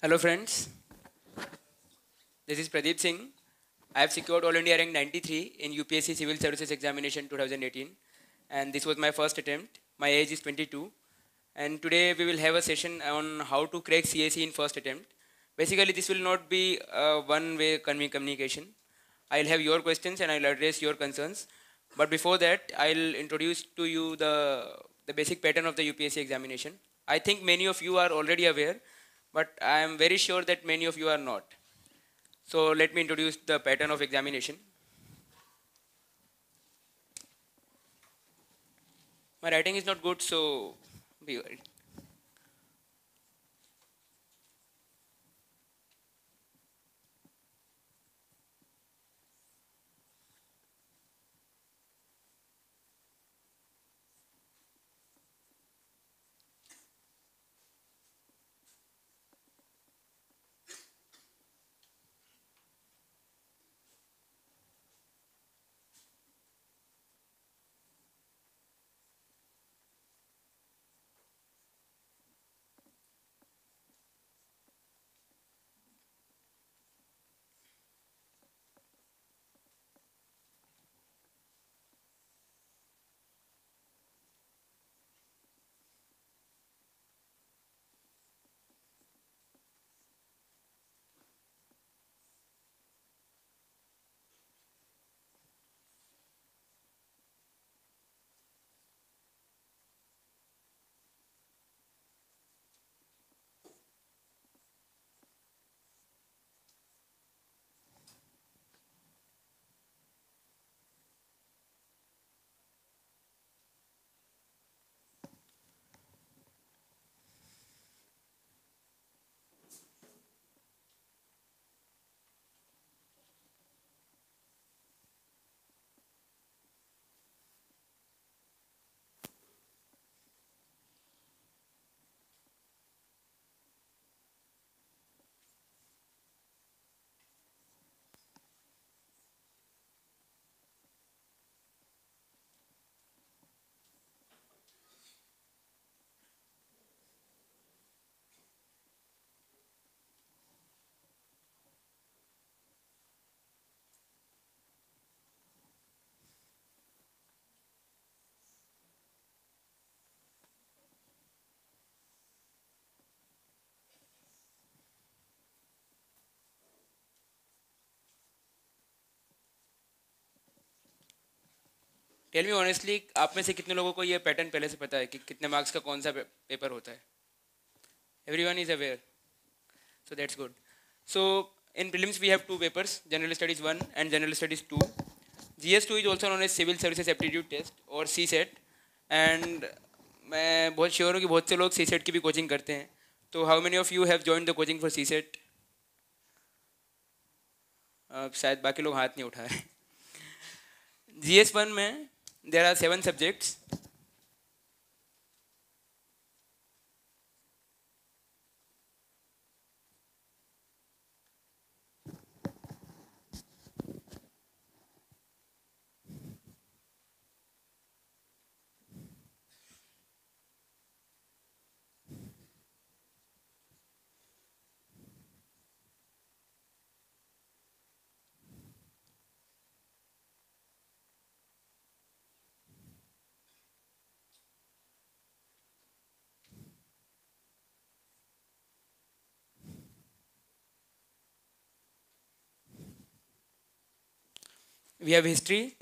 Hello friends, this is Pradeep Singh. I have secured All India rank 93 in UPSC Civil Services Examination 2018 and this was my first attempt. My age is 22 and today we will have a session on how to crack CAC in first attempt. Basically this will not be a one-way communication. I'll have your questions and I'll address your concerns. But before that, I'll introduce to you the, the basic pattern of the UPSC examination. I think many of you are already aware but I am very sure that many of you are not. So let me introduce the pattern of examination. My writing is not good, so tell me honestly आप में से कितने लोगों को ये pattern पहले से पता है कि कितने मार्क्स का कौन सा पेपर होता है? Everyone is aware so that's good so in have two papers general studies one and general studies two G S two is also known as civil services aptitude test और सी set and मैं बहुत sure हूँ कि बहुत से लोग सी set की भी कोचिंग करते हैं। तो how many of you have join the coaching for C SAT शायद बाकी लोग हाथ नहीं उठा रहे जी एस वन में there are seven subjects We have history,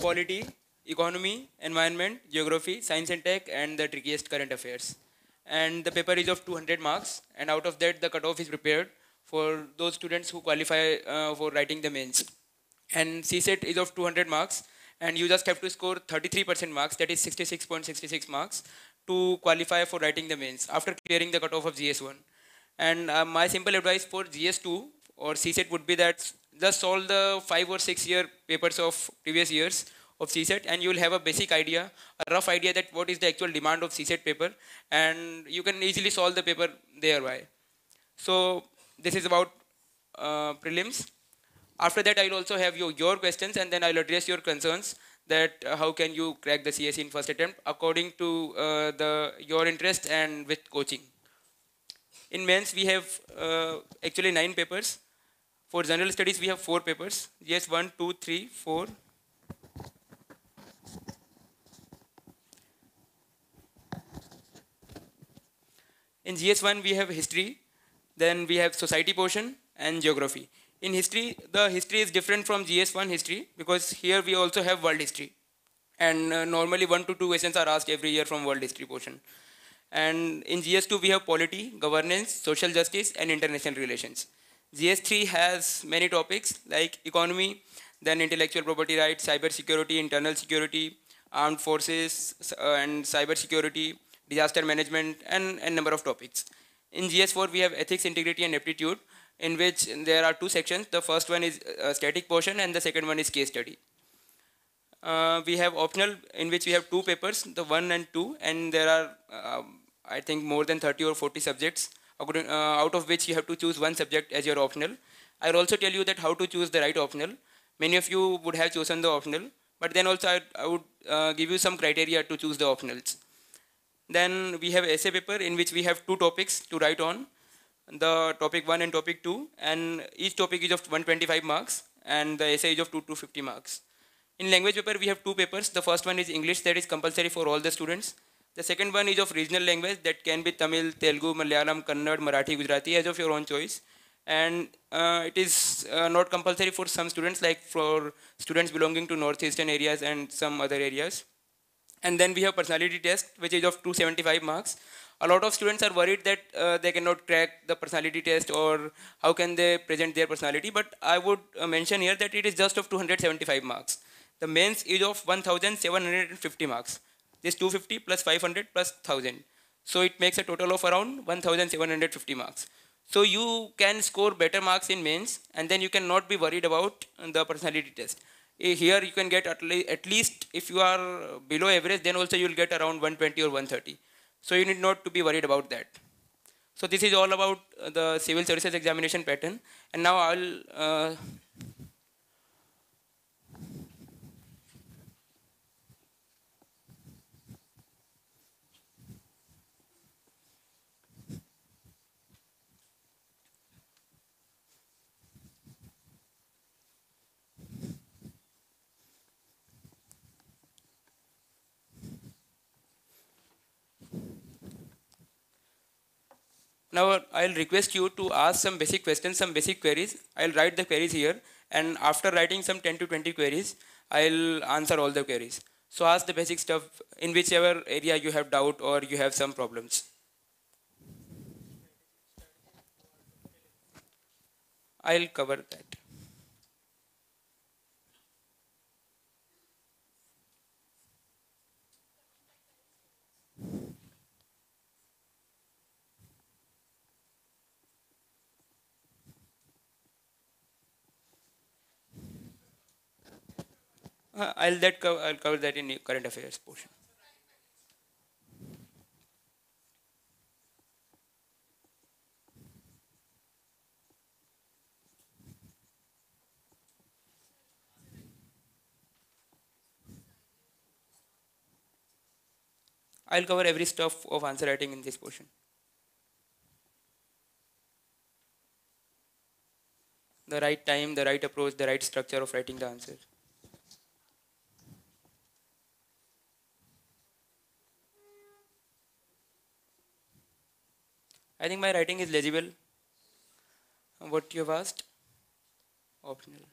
polity, economy, environment, geography, science and tech, and the trickiest current affairs. And the paper is of 200 marks, and out of that, the cutoff is prepared for those students who qualify uh, for writing the mains. And CSET is of 200 marks, and you just have to score 33% marks, that is 66.66 marks, to qualify for writing the mains after clearing the cutoff of GS1. And uh, my simple advice for GS2 or CSET would be that just solve the five or six year papers of previous years of CSET and you will have a basic idea, a rough idea that what is the actual demand of CSET paper and you can easily solve the paper thereby. So this is about uh, prelims. After that, I will also have your, your questions and then I will address your concerns that uh, how can you crack the CSE in first attempt according to uh, the your interest and with coaching. In mains, we have uh, actually nine papers. For general studies, we have four papers. GS 1, 2, 3, 4. In GS1, we have history, then we have society portion and geography. In history, the history is different from GS1 history because here we also have world history. And uh, normally one to two questions are asked every year from world history portion. And in GS2, we have polity, governance, social justice, and international relations. GS3 has many topics like economy, then intellectual property rights, cyber security, internal security, armed forces, uh, and cyber security, disaster management, and a number of topics. In GS4, we have ethics, integrity, and aptitude, in which there are two sections. The first one is a static portion, and the second one is case study. Uh, we have optional, in which we have two papers, the one and two, and there are, um, I think, more than 30 or 40 subjects, uh, out of which you have to choose one subject as your optional. I'll also tell you that how to choose the right optional. Many of you would have chosen the optional, but then also I, I would uh, give you some criteria to choose the optionals. Then we have essay paper in which we have two topics to write on, the topic 1 and topic 2, and each topic is of 125 marks, and the essay is of 2 to 50 marks. In language paper, we have two papers. The first one is English, that is compulsory for all the students. The second one is of regional language, that can be Tamil, Telugu, Malayalam, Kannada, Marathi, Gujarati, as of your own choice. And uh, it is uh, not compulsory for some students, like for students belonging to northeastern areas and some other areas. And then we have personality test, which is of 275 marks. A lot of students are worried that uh, they cannot crack the personality test or how can they present their personality. But I would uh, mention here that it is just of 275 marks. The mains is of 1750 marks. This 250 plus 500 plus 1000. So it makes a total of around 1750 marks. So you can score better marks in mains and then you cannot be worried about the personality test. Eh, here you can get at, le at least if you are below average then also you will get around 120 or 130 so you need not to be worried about that so this is all about uh, the civil services examination pattern and now i'll uh, Now I'll request you to ask some basic questions, some basic queries. I'll write the queries here and after writing some 10 to 20 queries, I'll answer all the queries. So ask the basic stuff in whichever area you have doubt or you have some problems. I'll cover that. Uh, I'll that I'll cover that in current affairs portion. I'll cover every stuff of answer writing in this portion. The right time, the right approach, the right structure of writing the answer. I think my writing is legible. What you have asked? Optional.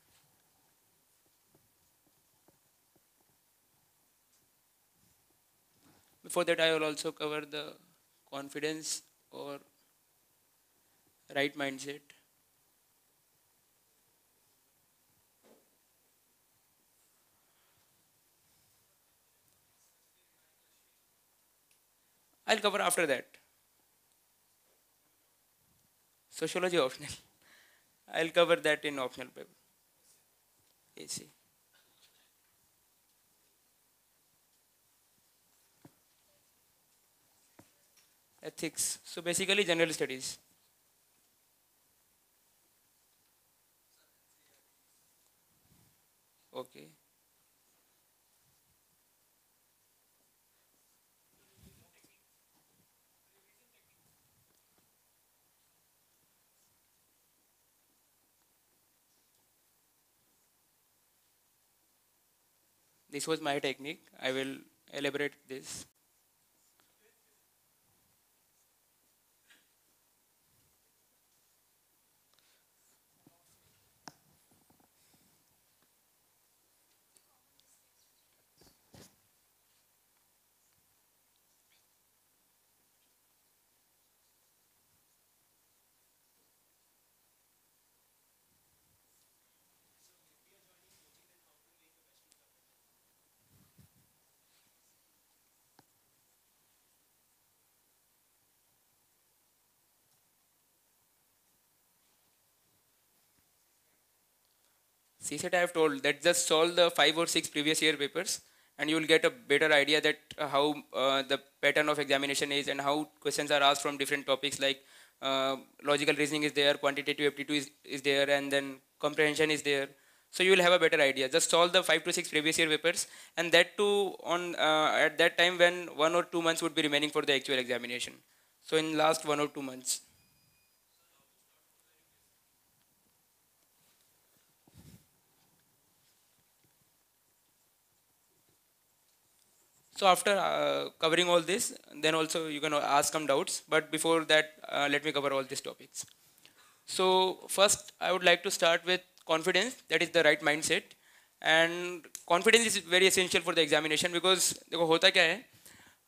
Before that, I will also cover the confidence or right mindset. I'll cover after that. Sociology optional. I'll cover that in optional paper. AC. Ethics. So basically general studies. This was my technique. I will elaborate this. CSET I have told that just solve the five or six previous year papers and you will get a better idea that uh, how uh, the pattern of examination is and how questions are asked from different topics like uh, logical reasoning is there, quantitative aptitude is, is there and then comprehension is there. So you will have a better idea. Just solve the five to six previous year papers and that too on uh, at that time when one or two months would be remaining for the actual examination. So in last one or two months. So after uh, covering all this, then also you can ask some doubts. But before that, uh, let me cover all these topics. So first, I would like to start with confidence. That is the right mindset. And confidence is very essential for the examination because देखो होता क्या है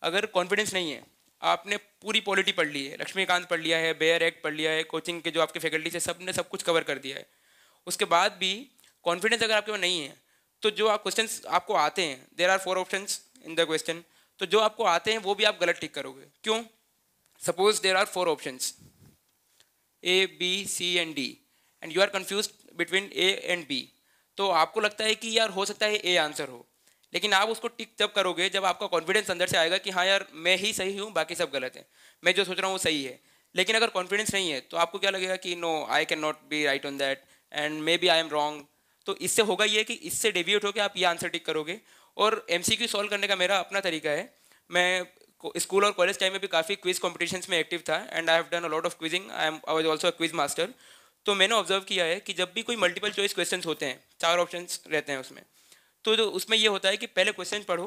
अगर confidence नहीं है आपने पूरी polity पढ़ ली है लक्ष्मीकांत पढ़ लिया है बेयर एक्ट पढ़ लिया है कोचिंग के जो आपके फैकल्टी से सबने सब कुछ कवर कर दिया है उसके बाद भी कॉन्फिडेंस अगर आपके पास नहीं है तो जो आप क्वेश्चन आपको आते हैं there are four options in the question तो जो आपको आते हैं, वो भी आप गलत टिक करोगे। क्यों? Suppose there are four option A B C and D and you are confuse between A and B तो आपको लगता है कि यार, हो सकता है ए आंसर हो। लेकिन आप उसको टिक तब करोगे जब आपका कॉन्फिडेंस अंदर से आएगा कि हाँ यार, मैं ही सही हूँ, बाकी सब गलत है। मैं जो सोच रहा हूँ, वो सही है। लेकिन अगर कॉन्फिडेंस नहीं है तो आपको क्या लगेगा कि no I can not be right on that and maybe I am wrong तो इससे होगा ये कि इससे डेविएट होकर आप ये आंसर टिक करोगे। और एम सॉल्व करने का मेरा अपना तरीका है। मैं स्कूल और कॉलेज टाइम में भी काफ़ी क्विज कॉम्पिटिशन में एक्टिव था and I have done a lot of quizzing I am I was also quiz master तो मैंने ऑब्ज़र्व किया है कि जब भी कोई मल्टीपल चॉइस क्वेश्चन होते हैं, चार ऑप्शन रहते हैं उसमें तो जो उसमें ये होता है कि पहले क्वेश्चन पढ़ो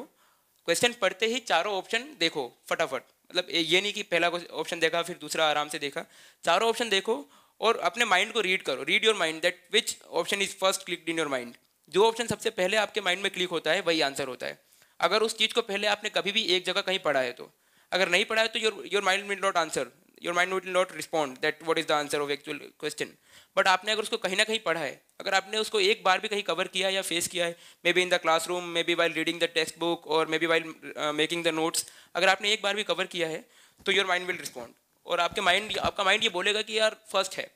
क्वेश्चन पढ़ते ही चारों ऑप्शन देखो, फटाफट। मतलब ये नहीं कि पहला ऑप्शन देखा, फिर दूसरा आराम से देखा। चारों ऑप्शन देखो और अपने माइंड को रीड करो। Read your mind that which option is first click in your mind जो ऑप्शन सबसे पहले आपके माइंड में क्लिक होता है, वही आंसर होता है। अगर उस चीज़ को पहले आपने कभी भी एक जगह कहीं पढ़ा है तो। अगर नहीं पढ़ा है तो your your mind will not answer your mind will not respond that what is the answer of actual question but आपने अगर उसको कहीं ना कहीं पढ़ा है, अगर आपने उसको एक बार भी कहीं कवर किया या फेस किया है may be in the classroom may be while reading the text book और may be while making the notes अगर आपने एक बार भी कवर किया है तो योर माइंड विल रिस्पॉन्ड और आपके माइंड आपका माइंड ये बोलेगा कि यार फ़र्स्ट है।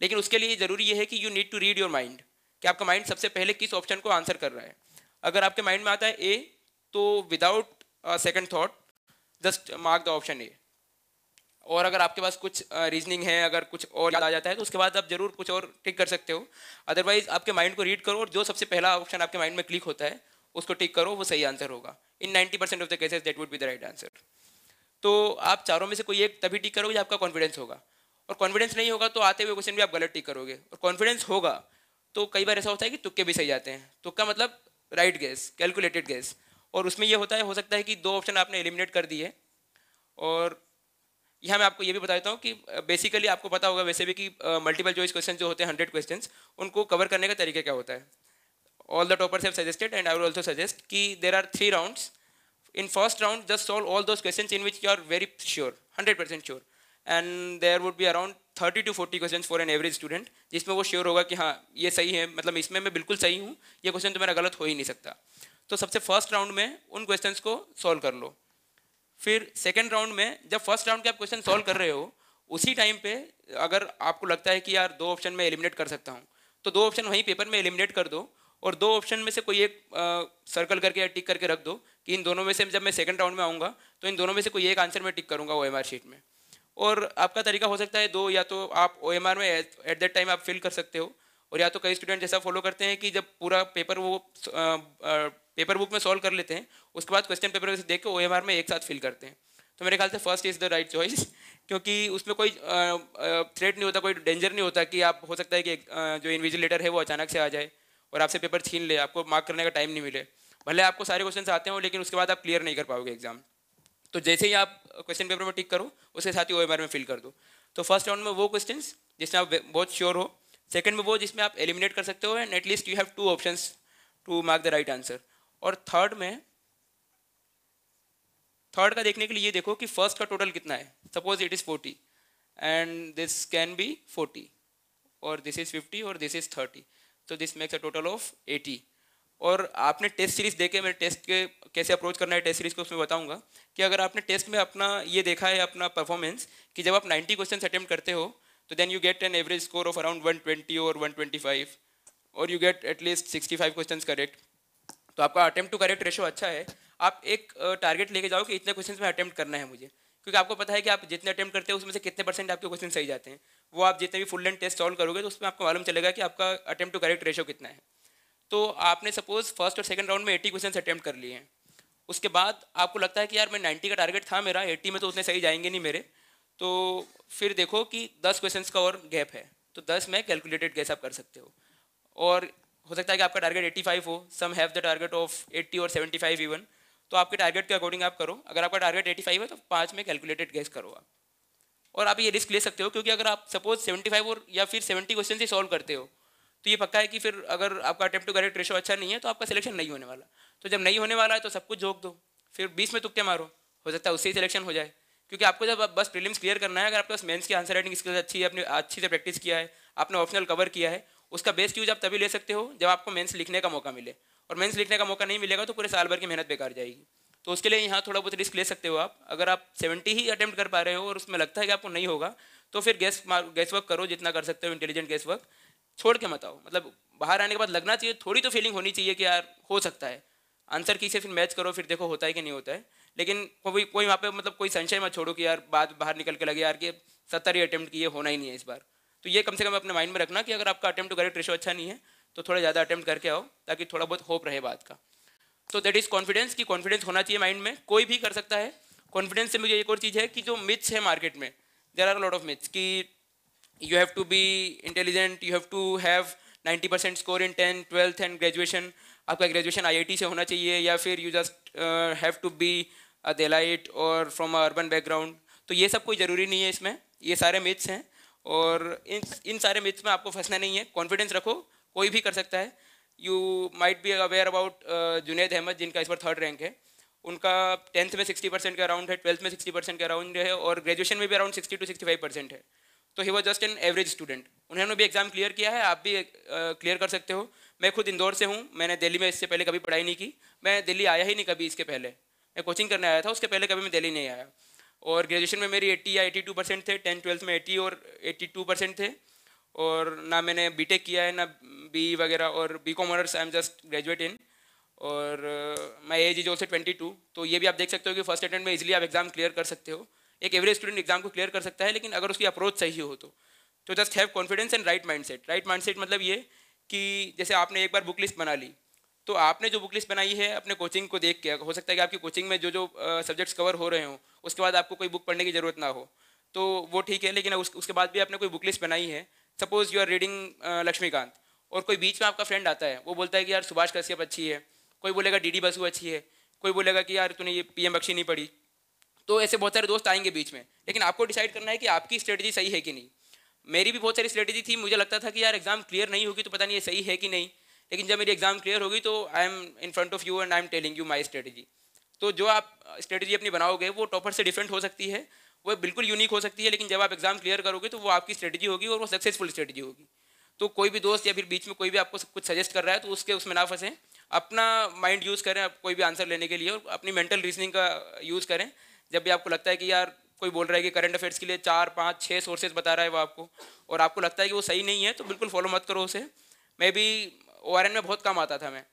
लेकिन उसके लिए ज़रूरी ये है कि you need to read your mind कि आपका माइंड सबसे पहले किस ऑप्शन को आंसर कर रहा है। अगर आपके माइंड में आता है ए तो without second thought just mark the option A और अगर आपके पास कुछ रीजनिंग uh, है अगर कुछ और याद आ जाता है तो उसके बाद आप ज़रूर कुछ और टिक कर सकते हो। अदरवाइज़ आपके माइंड को रीड करो और जो सबसे पहला ऑप्शन आपके माइंड में क्लिक होता है उसको टिक करो वो सही आंसर होगा। In ninety percent of the cases that would be the right answer तो आप चारों में से कोई एक तभी टिक करोगे आपका कॉन्फिडेंस होगा। और कॉन्फिडेंस नहीं होगा तो आते हुए क्वेश्चन भी आप गलत टिक करोगे। और कॉन्फिडेंस होगा तो कई बार ऐसा होता है कि तुक्के भी सही जाते हैं। तुक्का मतलब राइट गैस कैलकुलेटेड गैस और उसमें ये होता है, हो सकता है कि दो ऑप्शन आपने एलिमिनेट कर दिए। और यहाँ मैं आपको ये भी बताता हूँ कि बेसिकली आपको पता होगा वैसे भी कि मल्टीपल चॉइस क्वेश्चन जो होते हैं हंड्रेड क्वेश्चन उनको कवर करने का तरीका क्या होता है? All the toppers have suggested and I will also suggest कि there are three rounds in first round just solve all those question in which you are very sure hundred percent sure and there would be around thirty to forty question for an average student जिसमें वो sure होगा कि हाँ ये सही है मतलब इसमें मैं बिल्कुल सही हूँ, ये क्वेश्चन तो मेरा गलत हो ही नहीं सकता। तो सबसे फ़र्स्ट राउंड में उन क्वेश्चन को सॉल्व कर लो। फिर सेकेंड राउंड में जब फ़र्स्ट राउंड के आप क्वेश्चन सॉल्व कर रहे हो, उसी टाइम पे अगर आपको लगता है कि यार दो ऑप्शन में एलिमिनेट कर सकता हूँ तो दो ऑप्शन वहीं पेपर में एलिमिनेट कर दो और दो ऑप्शन में से कोई एक सर्कल करके या टिक करके रख दो कि इन दोनों में से जब मैं सेकंड राउंड में आऊँगा तो इन दोनों में से कोई एक आंसर मैं टिक करूँगा ओ एम शीट में। और आपका तरीका हो सकता है दो, या तो आप ओ एम आर में एट दैट टाइम आप फिल कर सकते हो, और या तो कई स्टूडेंट जैसा फॉलो करते हैं कि जब पूरा पेपर वो पेपर बुक में सॉल्व कर लेते हैं, उसके बाद क्वेश्चन पेपर देख के ओ एम आर में एक साथ फिल करते हैं। तो मेरे ख्याल से first is the right choice क्योंकि उसमें कोई थ्रेट नहीं होता, कोई डेंजर नहीं होता कि आप, हो सकता है कि जो इन्विजिलेटर है वो अचानक से आ जाए, और आपसे पेपर छीन ले, आपको मार्क करने का टाइम नहीं मिले। भले आपको सारे क्वेश्चन आते हो, लेकिन उसके बाद आप क्लियर नहीं कर पाओगे एग्ज़ाम तो जैसे ही आप क्वेश्चन पेपर में टिक करो उसके साथ ही ओएमआर में फिल कर दो। तो फ़र्स्ट राउंड में वो क्वेश्चन जिसमें आप बहुत श्योर हो सेकंड में वो जिसमें आप एलिमिनेट कर सकते हो and at least you have two option to mark the right answer और थर्ड में थर्ड का देखने के लिए ये देखो कि फ़र्स्ट का टोटल कितना है। Suppose it is forty and this can be forty और दिस इज़ फिफ्टी और दिस इज़ थर्टी तो this makes a total of eighty और आपने टेस्ट सीरीज़ देखे मैं टेस्ट के कैसे अप्रोच करना है टेस्ट सीरीज़ को उसमें बताऊँगा कि अगर आपने टेस्ट में अपना ये देखा है, अपना परफॉर्मेंस कि जब आप 90 क्वेश्चन अटैम्प्ट करते हो तो then you get an average score of around 120 और 125 और you get at least 65 question correct तो आपका अटेम्प्ट टू करेक्ट रेशो अच्छा है। आप एक टारगेट लेके जाओ कि इतने क्वेश्चन में अटैम्प्ट करना है मुझे। क्योंकि आपको पता है कि आप जितने अटेम्प्ट करते हो, उसमें से कितने परसेंट आपके क्वेश्चन सही जाते हैं। वो आप जितने भी फुल लेंथ टेस्ट सॉल्व करोगे तो उसमें आपको मालूम चलेगा कि आपका अटेम्प्ट टू करेक्ट रेशो कितना है। तो आपने सपोज़ फ़र्स्ट और सेकंड राउंड में एट्टी क्वेश्चन अटैम्प्ट कर लिए हैं। उसके बाद आपको लगता है कि यार, मैं नाइन्टी का टारगेट था मेरा एट्टी में तो उतने सही जाएँगे नहीं मेरे। तो फिर देखो कि दस क्वेश्चन का और गैप है। तो दस में कैलकुलेटेड गैस आप कर सकते हो। और हो सकता है कि आपका टारगेट एट्टी फाइव हो। Some have the target of eighty और सेवेंटी फाइव इवन तो आपके टारगेट के अकॉर्डिंग आप करो। अगर आपका टारगेट एटी फाइव है तो पाँच में कैलकुलेटेड गैस करो आप। और आप ये रिस्क ले सकते हो, क्योंकि अगर आप सपोज़ सेवेंटी फाइव और या फिर सेवेंटी क्वेश्चन ही सॉल्व करते हो तो ये पक्का है कि फिर अगर आपका अटेम्प्ट टू करेक्ट रेशो अच्छा नहीं है तो आपका सिलेक्शन नहीं होने वाला। तो जब नहीं होने वाला है तो सब कुछ झोंक दो। फिर बीस में तुक्के मारो। हो सकता है उससे ही सिलेक्शन हो जाए। क्योंकि आपको जब बस प्रीलिम्स क्लियर करना है, अगर आपके पास मेंस की आंसर राइटिंग स्किल्स अच्छी है, अपनी, अच्छी से प्रैक्टिस किया है, आपने ऑप्शनल कवर किया है, उसका बेस्ट यूज़ आप तभी ले सकते हो जब आपको मेंस लिखने का मौका मिले। और मेंस लिखने का मौका नहीं मिलेगा तो पूरे साल भर की मेहनत बेकार जाएगी। तो उसके लिए यहाँ थोड़ा बहुत रिस्क ले सकते हो आप। अगर आप सेवेंटी ही अटैम्प्ट कर पा रहे हो और उसमें लगता है कि आपको नहीं होगा तो फिर गैस गैस वर्क करो जितना कर सकते हो इंटेलिजेंट गैस वर्क छोड़ के मत आओ। मतलब बाहर आने के बाद लगना चाहिए, थोड़ी तो फीलिंग होनी चाहिए कि यार हो सकता है। आंसर की से फिर मैच करो, फिर देखो होता है कि नहीं होता है। लेकिन कोई कोई वहाँ पे मतलब कोई संशय मत छोड़ो कि यार बात बाहर निकल के लगे, यार कि सत्तर ही अटैम्प्ट किए, होना ही नहीं है इस बार। तो ये कम से कम अपने माइंड में रखना कि अगर आपका अटैम्प्ट करेक्ट रेशो अच्छा नहीं है तो थोड़ा ज़्यादा अटैम्प्ट करके आओ, ताकि थोड़ा बहुत होप रहे बात का। तो दैट इज़ कॉन्फिडेंस कि कॉन्फिडेंस होना चाहिए माइंड में। कोई भी कर सकता है। कॉन्फिडेंस से मुझे एक और चीज़ है कि जो मिथ्स है मार्केट में there are lot of myths कि you have to be intelligent you have to have 90 percent score in tenth twelfth and graduation आपका ग्रेजुएशन आईआईटी से होना चाहिए या फिर you just have to be a Delhiite or from a urban background तो ये सब कोई ज़रूरी नहीं है इसमें। ये सारे मिथ्स हैं और इन इन सारे मिथ्स में आपको फंसना नहीं है। कॉन्फिडेंस रखो, कोई भी कर सकता है। You might be aware about Junaid Ahmad जिनका इस बार थर्ड रैंक है। उनका टेंथ में सिक्सटी परसेंट के अराउंड है ट्वेल्थ में सिक्सटी परसेंट के अराउंड है और ग्रेजुएशन में भी around sixty to sixty five percent है। तो he was just an average student उन्होंने भी एग्ज़ाम क्लियर किया है, आप भी क्लियर कर सकते हो। मैं खुद इंदौर से हूँ, मैंने दिल्ली में इससे पहले कभी पढ़ाई नहीं की। मैं दिल्ली आया ही नहीं कभी इसके पहले। मैं कोचिंग करने आया था, उसके पहले कभी मैं दिल्ली नहीं आया। और ग्रेजुएशन में मेरी एट्टी या एटी टू परसेंट थे टेंथ ट्वेल्थ में एटी और एट्टी टू परसेंट थे। और ना मैंने बी किया है, ना बी वगैरह, और B commerce I am just graduate in और my age is also twenty तो ये भी आप देख सकते हो कि फ़र्स्ट अटेम्प्ट में इजिली आप एग्ज़ाम क्लियर कर सकते हो। एक एवरेज स्टूडेंट एग्ज़ाम को क्लियर कर सकता है लेकिन अगर उसकी अप्रोच सही हो तो। तो just have confidence and right mind set right mind set मतलब ये कि जैसे आपने एक बार बुक लिस्ट बना ली तो आपने जो बुक लिस्ट बनाई है अपने कोचिंग को देख के हो सकता है कि आपकी कोचिंग में जो जो सब्जेक्ट्स कवर हो रहे हो उसके बाद आपको कोई बुक पढ़ने की ज़रूरत ना हो। तो वो ठीक है लेकिन उस, उसके बाद भी आपने कोई बुक लिस्ट बनाई है suppose you are reading Laxmikanth और कोई बीच में आपका फ्रेंड आता है वो बोलता है कि यार सुभाष कश्यप अच्छी है कोई बोलेगा डी डी बसु अच्छी है कोई बोलेगा कि यार तूने ये पी एम बख्शी नहीं पढ़ी तो ऐसे बहुत सारे दोस्त आएँगे बीच में। लेकिन आपको डिसाइड करना है कि आपकी स्ट्रेटजी सही है कि नहीं। मेरी भी बहुत सारी स्ट्रेटजी थी, मुझे लगता था कि यार एग्ज़ाम क्लियर नहीं होगी तो पता नहीं ये सही है कि नहीं। लेकिन जब मेरी एग्ज़ाम क्लियर होगी तो I am in front of you and I am telling you my strategy तो जो आप स्ट्रेटजी अपनी बनाओगे, वो टॉपर से डिफरेंट हो सकती है, वो बिल्कुल यूनिक हो सकती है, लेकिन जब आप एग्ज़ाम क्लियर करोगे तो वो आपकी स्ट्रेटजी होगी और वो सक्सेसफुल स्ट्रेटजी होगी। तो कोई भी दोस्त या फिर बीच में कोई भी आपको कुछ सजेस्ट कर रहा है तो उसके उसमें ना फंसें। अपना माइंड यूज़ करें, आप कोई भी आंसर लेने के लिए और अपनी मेंटल रीजनिंग का यूज़ करें। जब भी आपको लगता है कि यार कोई बोल रहा है कि करंट अफेयर्स के लिए चार, पाँच छः सोर्सेज बता रहा है वो आपको, और आपको लगता है कि वो सही नहीं है तो बिल्कुल फॉलो मत करो उसे। मैं भी ओआरएन में बहुत कम आता था मैं।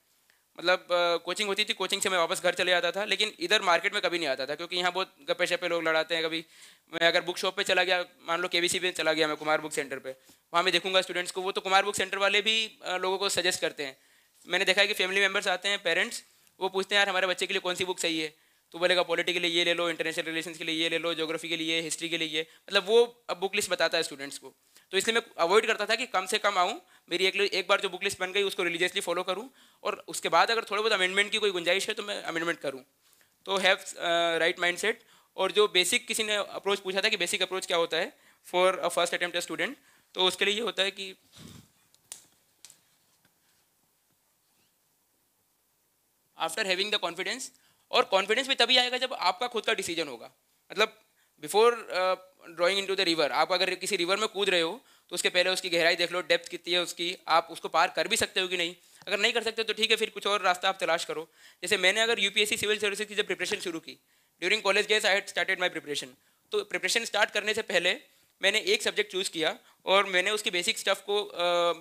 मतलब कोचिंग होती थी कोचिंग से मैं वापस घर चले जाता था, लेकिन इधर मार्केट में कभी नहीं आता था, क्योंकि यहाँ बहुत गप्पे शप्पे लोग लड़ाते हैं कभी। मैं अगर बुक शॉप पे चला गया, मान लो के में चला गया मैं कुमार बुक सेंटर पे, वहाँ मैं देखूँगा स्टूडेंट्स को, वो तो कुमार बुक सेंटर वाले भी लोगों को सजेस्ट करते हैं। मैंने देखा है कि फैमिली मेंबर्स आते हैं पेरेंट्स वो पूछते हैं, यार, हमारे बच्चे के लिए कौन सी बुक सही है? तो बोलेगा पॉलिटी के लिए ये ले लो इंटरनेशनल रिलेशन के लिए ये ले लो जोग्राफी के लिए हिस्ट्री के लिए। मतलब वो अब बुक लिस्ट बताता है स्टूडेंट्स को। तो इसलिए मैं अवॉइड करता था कि कम से कम आऊँ, मेरी एक एक बार जो बुक लिस्ट बन गई उसको रिलीजियसली फॉलो करूँ और उसके बाद अगर थोड़ा बहुत अमेंडमेंट की कोई गुंजाइश है तो मैं अमेंडमेंट करूँ। तो हैव राइट माइंड सेट और जो बेसिक किसी ने अप्रोच पूछा था कि बेसिक अप्रोच क्या होता है for a first attempt student तो उसके लिए ये होता है कि आफ्टर हैविंग द कॉन्फिडेंस और कॉन्फिडेंस भी तभी आएगा जब आपका खुद का डिसीज़न होगा। मतलब before drawing into the river आप अगर किसी रिवर में कूद रहे हो तो उसके पहले उसकी गहराई देख लो डेप्थ कितनी है उसकी, आप उसको पार कर भी सकते हो कि नहीं? अगर नहीं कर सकते तो ठीक है, फिर कुछ और रास्ता आप तलाश करो। जैसे मैंने अगर यूपीएससी सिविल सर्विसेज़ की जब प्रिपरेशन शुरू की during college guess I had started my preparation तो प्रिपरेशन स्टार्ट करने से पहले मैंने एक सब्जेक्ट चूज़ किया और मैंने उसकी बेसिक स्टफ़ को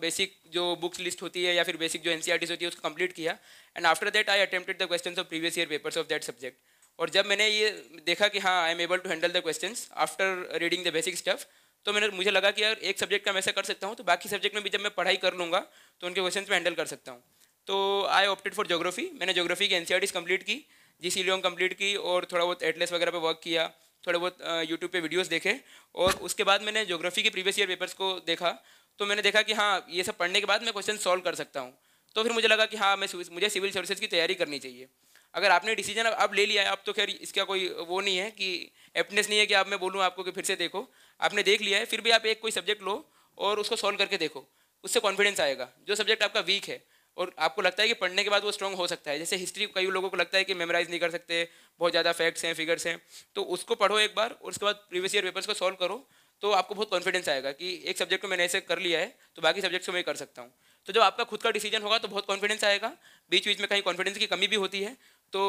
बेसिक जो बुक्स लिस्ट होती है या फिर बेसिक जो एन होती है उसको कंप्लीट किया। And after that I attempted the question of previous year papers of that subject और जब मैंने ये देखा कि हाँ I am able to handle the question after reading the basic stuff तो मैंने, मुझे लगा कि यार, एक सब्जेक्ट का मैं ऐसा कर सकता हूँ तो बाकी सब्जेक्ट में भी जब मैं पढ़ाई कर लूँगा तो उनके क्वेश्चन में हैंडल कर सकता हूँ। तो आई ऑप्टेड फॉर जोग्राफी मैंने जोग्राफी की एन कंप्लीट की जी सी कंप्लीट की और थोड़ा बहुत एटलेस वगैरह पे वर्क किया। थोड़े बहुत यूट्यूब पे वीडियोस देखे और उसके बाद मैंने जोग्राफी के प्रीवियस ईयर पेपर्स को देखा। तो मैंने देखा कि हाँ ये सब पढ़ने के बाद मैं क्वेश्चन सॉल्व कर सकता हूँ। तो फिर मुझे लगा कि हाँ मैं मुझे सिविल सर्विसेज़ की तैयारी करनी चाहिए। अगर आपने डिसीज़न अब ले लिया है, अब तो खैर इसका कोई वो नहीं है कि एप्टनेस नहीं है कि आप मैं बोलूँ आपको कि फिर से देखो। आपने देख लिया है, फिर भी आप एक कोई सब्जेक्ट लो और उसको सॉल्व करके देखो। उससे कॉन्फिडेंस आएगा। जो सब्जेक्ट आपका वीक है और आपको लगता है कि पढ़ने के बाद वो स्ट्रॉन्ग हो सकता है? जैसे हिस्ट्री कई लोगों को लगता है कि मेमोराइज नहीं कर सकते, बहुत ज़्यादा फैक्ट्स हैं फिगर्स हैं। तो उसको पढ़ो एक बार और उसके बाद प्रीवियस ईयर पेपर्स को सॉल्व करो तो आपको बहुत कॉन्फिडेंस आएगा कि एक सब्जेक्ट को मैंने ऐसे कर लिया है तो बाकी सब्जेक्ट्स को मैं कर सकता हूँ। तो जब आपका खुद का डिसीज़न होगा तो बहुत कॉन्फिडेंस आएगा। बीच बीच में कहीं कॉन्फिडेंस की कमी भी होती है तो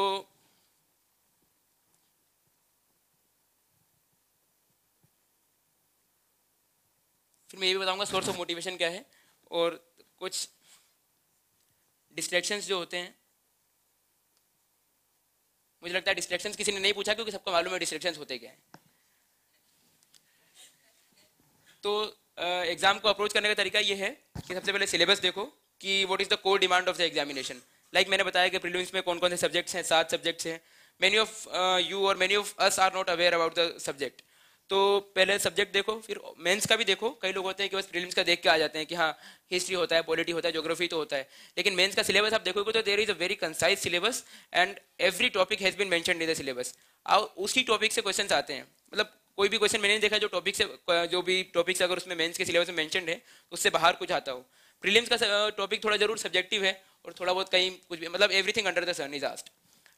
फिर मैं ये भी बताऊँगा सोर्स ऑफ़ मोटिवेशन क्या है? और कुछ डिस्ट्रैक्शंस जो होते हैं, मुझे लगता है डिस्ट्रैक्शंस किसी ने नहीं पूछा क्योंकि सबको मालूम है डिस्ट्रैक्शंस होते क्या हैं। तो एग्ज़ाम को अप्रोच करने का तरीका ये है कि सबसे पहले सिलेबस देखो कि what is the core demand of the examination like मैंने बताया कि प्रीलिम्स में कौन कौन से सब्जेक्ट्स हैं, सात सब्जेक्ट्स हैं। मेनी ऑफ़ यू और many of us are not aware about the subject तो पहले सब्जेक्ट देखो, फिर मेंस का भी देखो। कई लोग होते हैं कि बस प्रीलिम्स का देख के आ जाते हैं कि हाँ हिस्ट्री होता है पॉलिटी होता है जोग्राफी तो होता है। लेकिन मेंस का सिलेबस आप देखोगे तो there is a very concise syllabus and every topic has been mention in the syllabus और उसी टॉपिक से क्वेश्चन आते हैं। मतलब कोई भी क्वेश्चन मैंने नहीं देखा जो टॉपिक से, जो भी टॉपिक्स अगर उसमें मेंस के सिलेबस में मेंशन है उससे बाहर कुछ आता हो। प्रीलिम्स का टॉपिक थोड़ा ज़रूर सब्जेक्टिव है और थोड़ा बहुत कहीं कुछ भी मतलब everything under the sun is asked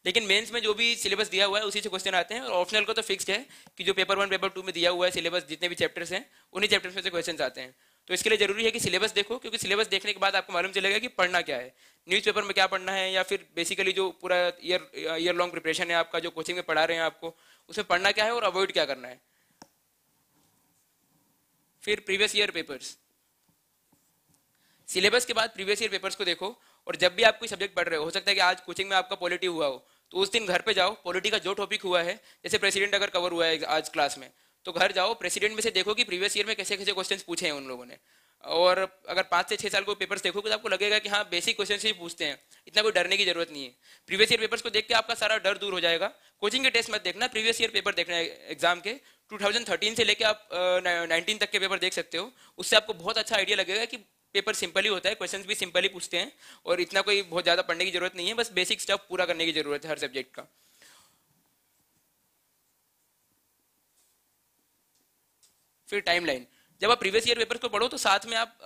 लेकिन मेंस में जो भी सिलेबस दिया हुआ है, उसी से क्वेश्चन आते हैं और ऑप्शनल को तो फिक्स्ड है कि जो पेपर वन पेपर टू में दिया हुआ है सिलेबस जितने भी चैप्टर्स हैं, उन्हीं चैप्टर्स में से क्वेश्चन आते हैं। तो इसके लिए ज़रूरी है कि सिलेबस देखो, क्योंकि सिलेबस देखने के बाद आपको मालूम चलेगा कि पढ़ना क्या है। न्यूज़पेपर में क्या पढ़ना है, या फिर बेसिकली जो पूरा ईयर ईयर लॉन्ग प्रिपरेशन है आपका, जो कोचिंग में पढ़ा रहे हैं आपको, उसमें पढ़ना क्या है और अवॉइड क्या करना है। फिर प्रीवियस ईयर पेपर्स सिलेबस के बाद प्रीवियस ईयर पेपर्स को देखो और जब भी आप कोई सब्जेक्ट पढ़ रहे हो हो सकता है कि आज कोचिंग में आपका पॉलिटी हुआ हो तो उस दिन घर पे जाओ पॉलिटी का जो टॉपिक हुआ है, जैसे प्रेसिडेंट अगर कवर हुआ है आज क्लास में तो घर जाओ प्रेसिडेंट में से देखो कि प्रीवियस ईयर में कैसे कैसे क्वेश्चन पूछे हैं उन लोगों ने। और अगर पाँच से छः साल को पेपर्स देखोगे तो आपको लगेगा कि हाँ बेसिक क्वेश्चन ही पूछते हैं, इतना कोई डरने की ज़रूरत नहीं है। प्रीवियस ईयर पेपर्स को देख के आपका सारा डर दूर हो जाएगा। कोचिंग के टेस्ट मत देखना प्रीवियस ईयर पेपर देखना एग्ज़ाम के। 2013 से लेके आप नाइनटीन तक के पेपर देख सकते हो। उससे आपको बहुत अच्छा आइडिया लगेगा कि पेपर सिंपल ही होता है क्वेश्चंस भी सिंपल ही पूछते हैं और इतना कोई बहुत ज़्यादा पढ़ने की ज़रूरत नहीं है, बस बेसिक स्टफ़ पूरा करने की ज़रूरत है हर सब्जेक्ट का। फिर टाइमलाइन जब आप प्रीवियस ईयर पेपर को पढ़ो तो साथ में आप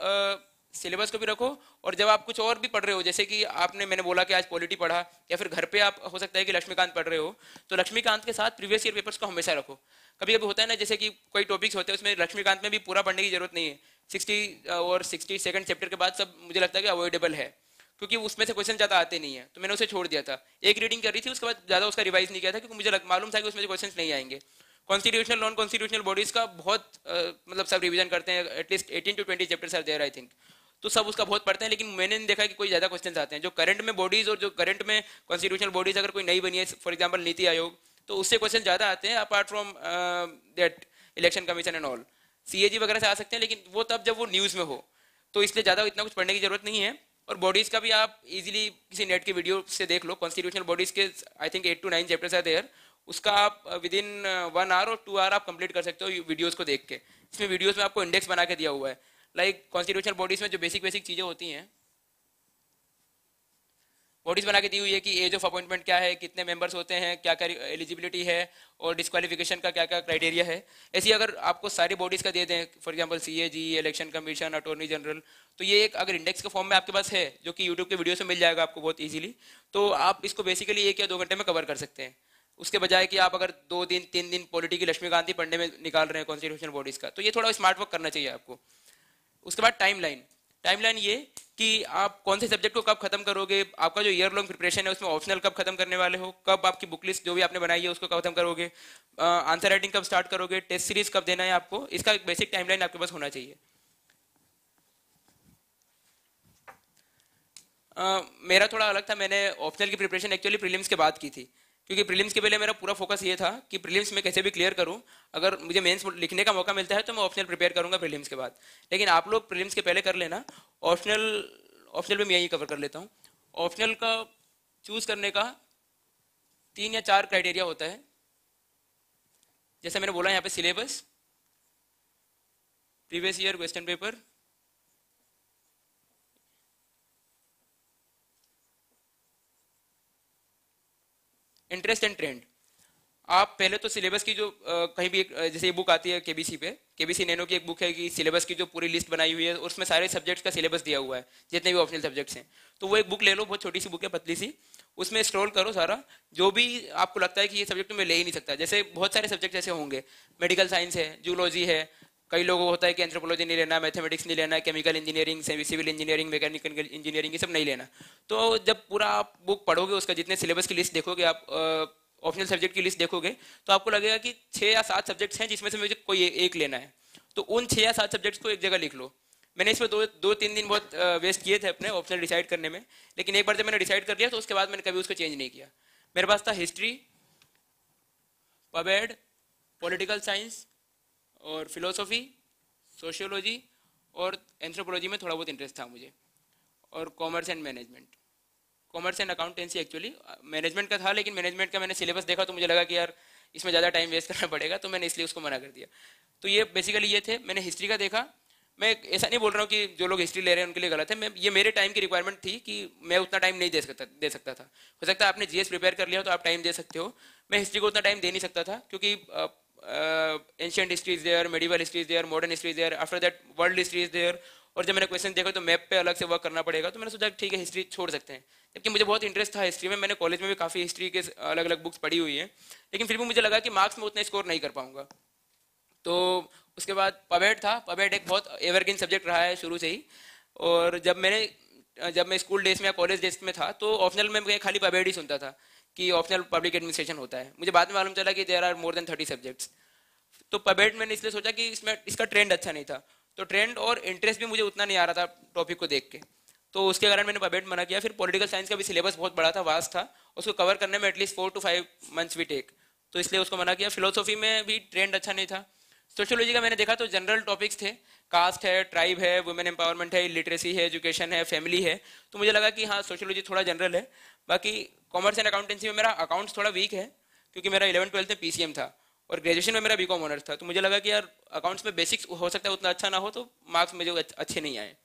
सिलेबस को भी रखो और जब आप कुछ और भी पढ़ रहे हो, जैसे कि आपने, मैंने बोला कि आज पॉलिटी पढ़ा या फिर घर पे आप, हो सकता है कि लक्ष्मीकांत पढ़ रहे हो तो लक्ष्मीकांत के साथ प्रीवियस ईयर पेपर्स को हमेशा रखो। कभी कभी होता है ना, जैसे कि कोई टॉपिक्स होते हैं, उसमें लक्ष्मीकांत में भी पूरा पढ़ने की ज़रूरत नहीं है। सिक्सटी और सिक्सटी सेकंड चैप्टर के बाद सब मुझे लगता है कि अवॉइडेबल है, क्योंकि उसमें से क्वेश्चन ज़्यादा आते नहीं है तो मैंने उसे छोड़ दिया था। एक रीडिंग कर रही थी, उसके बाद ज़्यादा उसका रिवाइज नहीं किया था, क्योंकि मुझे मालूम था कि उसमें क्वेश्चन नहीं आएँगे। कॉन्स्टिट्यूशनल नॉन कॉन्स्टिट्यूशनल बॉडीज का बहुत मतलब सब रिविजन करते हैं at least eighteen to twenty chapters are there I think तो सब उसका बहुत पढ़ते हैं, लेकिन मैंने नहीं देखा कि कोई ज़्यादा क्वेश्चन आते हैं। जो करंट में बॉडीज और जो करंट में कॉन्स्टिट्यूशनल बॉडीज अगर कोई नई बनी है फॉर एग्ज़ाम्पल नीति आयोग तो उससे क्वेश्चन ज़्यादा आते हैं apart from that election commission and all CAG वगैरह से आ सकते हैं, लेकिन वो तब जब वो न्यूज़ में हो। तो इसलिए ज़्यादा इतना कुछ पढ़ने की ज़रूरत नहीं है। और बॉडीज़ का भी आप इजीली किसी नेट के वीडियो से देख लो। कॉन्स्टिट्यूशनल बॉडीज़ के I think eight to nine chapters है देयर उसका आप विद इन वन आवर और टू आवर आप कंप्लीट कर सकते हो वीडियोज़ को देख के। इसमें वीडियोज़ में आपको इंडेक्स बना के दिया हुआ है। लाइक कॉन्स्टिट्यूशनल बॉडीज में जो बेसिक बेसिक चीज़ें होती हैं बॉडीज बना के दी हुई है कि एज ऑफ़ अपॉइंटमेंट क्या है, कितने मेंबर्स होते हैं, क्या क्या एलिजिबिलिटी है और डिस्कालिफिकेशन का क्या क्या क्राइटेरिया है। ऐसी अगर आपको सारी बॉडीज का दे दें for example C A G election commission attorney general तो ये एक अगर इंडेक्स के फॉर्म में आपके पास है, जो कि यूट्यूब के वीडियो से मिल जाएगा आपको बहुत ईजिली तो आप इसको बेसिकली एक या दो घंटे में कवर कर सकते हैं। उसके बजाय कि आप अगर दो दिन, तीन दिन पॉलिटी की लक्ष्मीकांति पढ़ने में निकाल रहे हैं कॉन्स्टिट्यूशन बॉडीज का तो ये थोड़ा स्मार्ट वर्क करना चाहिए आपको। उसके बाद टाइम लाइन टाइम लाइन ये कि आप कौन से सब्जेक्ट को कब खत्म करोगे आपका जो ईयर लॉन्ग प्रिपरेशन है उसमें ऑप्शनल कब खत्म करने वाले हो कब आपकी बुक लिस्ट जो भी आपने बनाई है उसको कब खत्म करोगे आंसर राइटिंग कब स्टार्ट करोगे टेस्ट सीरीज़ कब देना है आपको इसका एक बेसिक टाइमलाइन आपके पास होना चाहिए। Uh, मेरा थोड़ा अलग था मैंने ऑप्शनल की प्रिपरेशन एक्चुअली प्रीलिम्स के बाद की थी। क्योंकि प्रीलिम्स के पहले मेरा पूरा फोकस ये था कि प्रीलिम्स में कैसे भी क्लियर करूँ। अगर मुझे मेंस लिखने का मौका मिलता है तो मैं ऑप्शनल प्रिपेयर करूँगा प्रीलिम्स के बाद। लेकिन आप लोग प्रीलिम्स के पहले कर लेना। ऑप्शनल ऑप्शनल में मैं यही कवर कर लेता हूँ। ऑप्शनल का चूज़ करने का तीन या चार क्राइटेरिया होता है। जैसे मैंने बोला यहाँ पे syllabus previous year question paper interest and trend आप पहले तो सिलेबस की जो आ, कहीं भी एक जैसे ये बुक आती है केबीसी पे केबीसी नैनो की एक बुक है कि सिलेबस की जो पूरी लिस्ट बनाई हुई है उसमें सारे सब्जेक्ट्स का सिलेबस दिया हुआ है जितने भी ऑप्शनल सब्जेक्ट्स हैं। तो वो एक बुक ले लो बहुत छोटी सी बुक है पतली सी। उसमें स्क्रॉल करो सारा। जो भी आपको लगता है कि ये सब्जेक्ट मैं ले ही नहीं सकता। जैसे बहुत सारे सब्जेक्ट ऐसे होंगे। मेडिकल साइंस है जूलॉजी है कई लोगों को होता है कि एंथ्रोपोलॉजी नहीं लेना मैथमेटिक्स नहीं लेना chemical engineering civil engineering mechanical engineering ये सब नहीं लेना। तो जब पूरा आप बुक पढ़ोगे, उसका जितने सिलेबस की लिस्ट देखोगे, आप ऑप्शनल सब्जेक्ट की लिस्ट देखोगे तो आपको लगेगा कि छः या सात सब्जेक्ट्स हैं जिसमें से मुझे कोई एक लेना है। तो उन छः या सात सब्जेक्ट्स को एक जगह लिख लो। मैंने इसमें दो दो तीन दिन बहुत वेस्ट किए थे अपने ऑप्शनल डिसाइड करने में, लेकिन एक बार जब मैंने डिसाइड कर लिया तो उसके बाद मैंने कभी उसको चेंज नहीं किया। मेरे पास था हिस्ट्री पबेड पॉलिटिकल साइंस और फिलोसफी सोशियोलॉजी और एंथ्रोपोलॉजी में थोड़ा बहुत इंटरेस्ट था मुझे। और commerce and management commerce and accountancy actually management का था, लेकिन मैनेजमेंट का मैंने सिलेबस देखा तो मुझे लगा कि यार इसमें ज़्यादा टाइम वेस्ट करना पड़ेगा तो मैंने इसलिए उसको मना कर दिया। तो ये बेसिकली ये थे, मैंने हिस्ट्री का देखा। मैं ऐसा नहीं बोल रहा हूँ कि जो लोग हिस्ट्री ले रहे हैं उनके लिए गलत है, मैं, ये मेरे टाइम की रिक्वायरमेंट थी कि मैं उतना टाइम नहीं दे सकता दे सकता था। हो सकता है आपने जीएस प्रिपेयर कर लिया हो तो आप टाइम दे सकते हो। मैं हिस्ट्री को उतना टाइम दे नहीं सकता था, क्योंकि ancient history is there medieval history is there modern history is there after that world history is there और जब मैंने क्वेश्चन देखा तो मैप पे अलग से वर्क करना पड़ेगा तो मैंने सोचा ठीक है हिस्ट्री छोड़ सकते हैं। जबकि मुझे बहुत इंटरेस्ट था हिस्ट्री में, मैंने कॉलेज में भी काफ़ी हिस्ट्री के अलग अलग बुक्स पढ़ी हुई है, लेकिन फिर भी मुझे लगा कि मार्क्स में उतना स्कोर नहीं कर पाऊँगा। तो उसके बाद पवेट था पवेट एक बहुत एवरग्रीन सब्जेक्ट रहा है शुरू से ही। और जब मैंने, जब मैं स्कूल डेज़ में या कॉलेज डेज़ में था तो ऑप्शनल में खाली पवेट ही सुनता था। कि ऑप्शनल पब्लिक एडमिनिस्ट्रेशन होता है। मुझे बाद में मालूम चला कि there are more than thirty subjects तो पबेट मैंने इसलिए सोचा कि इसमें, इसका ट्रेंड अच्छा नहीं था। तो ट्रेंड और इंटरेस्ट भी मुझे उतना नहीं आ रहा था टॉपिक को देख के। तो उसके कारण मैंने पबेट मना किया। फिर पॉलिटिकल साइंस का भी सिलेबस बहुत बड़ा था वास्ट था। उसको कवर करने में at least four to five months भी टेक तो इसलिए उसको मना किया। फिलोसॉफी में भी ट्रेंड अच्छा नहीं था। सोशोलॉजी का मैंने देखा तो जनरल टॉपिक्स थे। कास्ट है ट्राइब है वुमेन एम्पावरमेंट है लिटरेसी है एजुकेशन है फैमिली है। तो मुझे लगा कि हाँ सोशोलॉजी थोड़ा जनरल है। बाकी कॉमर्स एंड अकाउंटेंसी में मेरा अकाउंट्स थोड़ा वीक है, क्योंकि मेरा इलेवन ट्वेल्थ में पीसीएम था और ग्रेजुएशन में मेरा बी कॉम ऑनर्स था। तो मुझे लगा कि यार अकाउंट्स में बेसिक्स हो सकता है, उतना अच्छा ना हो तो मार्क्स मुझे अच्छे नहीं आए।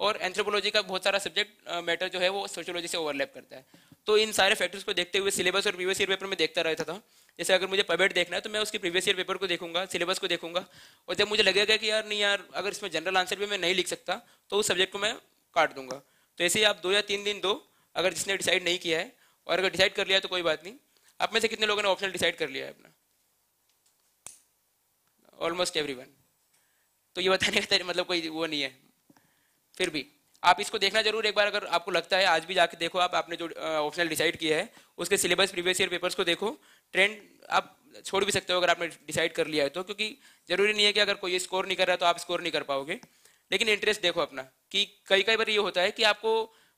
और एंथ्रोपोलॉजी का बहुत सारा सब्जेक्ट मैटर जो है वो सोशोलॉजी से ओवरलैप करता है। तो इन सारे फैक्टर्स को देखते हुए सिलेबस और प्रीवियस ईयर पेपर में देखता रहता था। जैसे अगर मुझे पबेट देखना है तो मैं उसके प्रीवियस ईयर पेपर को देखूँगा सिलेबस को देखूँगा। और जब मुझे लगेगा कि यार नहीं यार, अगर इसमें जनरल आंसर भी मैं नहीं लिख सकता तो उस सब्जेक्ट को मैं काट दूँगा। तो ऐसे ही आप दो या तीन दिन दो, अगर जिसने डिसाइड नहीं किया है, और अगर डिसाइड कर लिया तो कोई बात नहीं। आप में से कितने लोगों ने ऑप्शन डिसाइड कर लिया है अपना? ऑलमोस्ट एवरी तो ये बताने का मतलब कोई वो नहीं है। फिर भी। आप इसको देखना ज़रूर एक बार अगर आपको लगता है, आज भी जाके देखो आप, आपने जो ऑप्शनल डिसाइड किया है, उसके सिलेबस प्रीवियस ईयर पेपर्स को देखो। ट्रेंड आप छोड़ भी सकते हो अगर आपने डिसाइड कर लिया है तो क्योंकि ज़रूरी नहीं है कि अगर कोई स्कोर नहीं कर रहा है तो आप स्कोर नहीं कर पाओगे। लेकिन इंटरेस्ट देखो अपना, कि कई कई बार ये होता है कि आपको,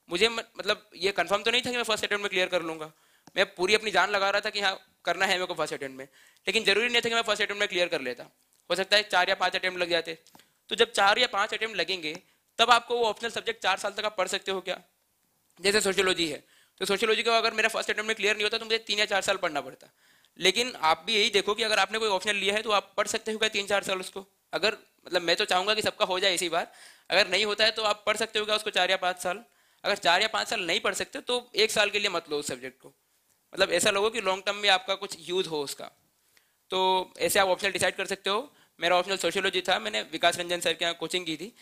मुझे मतलब ये कंफर्म तो नहीं था कि मैं फ़र्स्ट अटेम्प्ट में क्लियर कर लूँगा। मैं पूरी अपनी जान लगा रहा था कि हाँ करना है मेरे को फ़र्स्ट अटेम्प्ट में। लेकिन ज़रूरी नहीं था कि मैं फ़र्स्ट अटेम्प्ट में क्लियर कर लेता। हो सकता है चार या पाँच अटेम्प्ट लग जाते। तो जब चार या पाँच अटेम्प्ट लगेंगे तब आपको वो ऑप्शनल सब्जेक्ट चार साल तक आप पढ़ सकते हो क्या? जैसे सोशियोलॉजी है। तो सोशियोलॉजी का अगर मेरा फ़र्स्ट अटेम्प्ट में क्लियर नहीं होता तो मुझे तीन या चार साल पढ़ना पड़ता। लेकिन आप भी यही देखो कि अगर आपने कोई ऑप्शनल लिया है तो आप पढ़ सकते हो क्या तीन चार साल उसको? अगर मतलब मैं तो चाहूँगा कि सबका हो जाए इसी बार। अगर नहीं होता है तो आप पढ़ सकते हो क्या उसको चार या पाँच साल? अगर चार या पाँच साल नहीं पढ़ सकते तो एक साल के लिए मत लो उस सब्जेक्ट को। मतलब ऐसा लोगो कि लॉन्ग टर्म में आपका कुछ यूज़ हो उसका। तो ऐसे आप ऑप्शनल डिसाइड कर सकते हो। मेरा ऑप्शनल सोशियोलॉजी था। मैंने विकास रंजन सर के यहाँ कोचिंग की थी।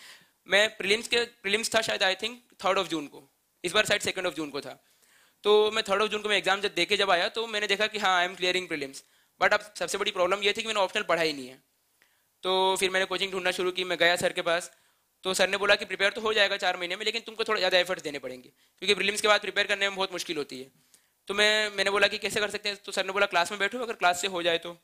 मैं प्रिलिम्स के प्रिलिम्स था शायद I think third of June को। इस बार शायद सेकंड ऑफ़ जून को था। तो मैं थर्ड ऑफ़ जून को मैं एग्ज़ाम जब देखे जब आया तो मैंने देखा कि हाँ I am clearing prelims but अब सबसे बड़ी प्रॉब्लम ये थी कि मैंने ऑप्शनल पढ़ा ही नहीं है। तो फिर मैंने कोचिंग ढूंढना शुरू की, मैं गया सर के पास। तो सर ने बोला कि प्रिपेयर तो हो जाएगा चार महीने में, लेकिन तुमको थोड़ा ज़्यादा एफर्ट्स देने पड़ेंगे। क्योंकि प्रिलिम्स के बाद प्रिपेयर करने में बहुत मुश्किल होती है। तो मैं, मैंने बोला कि कैसे कर सकते हैं? तो सर ने बोला, क्लास में बैठो, अगर क्लास से हो जाए तो।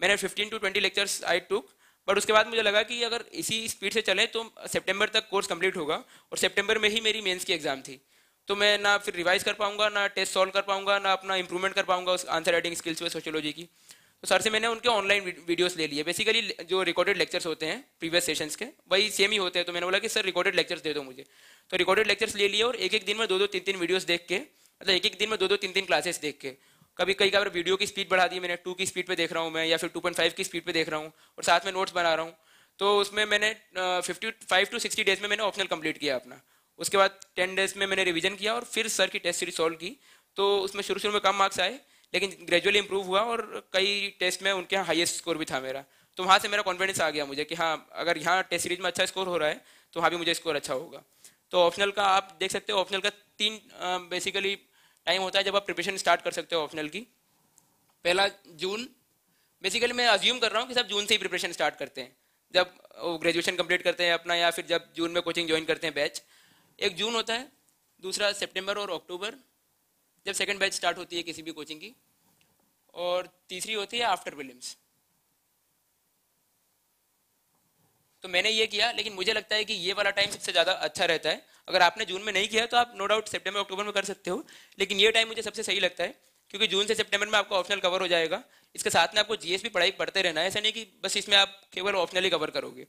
मैंने fifteen to twenty lectures I took but उसके बाद मुझे लगा कि अगर इसी स्पीड से चले तो सितंबर तक कोर्स कंप्लीट होगा। और सितंबर में ही मेरी मेंस की एग्ज़ाम थी। तो मैं ना फिर रिवाइज कर पाऊँगा, ना टेस्ट सॉल्व कर पाऊँगा, ना अपना इंप्रूवमेंट कर पाऊँगा उस आंसर राइटिंग स्किल्स में सोशियोलॉजी की। तो सर से मैंने उनके ऑनलाइन वीडियोस ले लिए। बेसिकली जो रिकॉर्डेड लेक्चर्स होते हैं प्रीवियस सेशंस के, वही सेम ही होते हैं। तो मैंने बोला कि सर रिकॉर्डेड लेक्चर्स दे दो मुझे। तो रिकॉर्डेड लेक्चर्स ले लिए और एक एक दिन में दो दो तीन तीन वीडियोस देख के मतलब एक एक दिन में दो दो तीन तीन क्लासेस देख के कभी कई बार वीडियो की स्पीड बढ़ा दी, मैंने टू की स्पीड पे देख रहा हूँ मैं, या फिर टू पॉइंट फाइव की स्पीड पे देख रहा हूँ, और साथ में नोट्स बना रहा हूँ। तो उसमें मैंने fifty five to sixty days में मैंने ऑप्शनल कंप्लीट किया अपना। उसके बाद टेन डेज़ में मैंने रिविजन किया और फिर सर की टेस्ट सीरीज़ सॉल्व की। तो उसमें शुरू शुरू में कम मार्क्स आए, लेकिन ग्रेजुअली इंप्रूव हुआ और कई टेस्ट में उनके यहाँ हाइएस्ट स्कोर भी था मेरा। तो वहाँ से मेरा कॉन्फिडेंस आ गया मुझे कि हाँ अगर यहाँ टेस्ट सीरीज़ में अच्छा स्कोर हो रहा है तो वहाँ भी मुझे स्कोर अच्छा होगा। तो ऑप्शनल का आप देख सकते हो ऑप्शनल का तीन बेसिकली टाइम होता है जब आप प्रिपरेशन स्टार्ट कर सकते हो ऑप्शनल की। पहला जून बेसिकली मैं अज्यूम कर रहा हूँ कि सब जून से ही प्रिपरेशन स्टार्ट करते हैं। जब वो ग्रेजुएशन कंप्लीट करते हैं अपना या फिर जब जून में कोचिंग ज्वाइन करते हैं बैच एक जून होता है, दूसरा सेप्टेम्बर और अक्टूबर, जब सेकेंड बैच स्टार्ट होती है किसी भी कोचिंग की, और तीसरी होती है आफ्टर प्रीलिम्स तो मैंने ये किया, लेकिन मुझे लगता है कि ये वाला टाइम सबसे ज़्यादा अच्छा रहता है। अगर आपने जून में नहीं किया तो आप नो डाउट सितंबर अक्टूबर में कर सकते हो, लेकिन ये टाइम मुझे सबसे सही लगता है, क्योंकि जून से सितंबर में आपका ऑप्शनल कवर हो जाएगा। इसके साथ में आपको जीएस भी पढ़ाई पढ़ते रहना है। ऐसा नहीं कि बस इसमें आप केवल ऑप्शनल कवर करोगे।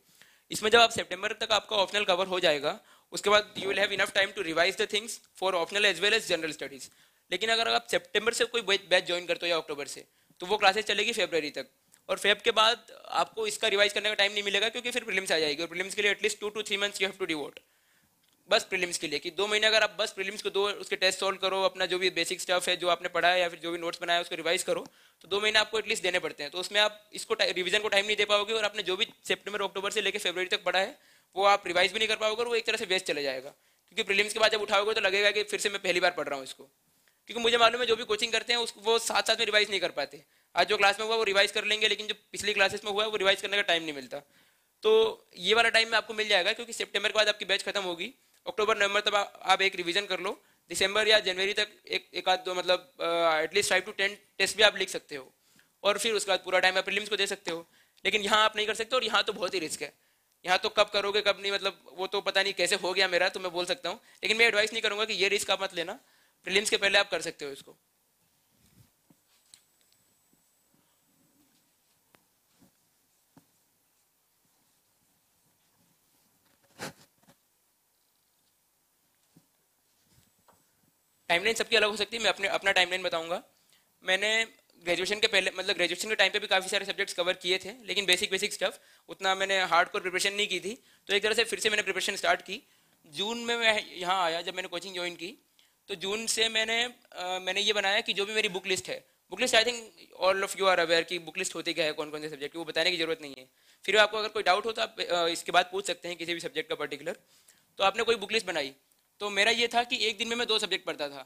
इसमें जब आप सितंबर तक आपका ऑप्शनल कवर हो जाएगा, उसके बाद you will have enough time to revise the things for optional as well as general studies लेकिन अगर आप सेप्टेम्बर से कोई बैच ज्वाइन करते हो या अक्टूबर से तो वो क्लासेस चलेगी फेब्रवरी तक। और फेब के बाद आपको इसका रिवाइज करने का टाइम नहीं मिलेगा क्योंकि फिर प्रीलिम्स आ जाएगी और प्रीलिम्स के लिए at least two two three months you have to devote बस प्रीलिम्स के लिए कि दो महीने अगर आप बस प्रीलिम्स को दो उसके टेस्ट सॉल्व करो, अपना जो भी बेसिक स्टफ़ है, जो आपने पढ़ा है या फिर जो भी नोट्स बनाया उसको रिवाइज करो तो दो महीने आपको एटलीस्ट देने पड़ते हैं। तो उसमें आप इसको रिविजन को टाइम नहीं दे पाओगे और आपने जो भी सेप्टेम्बर अक्टूबर से लेकर फेब्रवरी तक पढ़ा है, वो आप रिवाइज भी नहीं कर पाओगे और वो एक तरह से वेस्ट चले जाएगा। क्योंकि प्रीलिम्स के बाद जब उठाओगे तो लगेगा कि फिर से मैं पहली बार पढ़ रहा हूँ इसको। क्योंकि मुझे मालूम है जो भी कोचिंग करते हैं उसको वो साथ साथ में रिवाइज नहीं कर पाते। आज जो क्लास में हुआ, वो रिवाइज कर लेंगे, लेकिन जो पिछली क्लासेस में हुआ, वो रिवाइज करने का टाइम नहीं मिलता। तो ये वाला टाइम में आपको मिल जाएगा, क्योंकि सितंबर के बाद आपकी बैच खत्म होगी। अक्टूबर नवंबर तक आप एक रिवीजन कर लो। दिसंबर या जनवरी तक एक एक आध दो मतलब at least five to ten test भी आप लिख सकते हो। और फिर उसके बाद पूरा टाइम आप प्रीलिम्स को दे सकते हो। लेकिन यहाँ आप नहीं कर सकते, और यहाँ तो बहुत ही रिस्क है। यहाँ तो कब करोगे, कब नहीं मतलब वो तो पता नहीं कैसे हो गया मेरा तो मैं बोल सकता हूँ। लेकिन मैं एडवाइस नहीं करूँगा कि ये रिस्क आप मत लेना। प्रीलिम्स के पहले आप कर सकते हो इसको। टाइमलाइन सबकी अलग हो सकती है मैं अपने अपना टाइमलाइन बताऊँगा। मैंने ग्रेजुएशन के पहले मतलब ग्रेजुएशन के टाइम पे भी काफ़ी सारे सब्जेक्ट्स कवर किए थे लेकिन बेसिक बेसिक स्टफ़ उतना मैंने हार्ड कोर प्रिपरेशन नहीं की थी। तो एक तरह से फिर से मैंने प्रिपरेशन स्टार्ट की। जून में मैं यहाँ आया जब मैंने कोचिंग ज्वाइन की। तो जून से मैंने आ, मैंने ये बनाया कि जो भी मेरी बुक लिस्ट है book list I think all of you are aware की बुक लिस्ट होती क्या है कौन कौन से सब्जेक्ट की वो बताने की ज़रूरत नहीं है। फिर आपको अगर कोई डाउट हो तो आप इसके बाद पूछ सकते हैं किसी भी सब्जेक्ट का पर्टिकुलर तो आपने कोई बुक लिस्ट बनाई। तो मेरा ये था कि एक दिन में मैं दो सब्जेक्ट पढ़ता था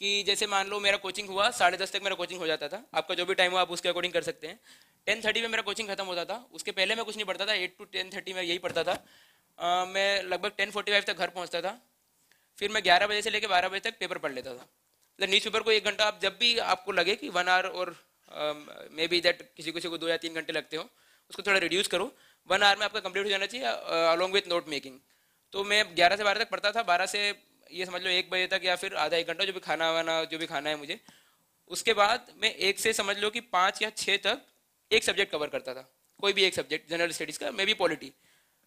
कि जैसे मान लो मेरा कोचिंग हुआ साढ़े दस तक मेरा कोचिंग हो जाता था। आपका जो भी टाइम हो आप उसके अकॉर्डिंग कर सकते हैं। टेन थर्टी में मेरा कोचिंग खत्म होता था। उसके पहले मैं कुछ नहीं पढ़ता था एट टू टेन थर्टी में यही पढ़ता था। आ, मैं लगभग टेन फोर्टी फाइव तक घर पहुँचता था। फिर मैं ग्यारह बजे से लेकर बारह बजे तक पेपर पढ़ लेता था। मतलब न्यूज़ पेपर को एक घंटा आप जब भी आपको लगे कि वन आवर और मे बी दैट किसी किसी को दो या तीन घंटे लगते हो उसको थोड़ा रिड्यूस करो। वन आवर में आपका कंप्लीट हो जाना चाहिए अलॉन्ग विथ नोट मेकिंग तो मैं ग्यारह से बारह तक पढ़ता था, बारह से, ये समझ लो, एक बजे तक या फिर आधा एक घंटा जो भी खाना वाना, जो भी खाना है मुझे। उसके बाद मैं एक से समझ लो कि पाँच या छः तक एक सब्जेक्ट कवर करता था, कोई भी एक सब्जेक्ट जनरल स्टडीज़ का, मे बी पॉलिटी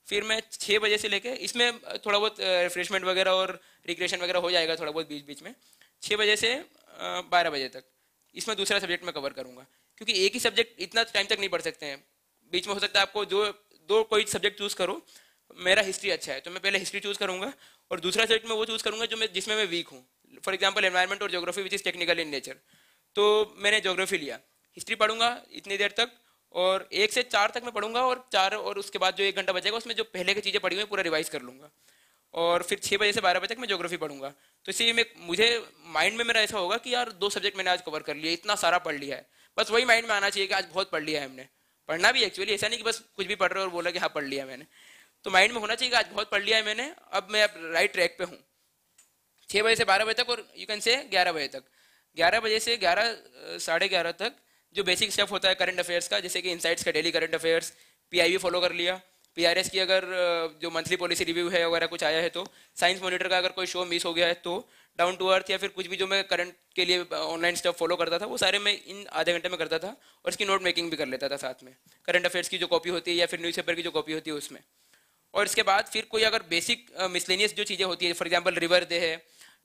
फिर मैं छः बजे से लेके, इसमें थोड़ा बहुत रिफ्रेशमेंट वगैरह और रिक्रिएशन वगैरह हो जाएगा थोड़ा बहुत बीच बीच में। छः बजे से बारह बजे तक, इसमें दूसरा सब्जेक्ट मैं कवर करूँगा। क्योंकि एक ही सब्जेक्ट इतना टाइम तक नहीं पढ़ सकते हैं। बीच में हो सकता है आपको जो, दो कोई सब्जेक्ट चूज़ करो मेरा हिस्ट्री अच्छा है तो मैं पहले हिस्ट्री चूज़ करूँगा, और दूसरा सब्जेक्ट में वो चूज़ करूँगा जो मैं जिसमें मैं वीक हूँ। फॉर एग्ज़ाम्पल एनवायरमेंट और geography which is technical in nature तो मैंने जोग्राफी लिया। हिस्ट्री पढ़ूँगा इतनी देर तक, और एक से चार तक मैं पढ़ूँगा, और चार, और उसके बाद जो एक घंटा बचेगा, उसमें जो पहले की चीज़ें पढ़ी हुई पूरा रिवाइज कर लूँगा। और फिर छः बजे से बारह बजे तक मैं जोग्राफी पढ़ूँगा। तो इसलिए मैं मुझे माइंड में मेरा ऐसा होगा कि यार, दो सब्जेक्ट मैंने आज कवर कर लिया इतना सारा पढ़ लिया है। बस वही माइंड में आना चाहिए कि आज बहुत पढ़ लिया है हमने। पढ़ना भी एक्चुअली ऐसा नहीं कि बस कुछ भी पढ़ रहे और बोला कि हाँ पढ़ लिया मैंने। तो माइंड में होना चाहिए आज बहुत पढ़ लिया है मैंने, अब मैं अब राइट ट्रैक पे हूँ। छः बजे से बारह बजे तक और यू कैन से ग्यारह बजे तक। ग्यारह बजे से ग्यारह साढ़े ग्यारह तक जो बेसिक स्टेप होता है करंट अफेयर्स का, जैसे कि इनसाइट्स का daily current affairs P follow कर लिया। पीआरएस की अगर जो मंथली पॉलिसी रिव्यू है वगैरह कुछ आया है तो साइंस मॉनिटर का अगर कोई शो मिस हो गया है तो डाउन टू अर्थ या फिर कुछ भी जो मैं करंट के लिए ऑनलाइन स्टफ़ फॉलो करता था, वो सारे मैं इन आधे घंटे में करता था और इसकी नोट मेकिंग भी कर लेता था साथ में। करंट अफेयर्स की जो कॉपी होती है या फिर न्यूज़पेपर की जो कॉपी होती है उसमें। और इसके बाद फिर कोई अगर बेसिक मिसलेनियस जो चीज़ें होती है फॉर एग्ज़ाम्पल रिवर दे है,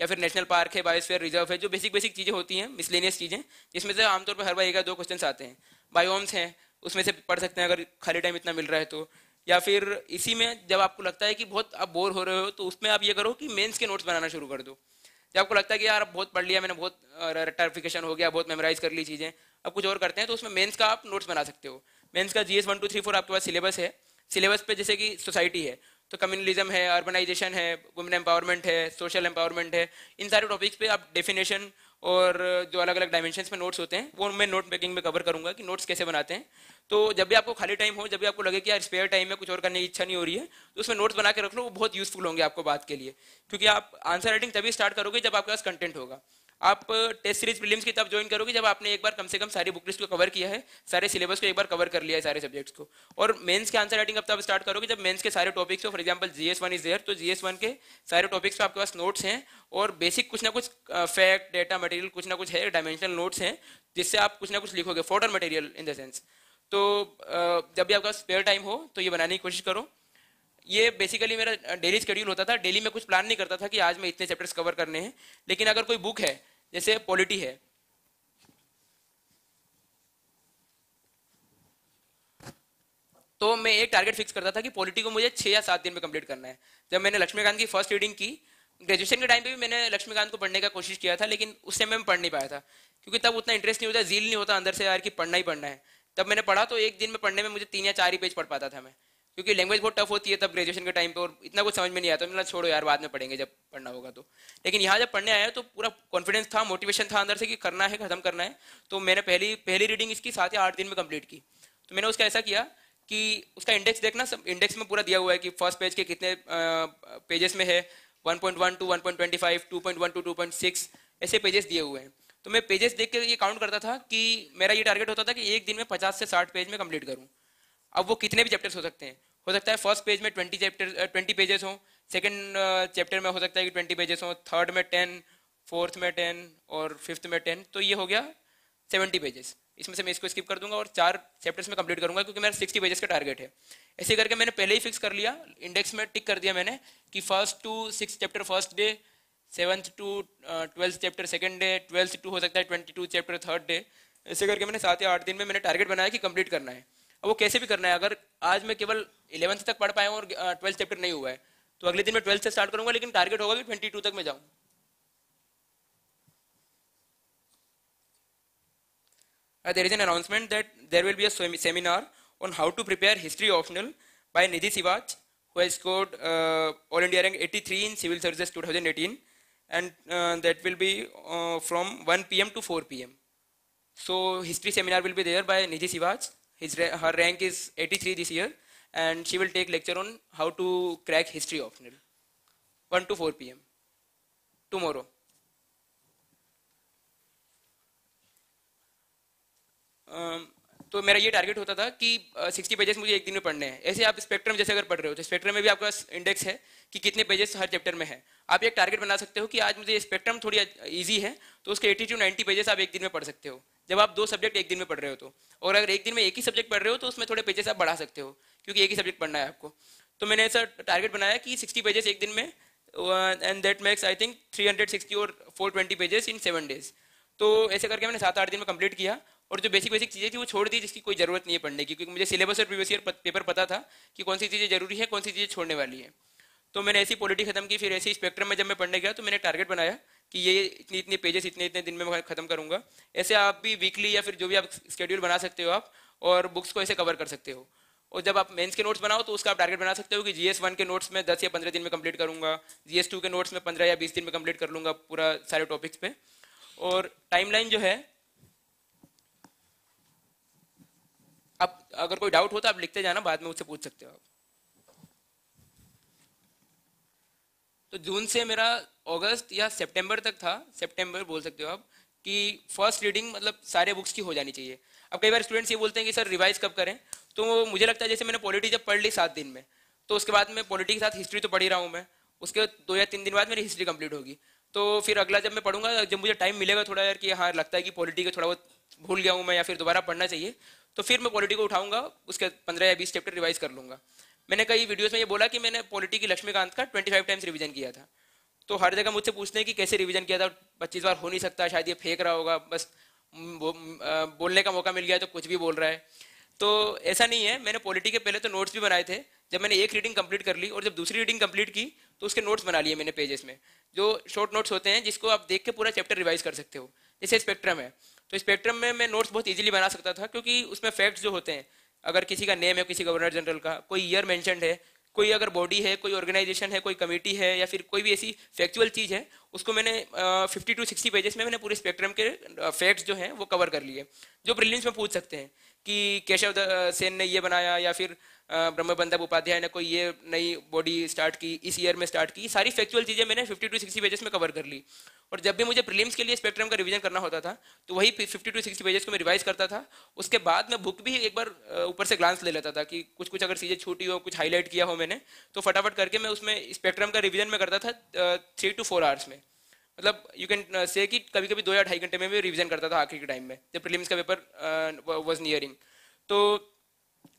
या फिर नेशनल पार्क है बायोस्फीयर रिज़र्व है, जो बेसिक बेसिक चीज़ें होती हैं मिसलेनियस चीज़ें, जिसमें से आमतौर पर हर बार एक दो क्वेश्चन आते हैं। बायोम्स हैं, उसमें से पढ़ सकते हैं अगर खाली टाइम इतना मिल रहा है तो। या फिर इसी में जब आपको लगता है कि बहुत आप बोर हो रहे हो तो उसमें आप ये करो कि मेंस के नोट्स बनाना शुरू कर दो। जब आपको लगता है कि यार अब बहुत पढ़ लिया, मैंने बहुत रटाफिकेशन हो गया, बहुत मेमोराइज कर ली चीज़ें, अब कुछ और करते हैं तो उसमें मेंस का आप नोट्स बना सकते हो। मेंस का G S one two three four आपके पास सिलेबस है सिलेबस पे जैसे कि सोसाइटी है तो कम्युनलिज्म है अर्बनाइजेशन है वुमेन एम्पावरमेंट है सोशल एम्पावरमेंट है, इन सारे टॉपिक्स पे आप डेफिनेशन और जो अलग अलग डायमेंशन में नोट्स होते हैं, वो मैं नोट मेकिंग में कवर करूँगा कि नोट्स कैसे बनाते हैं। तो जब भी आपको खाली टाइम हो, जब भी आपको लगे कि यार स्पेयर टाइम में कुछ और करने की इच्छा नहीं हो रही है तो उसमें नोट्स बना के रख लो, वो बहुत यूजफुल होंगे आपको बात के लिए। क्योंकि आप आंसर राइटिंग तभी स्टार्ट करोगे जब आपके पास कंटेंट होगा। आप टेस्ट सीरीज़ प्रीलिम्स की तब ज्वाइन करोगे जब आपने एक बार कम से कम सारी बुक लिस्ट को कवर किया है, सारे सिलेबस को एक बार कवर कर लिया है सारे सब्जेक्ट्स को। और मेंस के आंसर राइटिंग अब तब स्टार्ट करोगे जब मेंस के सारे टॉपिक्स हो for example G S one there तो जीएस वन के सारे टॉपिक्स पे आपके पास नोट्स हैं और बेसिक कुछ ना कुछ फैक्ट डेटा मटेरियल कुछ ना कुछ है डायमेंशनल नोट्स हैं, जिससे आप कुछ ना कुछ लिखोगे photo material in the sense तो जब भी आपका स्पेयर टाइम हो तो ये बनाने की कोशिश करो। ये बेसिकली मेरा डेली शेड्यूल होता था। डेली में कुछ प्लान नहीं करता था कि आज मैं इतने चैप्टर्स कवर करने हैं। लेकिन अगर कोई बुक है, जैसे पॉलिटी है। तो मैं एक टारगेट फिक्स करता था कि पॉलिटी को मुझे छह या सात दिन में कंप्लीट करना है। जब मैंने लक्ष्मीकांत की फ़र्स्ट रीडिंग की ग्रेजुएशन के टाइम पे भी मैंने लक्ष्मीकांत को पढ़ने का कोशिश किया था, लेकिन उस समय मैं पढ़ नहीं पाया था। क्योंकि तब उतना इंटरेस्ट नहीं होता जील नहीं होता अंदर से यार कि पढ़ना ही पढ़ना है। तब मैंने पढ़ा तो एक दिन में पढ़ने में मुझे तीन या चार ही पेज पढ़ पाता था मैं। क्योंकि लैंग्वेज बहुत टफ होती है तब ग्रेजुएशन के टाइम पे और इतना कुछ समझ में नहीं आता मतलब छोड़ो यार, बाद में पढ़ेंगे जब पढ़ना होगा तो। लेकिन यहाँ जब पढ़ने आया तो पूरा कॉन्फिडेंस था मोटिवेशन था अंदर से कि करना है, खत्म करना है। तो मैंने पहली पहली रीडिंग इसकी सात या आठ दिन में कंप्लीट की। तो मैंने उसका ऐसा किया कि उसका इंडेक्स देखना सब इंडेक्स में पूरा दिया हुआ है कि फ़र्स्ट पेज के कितने पेजेस में है। 1.1 टू 1.25 2.1 टू 2.6 ऐसे पेजेस दिए हुए हैं। तो मैं पेजेस देख के ये काउंट करता था कि मेरा ये टारगेट होता था कि एक दिन में 50 से 60 पेज में कंप्लीट करूँ। अब वो कितने भी चैप्टर्स हो सकते हैं। हो सकता है फ़र्स्ट पेज में ट्वेंटी चैप्टर ट्वेंटी पेजेस हों सेकेंड चैप्टर में हो सकता है कि ट्वेंटी पेजेस हों थर्ड में टेन फोर्थ में टेन और फिफ्थ में टेन तो ये हो गया सेवेंटी पेजेस इसमें से मैं इसको स्किप कर दूँगा और चार चैप्टर्स में कंप्लीट करूँगा क्योंकि मेरा सिक्सटी पेजेस का टारगेट है। ऐसे करके मैंने पहले ही फिक्स कर लिया इंडेक्स में टिक कर दिया मैंने कि first to six chapter first day seventh to twelfth chapter second day twelfth to हो सकता है twenty two chapter third day ऐसे करके मैंने सात या आठ दिन में मैंने टारगेट बनाया कि कंप्लीट करना है। अब वो कैसे भी करना है अगर आज मैं केवल इलेवंथ तक पढ़ पाया और ट्वेल्थ चैप्टर नहीं हुआ है तो अगले दिन मैं ट्वेल्थ से स्टार्ट करूँगा लेकिन टारगेट होगा कि ट्वेंटी टू तक मैं जाऊँ Uh, there is an announcement that there will be a seminar on how to prepare history optional by Nidhi Sivach, who has scored uh, All India rank 83 in Civil Services 2018, and uh, that will be uh, from 1 p.m. to 4 p.m. So history seminar will be there by Nidhi Sivach. His her rank is 83 this year, and she will take lecture on how to crack history optional. 1 to 4 p.m. tomorrow. Um, तो मेरा ये target होता था कि sixty pages मुझे एक दिन में पढ़ने हैं ऐसे आप स्पेक्ट्रम जैसे अगर पढ़ रहे हो तो स्पेक्ट्रम में भी आपका इंडेक्स है कि कितने पेजेस हर चैप्टर में है। आप एक टारगेट बना सकते हो कि आज मुझे स्पेक्ट्रम थोड़ी ईजी है तो उसके एटी टू नाइन्टी पेजेस आप एक दिन में पढ़ सकते हो। जब आप दो सब्जेक्ट एक दिन में पढ़ रहे हो तो। और अगर एक दिन में एक ही सब्जेक्ट पढ़ रहे हो तो उसमें थोड़े पेजेस आप बढ़ा सकते हो, क्योंकि एक ही सब्जेक्ट पढ़ना है आपको। तो मैंने ऐसा टारगेट बनाया कि सिक्सटी पेजेस एक दिन में and that makes I think three hundred sixty और four twenty pages in seven days तो ऐसे करके मैंने सात आठ दिन में कंप्लीट किया, और जो बेसिक बेसिक चीज़ें थी वो छोड़ दी, जिसकी कोई ज़रूरत नहीं है पढ़ने की, क्योंकि मुझे सिलेबस और प्रीवियस ईयर पेपर पता था कि कौन सी चीज़ें ज़रूरी है, कौन सी चीज़ें छोड़ने वाली है। तो मैंने ऐसी पॉलिटी खत्म की, फिर ऐसी स्पेक्ट्रम में जब मैं पढ़ने गया तो मैंने टारगेट बनाया कि ये इतनी इतनी पेजेस इतने इतने दिन में मैं खत्म करूँगा। ऐसे आप भी वीकली या फिर जो भी आप स्केड्यूल बना सकते हो आप, और बुक्स को ऐसे कवर कर सकते हो। और जब आप मेंस के नोट्स बनाओ तो उसका आप टारगेट बना सकते हो कि जीएस वन के नोट्स में दस या पंद्रह दिन में कंप्लीट करूँगा जीएस टू के नोट्स में पंद्रह या बीस दिन में कंप्लीट कर लूँगा पूरा सारे टॉपिक्स पे। और टाइमलाइन जो है, आप, अगर कोई डाउट हो तो आप लिखते जाना, बाद में मुझसे पूछ सकते हो आप। तो जून से मेरा अगस्त या सितंबर तक था, सितंबर बोल सकते हो आप, कि फ़र्स्ट रीडिंग मतलब सारे बुक्स की हो जानी चाहिए। अब कई बार स्टूडेंट्स ये बोलते हैं कि, सर रिवाइज कब करें? तो मुझे लगता है जैसे मैंने पॉलिटी जब पढ़ ली सात दिन में तो उसके बाद मैं पॉलिटी के साथ हिस्ट्री तो पढ़ ही रहा हूँ मैं, उसके दो या तीन दिन बाद मेरी हिस्ट्री कंप्लीट होगी। तो फिर अगला जब मैं पढ़ूँगा, जब मुझे टाइम मिलेगा थोड़ा यार कि हाँ लगता है कि पॉलिटी को थोड़ा बहुत भूल गया हूँ मैं या फिर दोबारा पढ़ना चाहिए तो फिर मैं पॉलिटी को उठाऊँगा, उसके पंद्रह या बीस चैप्टर रिवाइज कर लूँगा। मैंने कई वीडियोस में ये बोला कि मैंने पॉलिटी की लक्ष्मीकांत का ट्वेंटी फाइव टाइम्स रिविजन किया था। तो हर जगह मुझसे पूछते हैं कि कैसे रिविजन किया था, पच्चीस बार हो नहीं सकता, शायद ये फेंक रहा होगा, बस बोलने का मौका मिल गया तो कुछ भी बोल रहा है। तो ऐसा नहीं है, मैंने पॉलिटी के पहले तो नोट्स भी बनाए थे, जब मैंने एक रीडिंग कंप्लीट कर ली और जब दूसरी रीडिंग कंप्लीट की तो उसके नोट्स बना लिए मैंने पेजेस में। जो शॉर्ट नोट्स होते हैं, जिसको आप देख के पूरा चैप्टर रिवाइज कर सकते हो। जैसे स्पेक्ट्रम है। तो स्पेक्ट्रम में मैं नोट्स बहुत इजीली बना सकता था, क्योंकि उसमें फैक्ट्स जो होते हैं अगर किसी का नेम है, किसी गवर्नर जनरल का, कोई ईयर मैंशनड है, कोई अगर बॉडी है, कोई ऑर्गेनाइजेशन है, कोई कमेटी है, या फिर कोई भी ऐसी फैक्चुअल चीज़ है, उसको मैंने फिफ्टी टू सिक्सटी पेजेस में मैंने पूरे स्पेक्ट्रम के फैक्ट्स जो हैं वो कवर कर लिए। जो प्रिलिम्स में पूछ सकते हैं कि केशव सेन ने ये बनाया या फिर ब्रह्म बंधव उपाध्याय ने कोई ये नई बॉडी स्टार्ट की, इस ईयर में स्टार्ट की सारी फैक्चुअल चीज़ें मैंने 50 टू 60 पेजेस में कवर कर ली। और जब भी मुझे प्रीलिम्स के लिए स्पेक्ट्रम का रिवीजन करना होता था तो वही 50 टू 60 पेजेस को मैं रिवाइज करता था। उसके बाद मैं बुक भी एक बार ऊपर से ग्लांस ले लेता था कि कुछ कुछ अगर चीज़ें छूटी हो, कुछ हाईलाइट किया हो मैंने तो फटाफट करके मैं उसमें स्पेक्ट्रम का रिविजन में करता था थ्री टू फोर आवर्स में। मतलब यू कैन से कि कभी कभी दो या ढाई घंटे में भी रिविजन करता था आखिरी के टाइम में, जब प्रीलिम्स का पेपर वॉज़ नियरिंग तो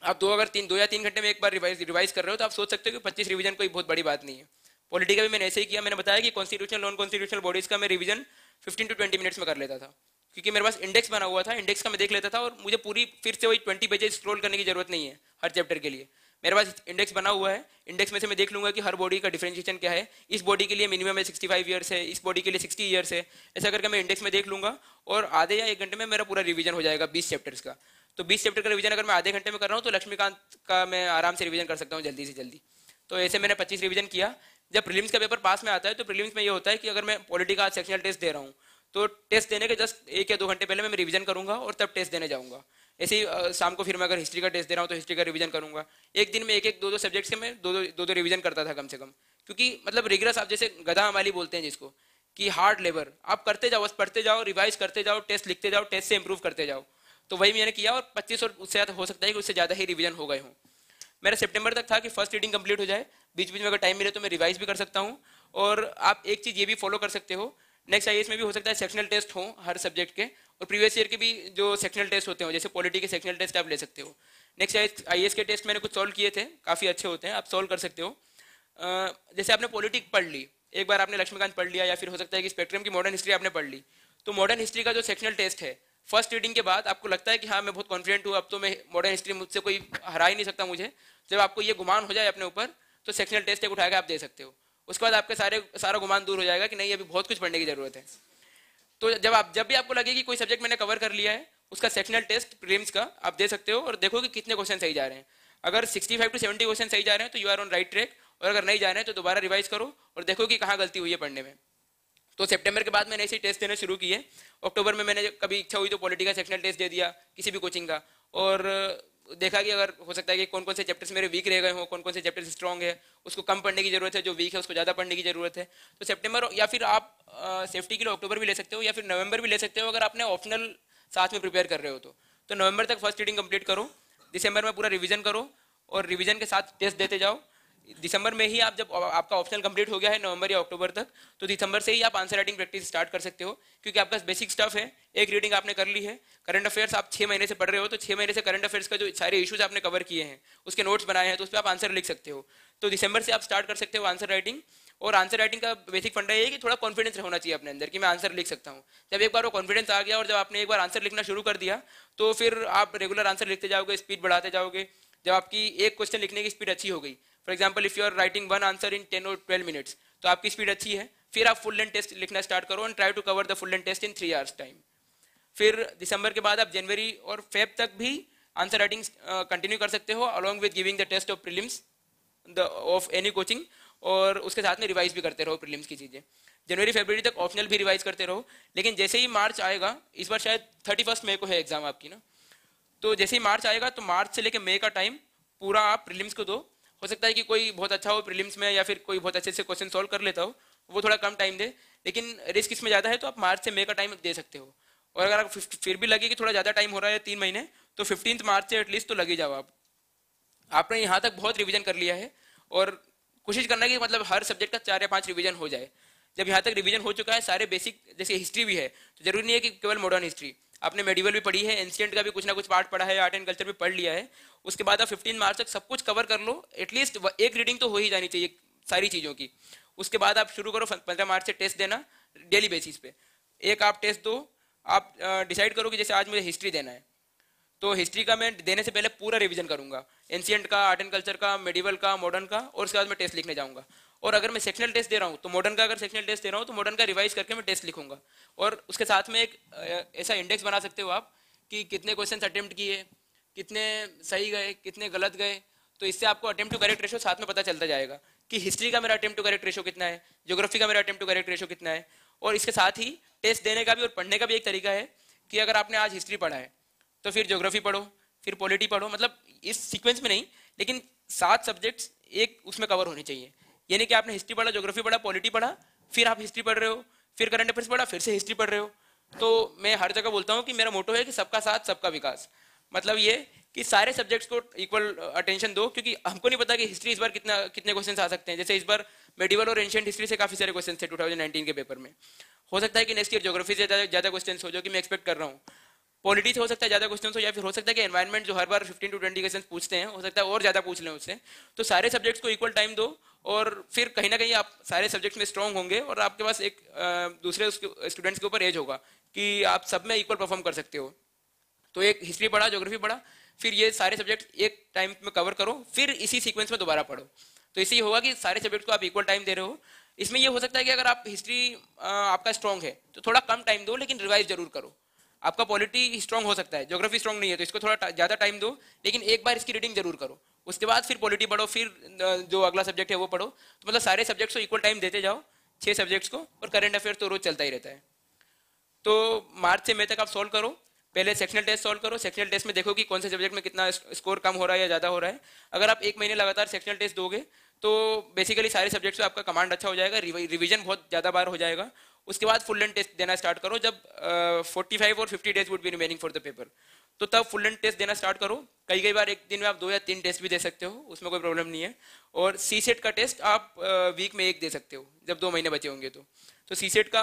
आप दो अगर तीन, दो या तीन घंटे में एक बार रिवाइज रिवाइज कर रहे हो तो आप सोच सकते हो कि पच्चीस रिवीजन कोई बहुत बड़ी बात नहीं है। पॉलिटिका भी मैंने ऐसे ही किया, मैंने बताया कि कॉन्स्टिट्यूशन नॉन कॉन्स्टिट्यूशनल बॉडीज का मैं revision fifteen to twenty minutes में कर लेता था। क्योंकि मेरे पास इंडेक्स बना हुआ था इंडेक्स का मैं देख लेता था और मुझे पूरी फिर से वही ट्वेंटी पेजेस स्क्रॉल करने की ज़रूरत नहीं है हर चैप्टर के लिए। मेरे पास इंडेक्स बना हुआ है इंडेक्स में से मैं देख लूँगा कि हर बॉडी का डिफरेंशिएशन क्या है। इस बॉडी के लिए मिनिमम है सिक्सटी फाइव ईयर्स है, इस बॉडी के लिए सिक्सटी ईयर्स है। ऐसा करके मैं इंडेक्स में देख लूँगा और आधे या एक घंटे में मेरा पूरा रिवीजन हो जाएगा बीस चैप्टर्स का। तो बीस चैप्टर का रिवीजन अगर मैं आधे घंटे में कर रहा हूँ तो लक्ष्मीकांत का मैं आराम से रिवीजन कर सकता हूँ जल्दी से जल्दी। तो ऐसे मैंने पच्चीस रिवीजन किया। जब प्रीलिम्स का पेपर पास में आता है तो प्रीलिम्स में ये होता है कि अगर मैं पॉलिटी का सेक्शनल टेस्ट दे रहा हूँ तो टेस्ट देने के जस्ट एक या दो घंटे पहले मैं रिवीजन करूँगा और तब टेस्ट देने जाऊँगा। ऐसे ही शाम को फिर मैं अगर हिस्ट्री का टेस्ट दे रहा हूँ तो हिस्ट्री का रिवीजन करूँगा। एक दिन में एक एक दो दो सब्जेक्ट से मैं दो दो दो दो रिवीजन करता था कम से कम। क्योंकि मतलब रिग्रेस आप जैसे गधा हमारी बोलते हैं जिसको कि हार्ड लेबर आप करते जाओ, बस पढ़ते जाओ रिवाइज करते जाओ टेस्ट लिखते जाओ टेस्ट से इंप्रूव करते जाओ। तो वही मैंने किया और पच्चीस और उससे ज़्यादा हो सकता है कि उससे ज़्यादा ही रिविजन हो गए हूँ। मेरा सितंबर तक था कि फ़र्स्ट रीडिंग कंप्लीट हो जाए। बीच बीच में अगर टाइम मिले तो मैं रिवाइज भी कर सकता हूँ और आप एक चीज़ ये भी फॉलो कर सकते हो। नेक्स्ट आई में भी हो सकता है सेक्शनल टेस्ट हो हर सब्जेक्ट के और प्रीवियस ईयर के भी जो सेक्शनल टेस्ट होते हो, जैसे पॉलिटी के सेक्शनल टेस्ट आप ले सकते हो। नेक्स्ट आई के टेस्ट मैंने कुछ सॉल्व किए थे, काफ़ी अच्छे होते हैं, आप सॉल्व कर सकते हो। जैसे आपने पॉलिटिक पढ़ ली, एक बार आपने लक्ष्मीकांत पढ़ लिया या फिर हो सकता है कि स्पेक्ट्रम की मॉडर्न हिस्ट्री आपने पढ़ ली तो मॉडर्न हिस्ट्री का जो सेक्शनल टेस्ट है फ़र्स्ट रीडिंग के बाद आपको लगता है कि हाँ मैं बहुत कॉन्फिडेंट हूँ, अब तो मैं मॉडर्न हिस्ट्री मुझसे कोई हरा ही नहीं सकता मुझे। जब आपको ये गुमान हो जाए अपने ऊपर तो सेक्शनल टेस्ट एक उठाकर आप दे सकते हो। उसके बाद आपके सारे, सारा गुमान दूर हो जाएगा कि नहीं, अभी बहुत कुछ पढ़ने की ज़रूरत है। तो जब आप, जब भी आपको लगे कि कोई सब्जेक्ट मैंने कवर कर लिया है, उसका सेक्शनल टेस्ट प्रीलिम्स का आप दे सकते हो और देखो कि कितने क्वेश्चन सही जा रहे हैं। अगर 65 टू 70 क्वेश्चन सही जा रहे हैं तो you are on right track और अगर नहीं जा रहे हैं तो दोबारा रिवाइज करो और देखो कि कहाँ गलती हुई है पढ़ने में। तो सितंबर के बाद मैंने ऐसे टेस्ट देना शुरू किए। अक्टूबर में मैंने कभी इच्छा हुई तो पॉलिटिकल सेक्शनल टेस्ट दे दिया, किसी भी कोचिंग का। और देखा कि अगर हो सकता है कि कौन कौन से चैप्टर्स मेरे वीक रह गए हों कौन कौन से चैप्टर्स स्ट्रॉन्ग है, उसको कम पढ़ने की ज़रूरत है, जो वीक है, उसको ज़्यादा पढ़ने की ज़रूरत है। तो सेप्टेम्बर या फिर आप सेफ्टी के लिए अक्टूबर भी ले सकते हो या फिर नवंबर भी ले सकते हो अगर आपने ऑप्शनल साथ में प्रिपेयर कर रहे हो तो। तो नवंबर तक फ़र्स्ट रीडिंग कंप्लीट करो, दिसंबर में पूरा रिविजन करो और रिविजन के साथ टेस्ट देते जाओ। दिसंबर में ही आप जब, आपका ऑप्शनल कंप्लीट हो गया है नवंबर या अक्टूबर तक तो दिसंबर से ही आप आंसर राइटिंग प्रैक्टिस स्टार्ट कर सकते हो, क्योंकि आपका बेसिक स्टफ़ है, एक रीडिंग आपने कर ली है करंट अफेयर्स आप छः महीने से पढ़ रहे हो तो छः महीने से करंट अफेयर्स का जो सारे इशूज आपने कवर किए हैं, उसके नोट्स बनाए हैं तो उस पर आप आंसर लिख सकते हो। तो दिसंबर से आप स्टार्ट कर सकते हो आंसर राइटिंग और आंसर राइटिंग का बेसिक फंडा ये है कि थोड़ा कॉन्फिडेंस होना चाहिए अपने अंदर कि मैं आंसर लिख सकता हूँ। जब एक बार वो कॉन्फिडेंस आ गया और जब आपने एक बार आंसर लिखना शुरू कर दिया तो फिर आप रेगुलर आंसर लिखते जाओगे स्पीड बढ़ाते जाओगे, जब आपकी एक क्वेश्चन लिखने की स्पीड अच्छी हो गई for example if you are writing one answer in ten और ट्वेल्व मिनट्स तो आपकी स्पीड अच्छी है। फिर आप फुल लेंथ टेस्ट लिखना स्टार्ट करो and try to cover the full length test in three hours time फिर दिसंबर के बाद आप जनवरी और फेब तक भी आंसर राइटिंग कंटिन्यू कर सकते हो along with giving the test of prelims the of any coaching और उसके साथ में रिवाइज भी करते रहो प्रिलिम्स की चीज़ें। जनवरी, फरवरी तक ऑप्शनल भी रिवाइज करते रहो, लेकिन जैसे ही मार्च आएगा, इस बार शायद थर्टी फ़र्स्ट मई को है एग्ज़ाम आपकी ना तो जैसे ही मार्च आएगा तो मार्च से लेकर मई का टाइम पूरा आप प्रिलिम्स को दो हो सकता है कि कोई बहुत अच्छा हो प्रिलिम्स में या फिर कोई बहुत अच्छे से क्वेश्चन सॉल्व कर लेता हो, वो थोड़ा कम टाइम दे, लेकिन रिस्क इसमें ज़्यादा है तो आप मार्च से मई का टाइम दे सकते हो। और अगर आप फिर भी लगे कि थोड़ा ज़्यादा टाइम हो रहा है तीन महीने तो फिफ्टींथ मार्च से एटलीस्ट तो लगे जाओ आप। आपने यहाँ तक बहुत रिविजन कर लिया है और कोशिश करना कि मतलब हर सब्जेक्ट का चार या पाँच रिविजन हो जाए। जब यहाँ तक रिवीजन हो चुका है, सारे बेसिक जैसे हिस्ट्री भी है तो ज़रूरी नहीं है कि केवल मॉडर्न हिस्ट्री आपने मेडिवल भी पढ़ी है एंशियंट का भी कुछ ना कुछ पार्ट पढ़ा है आर्ट एंड कल्चर भी पढ़ लिया है। उसके बाद आप फिफ्टीन मार्च तक सब कुछ कवर कर लो एटलीस्ट एक रीडिंग तो हो ही जानी चाहिए सारी चीज़ों की। उसके बाद आप शुरू करो पंद्रह मार्च से टेस्ट देना डेली बेसिस पे। एक आप टेस्ट दो, आप डिसाइड करो कि जैसे आज मुझे हिस्ट्री देना है। तो हिस्ट्री का मैं देने से पहले पूरा रिवीजन करूँगा। एंशियंट का आर्ट एंड कल्चर का मेडिवल का मॉडर्न का, और उसके बाद मैं टेस्ट लिखने जाऊँगा। और अगर मैं सेक्शनल टेस्ट दे रहा हूँ तो मॉडर्न का अगर सेक्शनल टेस्ट दे रहा हूँ तो मॉडर्न का रिवाइज करके मैं टेस्ट लिखूँगा। और उसके साथ में एक ऐसा इंडेक्स बना सकते हो आप कि कितने क्वेश्चन अटेम्प्ट किए, कितने सही गए, कितने गलत गए तो इससे आपको अटेम्प्ट टू करेक्ट रेशो साथ में पता चलता जाएगा कि हिस्ट्री का मेरा अटेम्प्ट टू करेक्ट रेशो कितना है ज्योग्राफी का मेरा अटेम्प्ट टू करेक्ट रेशो कितना है। और इसके साथ ही टेस्ट देने का भी और पढ़ने का भी एक तरीका है कि अगर आपने आज हिस्ट्री पढ़ा है तो फिर ज्योग्राफी पढ़ो, फिर पॉलिटी पढ़ो मतलब इस सीक्वेंस में नहीं, लेकिन सात सब्जेक्ट्स एक उसमें कवर होने चाहिए। यानी कि आपने हिस्ट्री पढ़ा ज्योग्राफी पढ़ा पॉलिटी पढ़ा, फिर आप हिस्ट्री पढ़ रहे हो, फिर करंट अफेयर्स पढ़ा, फिर से हिस्ट्री पढ़ रहे हो। तो मैं हर जगह बोलता हूँ कि मेरा मोटो है कि सबका साथ, सबका विकास। मतलब ये कि सारे सब्जेक्ट्स को इक्वल अटेंशन दो, क्योंकि हमको नहीं पता कि हिस्ट्री इस बार कितना, कितने क्वेश्चन आ सकते हैं। जैसे इस बार मेडिवल और एंशियंट हिस्ट्री से काफ़ी सारे क्वेश्चन थे 2019 के पेपर में। हो सकता है कि नेक्स्ट ईयर ज्योग्राफी से ज़्यादा क्वेश्चन हो, जो कि मैं एक्सपेक्ट कर रहा हूँ। पॉलिटिक्स हो सकता है ज़्यादा क्वेश्चन हो या फिर हो सकता है कि एनवायरमेंट जो हर बार 15 टू 20 क्वेश्चन पूछते हैं, हो सकता है और ज़्यादा पूछ लें उससे। तो सारे सब्जेक्ट्स को इक्वल टाइम दो और फिर कहीं ना कहीं आप सारे सब्जेक्ट्स में स्ट्रांग होंगे और आपके पास एक दूसरे स्टूडेंट्स के ऊपर एज होगा कि आप सब में इक्वल परफॉर्म कर सकते हो। तो एक हिस्ट्री पढ़ा जोग्राफी पढ़ा, फिर ये सारे सब्जेक्ट एक टाइम में कवर करो, फिर इसी सीक्वेंस में दोबारा पढ़ो। तो इससे होगा कि सारे सब्जेक्ट को आप इक्वल टाइम दे रहे हो। इसमें ये हो सकता है कि अगर आप हिस्ट्री आपका स्ट्रॉन्ग है तो थोड़ा कम टाइम दो, लेकिन रिवाइज ज़रूर करो। आपका पॉलिटी स्ट्रॉन्ग हो सकता है ज्योग्राफी स्ट्रॉन्ग नहीं है तो इसको थोड़ा ज़्यादा टाइम दो, लेकिन एक बार इसकी रीडिंग ज़रूर करो। उसके बाद फिर पॉलिटी पढ़ो, फिर जो अगला सब्जेक्ट है वो पढ़ो। तो मतलब सारे सब्जेक्ट्स को इक्वल टाइम देते जाओ छः सब्जेक्ट्स को, और करंट अफेयर तो रोज चलता ही रहता है। तो मार्च से मई तक आप सॉल्व करो, पहले सेक्शनल टेस्ट सॉल्व करो सेक्शनल टेस्ट में देखो कि कौन से सब्जेक्ट में कितना स्कोर कम हो रहा है या ज़्यादा हो रहा है। अगर आप एक महीने लगातार सेक्शनल टेस्ट दोगे तो बेसिकली सारे सब्जेक्ट्स में आपका कमांड अच्छा हो जाएगा रिविजन बहुत ज़्यादा बार हो जाएगा उसके बाद फुल लेंथ टेस्ट देना स्टार्ट करो जब फोर्टी फाइव और fifty days would be remaining for the paper तो तब फुल लेंथ टेस्ट देना स्टार्ट करो। कई कई बार एक दिन में आप दो या तीन टेस्ट भी दे सकते हो, उसमें कोई प्रॉब्लम नहीं है। और सी सेट का टेस्ट आप वीक में एक दे सकते हो, जब दो महीने बचे होंगे तो। तो सी सेट का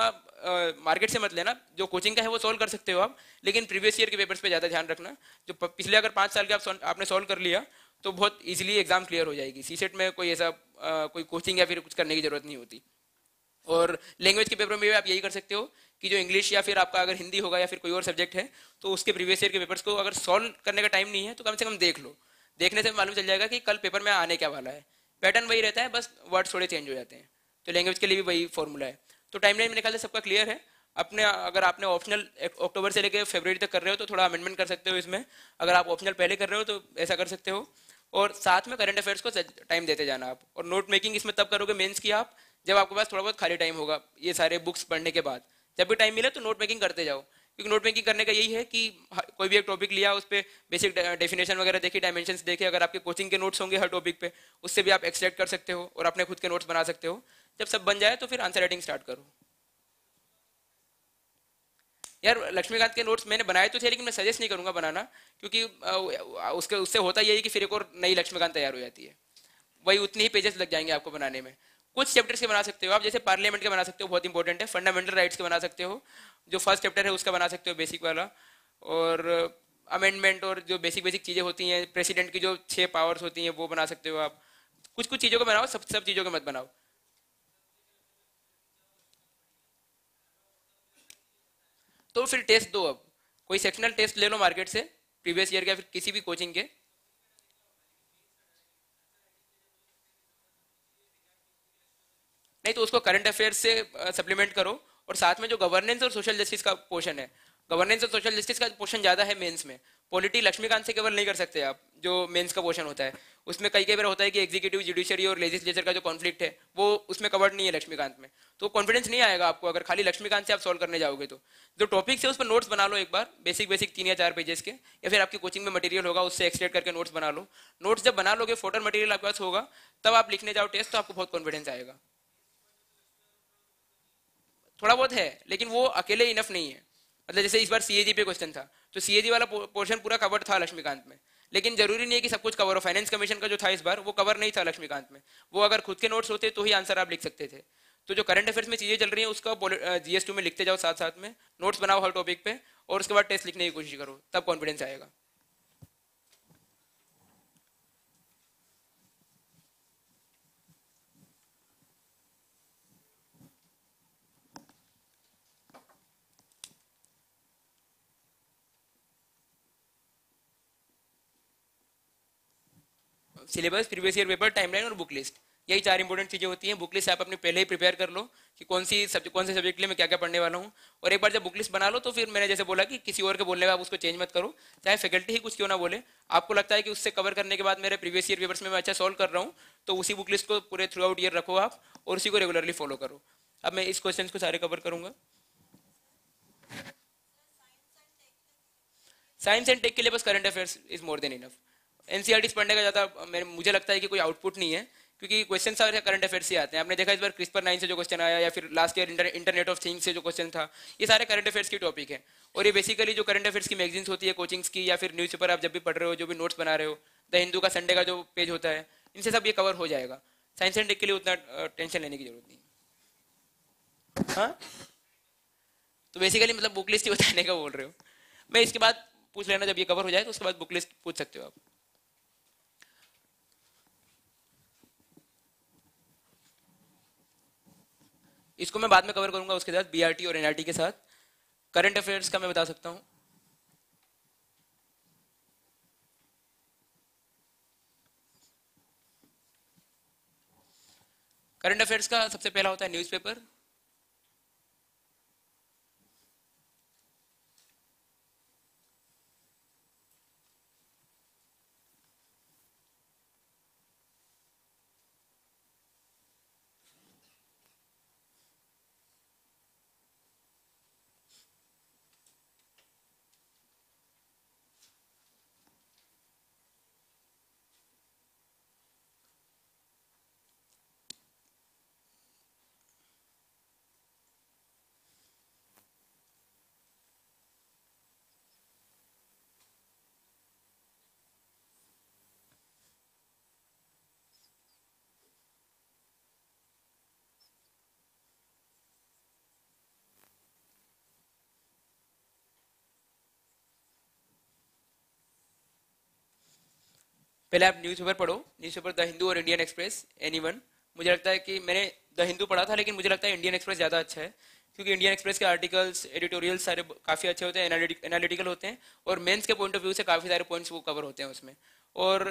मार्केट से मत लेना। जो कोचिंग का है वो सॉल्व कर सकते हो आप, लेकिन प्रीवियस ईयर के पेपर्स पे ज़्यादा ध्यान रखना। जो पिछले अगर पाँच साल के आप आपने सॉल्व कर लिया तो बहुत इजीली एग्ज़ाम क्लियर हो जाएगी। सी सेट में कोई ऐसा कोई कोचिंग या फिर कुछ करने की ज़रूरत नहीं होती। और लैंग्वेज के पेपर में भी आप यही कर सकते हो कि जो इंग्लिश या फिर आपका अगर हिंदी होगा या फिर कोई और सब्जेक्ट है तो उसके प्रीवियस ईयर के पेपर्स को अगर सॉल्व करने का टाइम नहीं है तो कम से कम देख लो। देखने से मालूम चल जाएगा कि कल पेपर में आने क्या वाला है। पैटर्न वही रहता है, बस वर्ड्स थोड़े चेंज हो जाते हैं। तो लैंग्वेज के लिए भी वही फॉर्मूला है। तो टाइम लाइन से सबका क्लियर है। अपने, अगर आपने ऑप्शनल अक्टूबर से लेकर फेब्रवरी तक कर रहे हो तो थोड़ा अमेंडमेंट कर सकते हो इसमें। अगर आप ऑप्शनल पहले कर रहे हो तो ऐसा कर सकते हो। और साथ में करंट अफेयर्स को टाइम देते जाना आप। और नोट मेकिंग इसमें तब करोगे मेंस की आप जब आपके पास थोड़ा बहुत खाली टाइम होगा, ये सारे बुक्स पढ़ने के बाद। जब भी टाइम मिले तो नोट मेकिंग करते जाओ। क्योंकि नोट मेकिंग करने का यही है कि कोई भी एक टॉपिक लिया, उस पर बेसिक डेफिनेशन वगैरह देखी डायमेंशन देखे, अगर आपके कोचिंग के नोट्स होंगे हर टॉपिक पे, उससे भी आप एक्सट्रैक्ट कर सकते हो और अपने खुद के नोट्स बना सकते हो। जब सब बन जाए तो फिर आंसर राइटिंग स्टार्ट करो। यार, लक्ष्मीकांत के नोट्स मैंने बनाए तो थे, लेकिन मैं सजेस्ट नहीं करूँगा बनाना, क्योंकि उसके, उससे होता यही है कि फिर एक और नई लक्ष्मीकांत तैयार हो जाती है। वही उतने ही पेजेस लग जाएँगे आपको बनाने में। कुछ चैप्टर्स के बना सकते हो। आप जैसे पार्लियामेंट के बना सकते हो, बहुत इंपॉर्टेंट है। फंडामेंटल राइट्स के बना सकते हो। जो फ़र्स्ट चैप्टर है, उसका बना सकते हो बेसिक वाला। और अमेंडमेंट और जो बेसिक बेसिक चीज़ें होती हैं प्रेसिडेंट की जो छः पावर्स होती हैं, वो बना सकते हो आप। कुछ कुछ चीज़ों को बनाओ, सब सब चीज़ों को मत बनाओ। तो फिर टेस्ट दो अब। कोई सेक्शनल टेस्ट ले लो मार्केट से प्रीवियस ईयर का फिर किसी भी कोचिंग के। नहीं तो उसको करंट अफेयर्स से सप्लीमेंट करो और साथ में जो गवर्नेंस और सोशल जस्टिस का पोर्शन है गवर्नेंस और सोशल जस्टिस का पोर्शन ज़्यादा है मेंस में। पॉलिटी लक्ष्मीकांत से केवल नहीं कर सकते आप, जो मेंस का पोर्शन होता है। उसमें कई कई बार होता है कि एग्जीक्यूटिव जुडिशरी और लेजिस्लेचर का जो कॉन्फ्लिक्ट है, वो उसमें कवर्ड नहीं है लक्ष्मीकांत में। तो कॉन्फिडेंस नहीं आएगा आपको, अगर खाली लक्ष्मीकांत से आप सॉल्व करने जाओगे तो। जो टॉपिक्स है उस पर नोट्स बना लो एक बार बेसिक बेसिक तीन या चार पेजेस के, या फिर आपकी कोचिंग में मटेरियल होगा, उससे एक्सटेट करके नोट्स बना लो। नोट्स जब बना लोगे फ़ोटो मटेरियल आपके पास होगा, तब आप लिखने जाओ टेस्ट तो आपको बहुत कॉन्फिडेंस आएगा। थोड़ा बहुत है, लेकिन वो अकेले इनफ नहीं है। मतलब जैसे इस बार सीएजी पे क्वेश्चन था तो सीएजी वाला पोर्शन पूरा कवर था लक्ष्मीकांत में। लेकिन ज़रूरी नहीं है कि सब कुछ कवर हो। फाइनेंस कमीशन का जो था इस बार, वो कवर नहीं था लक्ष्मीकांत में। वो अगर खुद के नोट्स होते तो ही आंसर आप लिख सकते थे। तो जो करंट अफेयर्स में चीज़ें चल रही हैं, उसका जीएस टू में लिखते जाओ साथ साथ में। नोट्स बनाओ हर टॉपिक पे, और उसके बाद टेस्ट लिखने की कोशिश करो, तब कॉन्फिडेंस आएगा। Syllabus, previous year paper timeline और बुक लिस्ट यही चार इंपॉर्टेंट चीज़ें होती हैं। बुक लिस्ट आप अपने पहले ही प्रिपेयर कर लो कि कौन सी सब्जेक्ट कौन से सब्जेक्ट के लिए मैं क्या क्या पढ़ने वाला हूँ। और एक बार जब बुक लिस्ट बना लो तो फिर मैंने जैसे बोला कि किसी और के बोलने का आप उसको चेंज मत करो। चाहे फैकल्टी ही कुछ क्यों ना बोले। आपको लगता है कि उससे कवर करने के बाद मेरे प्रीवियस ईयर पेपर्स में मैं अच्छा सॉल्व कर रहा हूँ तो उसी बुक लिस्ट को पूरे थ्रू आउट ईयर रखो आप और उसी को रेगुलरली फॉलो करो। अब मैं इस क्वेश्चन को सारे कवर करूँगा। साइंस एंड टेक के लिए बस current affairs is more than enough NCR पढ़ने का ज़्यादा मुझे लगता है कि कोई आउटपुट नहीं है, क्योंकि क्वेश्चन सारे करंट अफेयर से आते हैं। आपने देखा इस बार क्रिस्पर नाइन से जो क्वेश्चन आया, या फिर last year internet of things से जो क्वेश्चन था, ये सारे करंट अफेयर्स की टॉपिक है। और ये बेसिकली जो करंट अफेयर्स की मैगजीन्स होती है कोचिंग्स की, या फिर न्यूज़पेपर आप जब भी पढ़ रहे हो, जो भी नोट्स बना रहे हो द हिंदू का संडे का जो पेज होता है, इनसे सब ये कवर हो जाएगा। साइंस एंड के लिए उतना टेंशन लेने की ज़रूरत नहीं हाँ। तो बेसिकली मतलब बुक लिस्ट ही बताने का बोल रहे हो। मैं इसके बाद पूछ लेना, जब ये कवर हो जाए तो उसके बाद बुक लिस्ट पूछ सकते हो आप। इसको मैं बाद में कवर करूँगा उसके साथ बीआरटी और एनआरटी के साथ. करंट अफेयर्स का मैं बता सकता हूँ. करंट अफेयर्स का सबसे पहला होता है न्यूज़पेपर पहले आप न्यूज़पेपर पढ़ो न्यूज़पेपर द हिंदू और इंडियन एक्सप्रेस एनी मुझे लगता है कि मैंने द हिंदू पढ़ा था लेकिन मुझे लगता है इंडियन एक्सप्रेस ज़्यादा अच्छा है क्योंकि इंडियन एक्सप्रेस के आर्टिकल्स एडिटोरियल्स सारे काफ़ी अच्छे होते हैं एनालिटिकल होते हैं और मेंस के पॉइंट ऑफ़ व्यू से काफ़ी सारे पॉइंट्स वो कवर होते हैं उसमें। और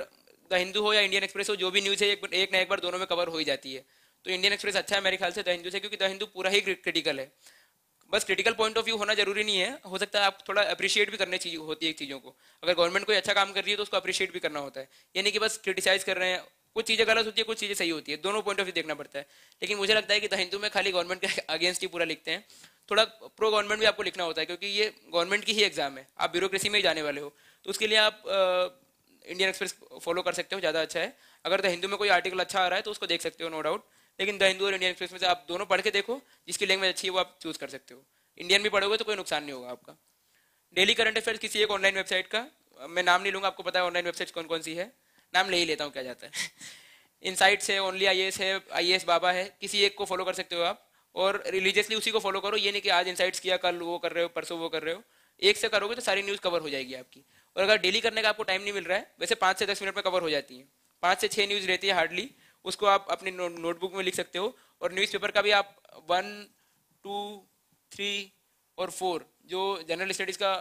द हिंदू हो या इंडियन एक्सप्रेस हो जो भी न्यूज़ है एक, एक ना एक बार दोनों में कवर हो ही जाती है। तो इंडियन एक्सप्रेस अच्छा है मेरे ख्याल से द हिंदू से क्योंकि द हिंदू पूरा ही क्रिटिकल है। बस क्रिटिकल पॉइंट ऑफ़ व्यू होना ज़रूरी नहीं है। हो सकता है आप थोड़ा अप्रिशिएट भी करने चाहिए होती है चीज़ों को। अगर गवर्नमेंट कोई अच्छा काम कर रही है तो उसको अप्रिशिएट भी करना होता है। यानी कि बस क्रिटिसाइज कर रहे हैं। कुछ चीज़ें गलत होती है, कुछ चीज़ें सही होती है। दोनों पॉइंट ऑफ़ व्यू देखना पड़ता है। लेकिन मुझे लगता है कि द हिंदू में खाली गवर्नमेंट के अगेंस्ट ही पूरा लिखते हैं। थोड़ा प्रो गवर्नमेंट भी आपको लिखना होता है, क्योंकि ये गवर्नमेंट की ही एग्ज़ाम है। आप ब्यूरोक्रेसी में ही जाने वाले हो। तो उसके लिए आप इंडियन एक्सप्रेस फॉलो कर सकते हो, ज़्यादा अच्छा है। अगर द हिंदू में कोई आर्टिकल अच्छा आ रहा है तो उसको देख सकते हो नो डाउट लेकिन द हिंदू और इंडियन एक्सप्रेस में से आप दोनों पढ़ के देखो जिसकी लैंग्वेज अच्छी है वो आप चूज़ कर सकते हो। इंडियन भी पढ़ोगे तो कोई नुकसान नहीं होगा आपका। डेली करंट अफेयर्स किसी एक ऑनलाइन वेबसाइट का मैं नाम नहीं लूँगा आपको पता है ऑनलाइन वेबसाइट कौन कौन सी है। नाम ले ही लेता हूँ क्या जाता है। इनसाइट्स है ओनली आईएएस है आईएएस बाबा है किसी एक को फॉलो कर सकते हो आप। और रिलीजियसली उसी को फॉलो करो ये नहीं कि आज इनसाइट्स किया कल वो कर रहे हो परसों वो कर रहे हो। एक से करोगे तो सारी न्यूज़ कवर हो जाएगी आपकी। और अगर डेली करने का आपको टाइम नहीं मिल रहा है वैसे पाँच से दस मिनट में कवर हो जाती है। पाँच से छः न्यूज़ रहती है हार्डली उसको आप अपनी नोटबुक में लिख सकते हो। और न्यूज़पेपर का भी आप वन टू थ्री और फोर जो जनरल स्टडीज़ का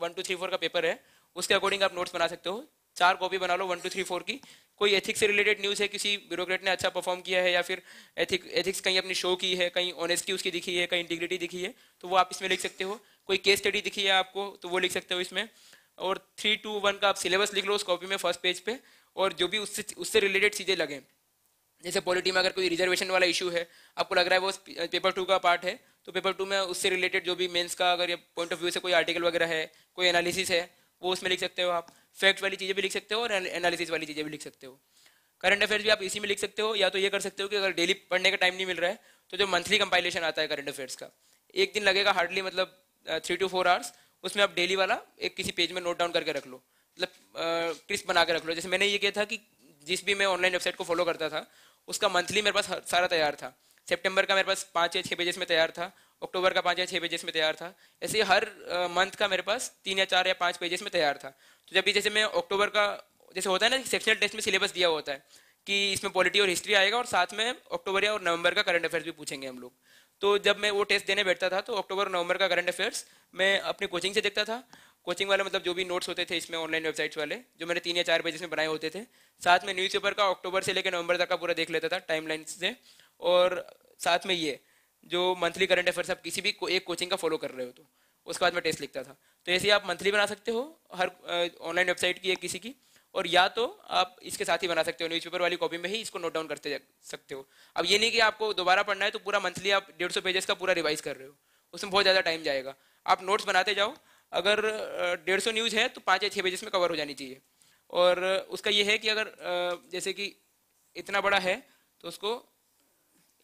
वन टू थ्री फोर का पेपर है, उसके अकॉर्डिंग आप नोट्स बना सकते हो। चार कॉपी बना लो वन टू थ्री फोर की। कोई एथिक्स से रिलेटेड न्यूज़ है, किसी ब्यूरोक्रेट ने अच्छा परफॉर्म किया है, या फिर एथिक एथिक्स कहीं अपनी शो की है, कहीं ऑनेस्टी उसकी दिखी है, कहीं इंटीग्रिटी दिखी है तो वो आप इसमें लिख सकते हो। कोई केस स्टडी दिखी है आपको तो वो लिख सकते हो इसमें। और थ्री टू वन का आप सिलेबस लिख लो उस कॉपी में फ़र्स्ट पेज पे, और जो भी उससे उससे रिलेटेड चीज़ें लगें। जैसे पॉलिटी में अगर कोई रिजर्वेशन वाला इशू है, आपको लग रहा है वो पेपर टू का पार्ट है तो पेपर टू में उससे रिलेटेड जो भी मेंस का अगर पॉइंट ऑफ़ व्यू से कोई आर्टिकल वगैरह है, कोई एनालिसिस है, वो उसमें लिख सकते हो आप। फैक्ट वाली चीज़ें भी लिख सकते हो और एनालिसिस वाली चीज़ें भी लिख सकते हो। करंट अफेयर्स भी आप इसी में लिख सकते हो, या तो ये कर सकते हो कि अगर डेली पढ़ने का टाइम नहीं मिल रहा है तो जो मंथली कंपाइलेशन आता है करंट अफेयर्स का, एक दिन लगेगा हार्डली मतलब थ्री टू फोर आवर्स उसमें आप डेली वाला एक किसी पेज में नोट डाउन करके रख लो। मतलब क्रिस्प बना के रख लो। जैसे मैंने ये किया था कि जिस भी मैं ऑनलाइन वेबसाइट को फॉलो करता था, उसका मंथली मेरे पास सारा तैयार था। सितंबर का मेरे पास पाँच या छः पेजेस में तैयार था। अक्टूबर का पाँच या छः पेजेस में तैयार था। ऐसे हर मंथ का मेरे पास तीन या चार या पाँच पेजेस में तैयार था। तो जब भी जैसे मैं अक्टूबर का, जैसे होता है ना सेक्शनल टेस्ट में सिलेबस दिया होता है कि इसमें पॉलिटी और हिस्ट्री आएगा और साथ में अक्टूबर या और नवंबर का करंट अफेयर्स भी पूछेंगे हम लोग। तो जब मैं वो टेस्ट देने बैठता था तो अक्टूबर और नवंबर का करंट अफेयर्स मैं अपनी कोचिंग से देखता था कोचिंग वाले मतलब जो भी नोट्स होते थे इसमें ऑनलाइन वेबसाइट्स वाले जो मैंने तीन या चार पेजेस में बनाए होते थे साथ में न्यूज़पेपर का अक्टूबर से लेकर नवंबर तक का पूरा देख लेता था टाइम से। और साथ में ये जो मंथली करंट अफेयर्स आप किसी भी को, एक कोचिंग का फॉलो कर रहे हो तो उसके बाद मैं टेस्ट लिखता था। तो ऐसे आप मंथली बना सकते हो हर ऑनलाइन वेबसाइट की एक किसी की और या तो आप इसके साथ ही बना सकते हो न्यूज़पेपर वाली कॉपी में ही इसको नोट डाउन करते सकते हो। अब ये नहीं कि आपको दोबारा पढ़ना है तो पूरा मंथली आप डेढ़ सौ पेजेस का पूरा रिवाइज कर रहे हो उसमें बहुत ज़्यादा टाइम जाएगा। आप नोट्स बनाते जाओ अगर डेढ़ सौ न्यूज़ है तो पाँच या छः पेजेस में कवर हो जानी चाहिए। और उसका ये है कि अगर जैसे कि इतना बड़ा है तो उसको